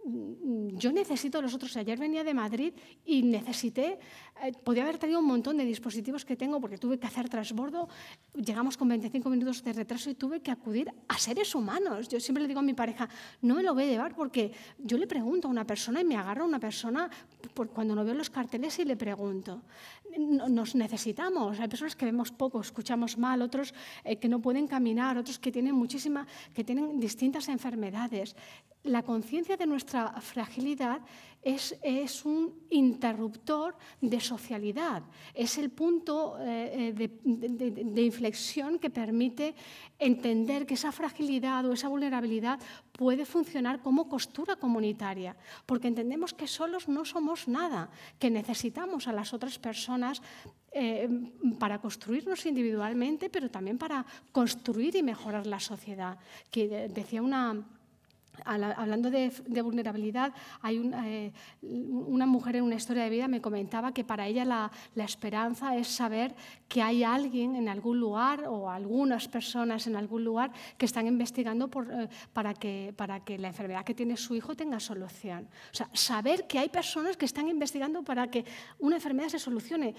Mm, yo necesito los otros. Ayer venía de Madrid y necesité, eh, podía haber tenido un montón de dispositivos que tengo porque tuve que hacer transbordo. Llegamos con 25 minutos de retraso y tuve que acudir a seres humanos. Yo siempre le digo a mi pareja, no me lo voy a llevar porque yo le pregunto a una persona y me agarro a una persona por cuando no veo los carteles y le pregunto. Nos necesitamos. Hay personas que vemos poco, escuchamos mal, otros eh, que no pueden caminar, otros que tienen muchísima, que tienen distintas enfermedades la conciencia de nuestra fragilidad es, es un interruptor de socialidad, es el punto eh, de, de, de inflexión que permite entender que esa fragilidad o esa vulnerabilidad puede funcionar como costura comunitaria, porque entendemos que solos no somos nada, que necesitamos a las otras personas eh, para construirnos individualmente, pero también para construir y mejorar la sociedad. Que decía una Hablando de, vulnerabilidad, hay eh, una mujer en una historia de vida me comentaba que para ella la, esperanza es saber que hay alguien en algún lugar o algunas personas en algún lugar que están investigando eh, para, que, para que la enfermedad que tiene su hijo tenga solución. O sea, saber que hay personas que están investigando para que una enfermedad se solucione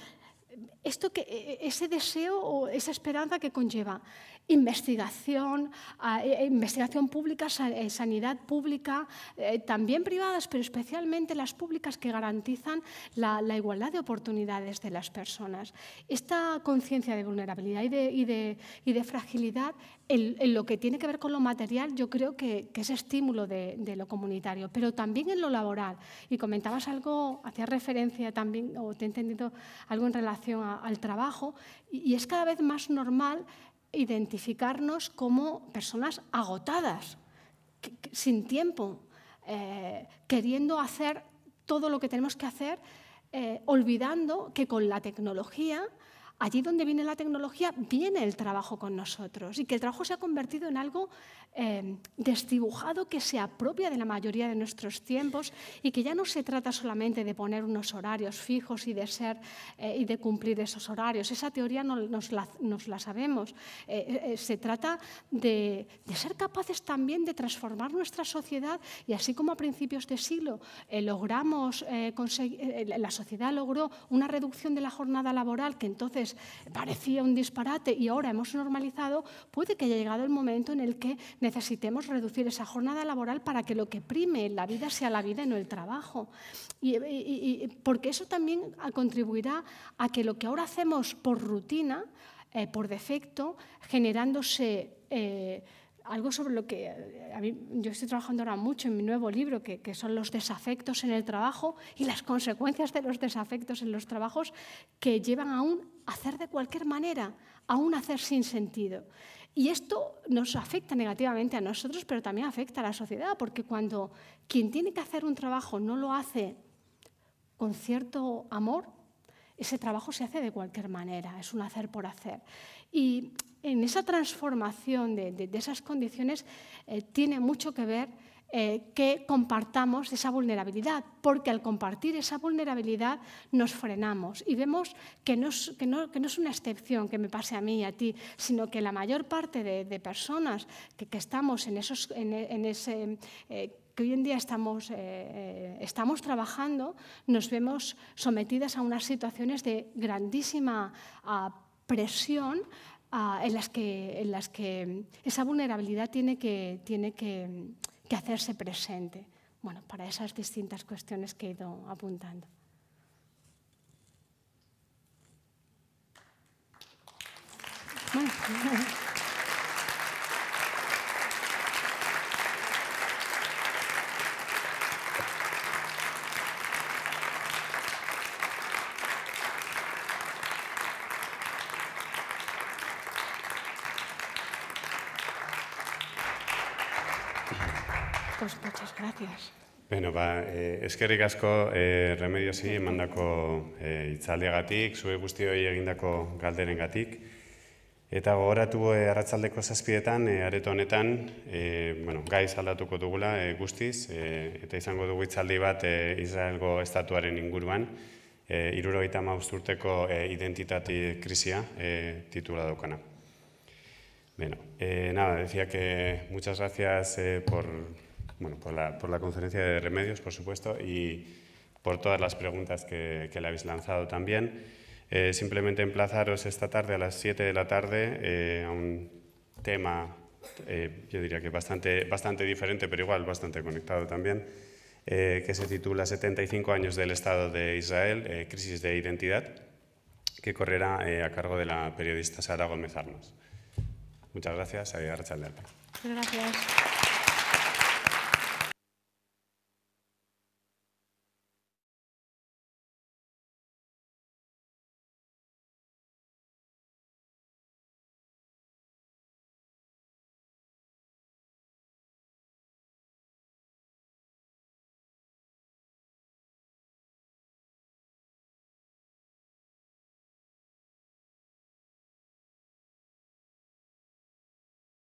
esto que, e, e, ese deseo o esa esperanza que conlleva investigación, e, investigación pública, eh, sanidad pública, eh, también privadas, pero especialmente las públicas que garantizan la, igualdad de oportunidades de las personas. Esta conciencia de vulnerabilidad y de, fragilidad en, lo que tiene que ver con lo material, yo creo que, es estímulo de, lo comunitario, pero también en lo laboral. Y comentabas algo, hacía referencia también, o te he entendido algo en relación al trabajo, y, es cada vez más normal identificarnos como personas agotadas, sin tiempo, eh, queriendo hacer todo lo que tenemos que hacer, eh, olvidando que con la tecnología allí donde viene la tecnología, viene el trabajo con nosotros y que el trabajo se ha convertido en algo eh, desdibujado que se apropia de la mayoría de nuestros tiempos y que ya no se trata solamente de poner unos horarios fijos y de ser eh, y de cumplir esos horarios. Esa teoría no, nos, la, sabemos. Eh, se trata de, ser capaces también de transformar nuestra sociedad y así como a principios de siglo logramos conseguir, la sociedad logró una reducción de la jornada laboral que entonces parecía un disparate y ahora hemos normalizado, puede que haya llegado el momento en el que necesitemos reducir esa jornada laboral para que lo que prime en la vida sea la vida y no el trabajo. Y, porque eso también contribuirá a que lo que ahora hacemos por rutina, eh, por defecto, generándose... Eh, algo sobre lo que eh, yo estoy trabajando ahora mucho en mi nuevo libro, que, que, son los desafectos en el trabajo y las consecuencias de los desafectos en los trabajos que llevan a un hacer de cualquier manera, a un hacer sin sentido. Y esto nos afecta negativamente a nosotros, pero también afecta a la sociedad, porque cuando quien tiene que hacer un trabajo no lo hace con cierto amor, ese trabajo se hace de cualquier manera, es un hacer por hacer. Y en esa transformación de, esas condiciones eh, tiene mucho que ver eh, que compartamos esa vulnerabilidad, porque al compartir esa vulnerabilidad nos frenamos y vemos que no es, una excepción que me pase a mí y a ti, sino que la mayor parte de, personas que, estamos en, esos, ese... Eh, que hoy en día estamos, estamos trabajando, nos vemos sometidas a unas situaciones de grandísima ah, presión en, las que, en las que esa vulnerabilidad tiene que, tiene que que hacerse presente. Bueno, para esas distintas cuestiones que he ido apuntando. Bueno. gracias. Bueno, ba, eh, eskerrik asko eh, remediosi emandako eh, itzaldiagatik, zue guztioi egindako galderengatik. Eta gogoratu eh, arratzaldeko zazpietan, eh, areto honetan, eh, bueno, gai aldatuko dugula eh, guztiz, eh, eta izango dugu itzaldi bat eh, Israelgo estatuaren inguruan, eh, irurogeita mausturteko eh, identitate krisia eh, titula daukana. Bueno, eh, nada, decía que muchas gracias eh, por, bueno, por, la, por la conferencia de remedios, por supuesto, y por todas las preguntas que, que le habéis lanzado también. Eh, simplemente emplazaros esta tarde a las 7 de la tarde eh, a un tema, eh, yo diría que bastante, bastante diferente, pero igual bastante conectado también, eh, que se titula 75 años del Estado de Israel, eh, crisis de identidad, que correrá eh, a cargo de la periodista Sara Gómez Arnos. Muchas gracias. A Gracias.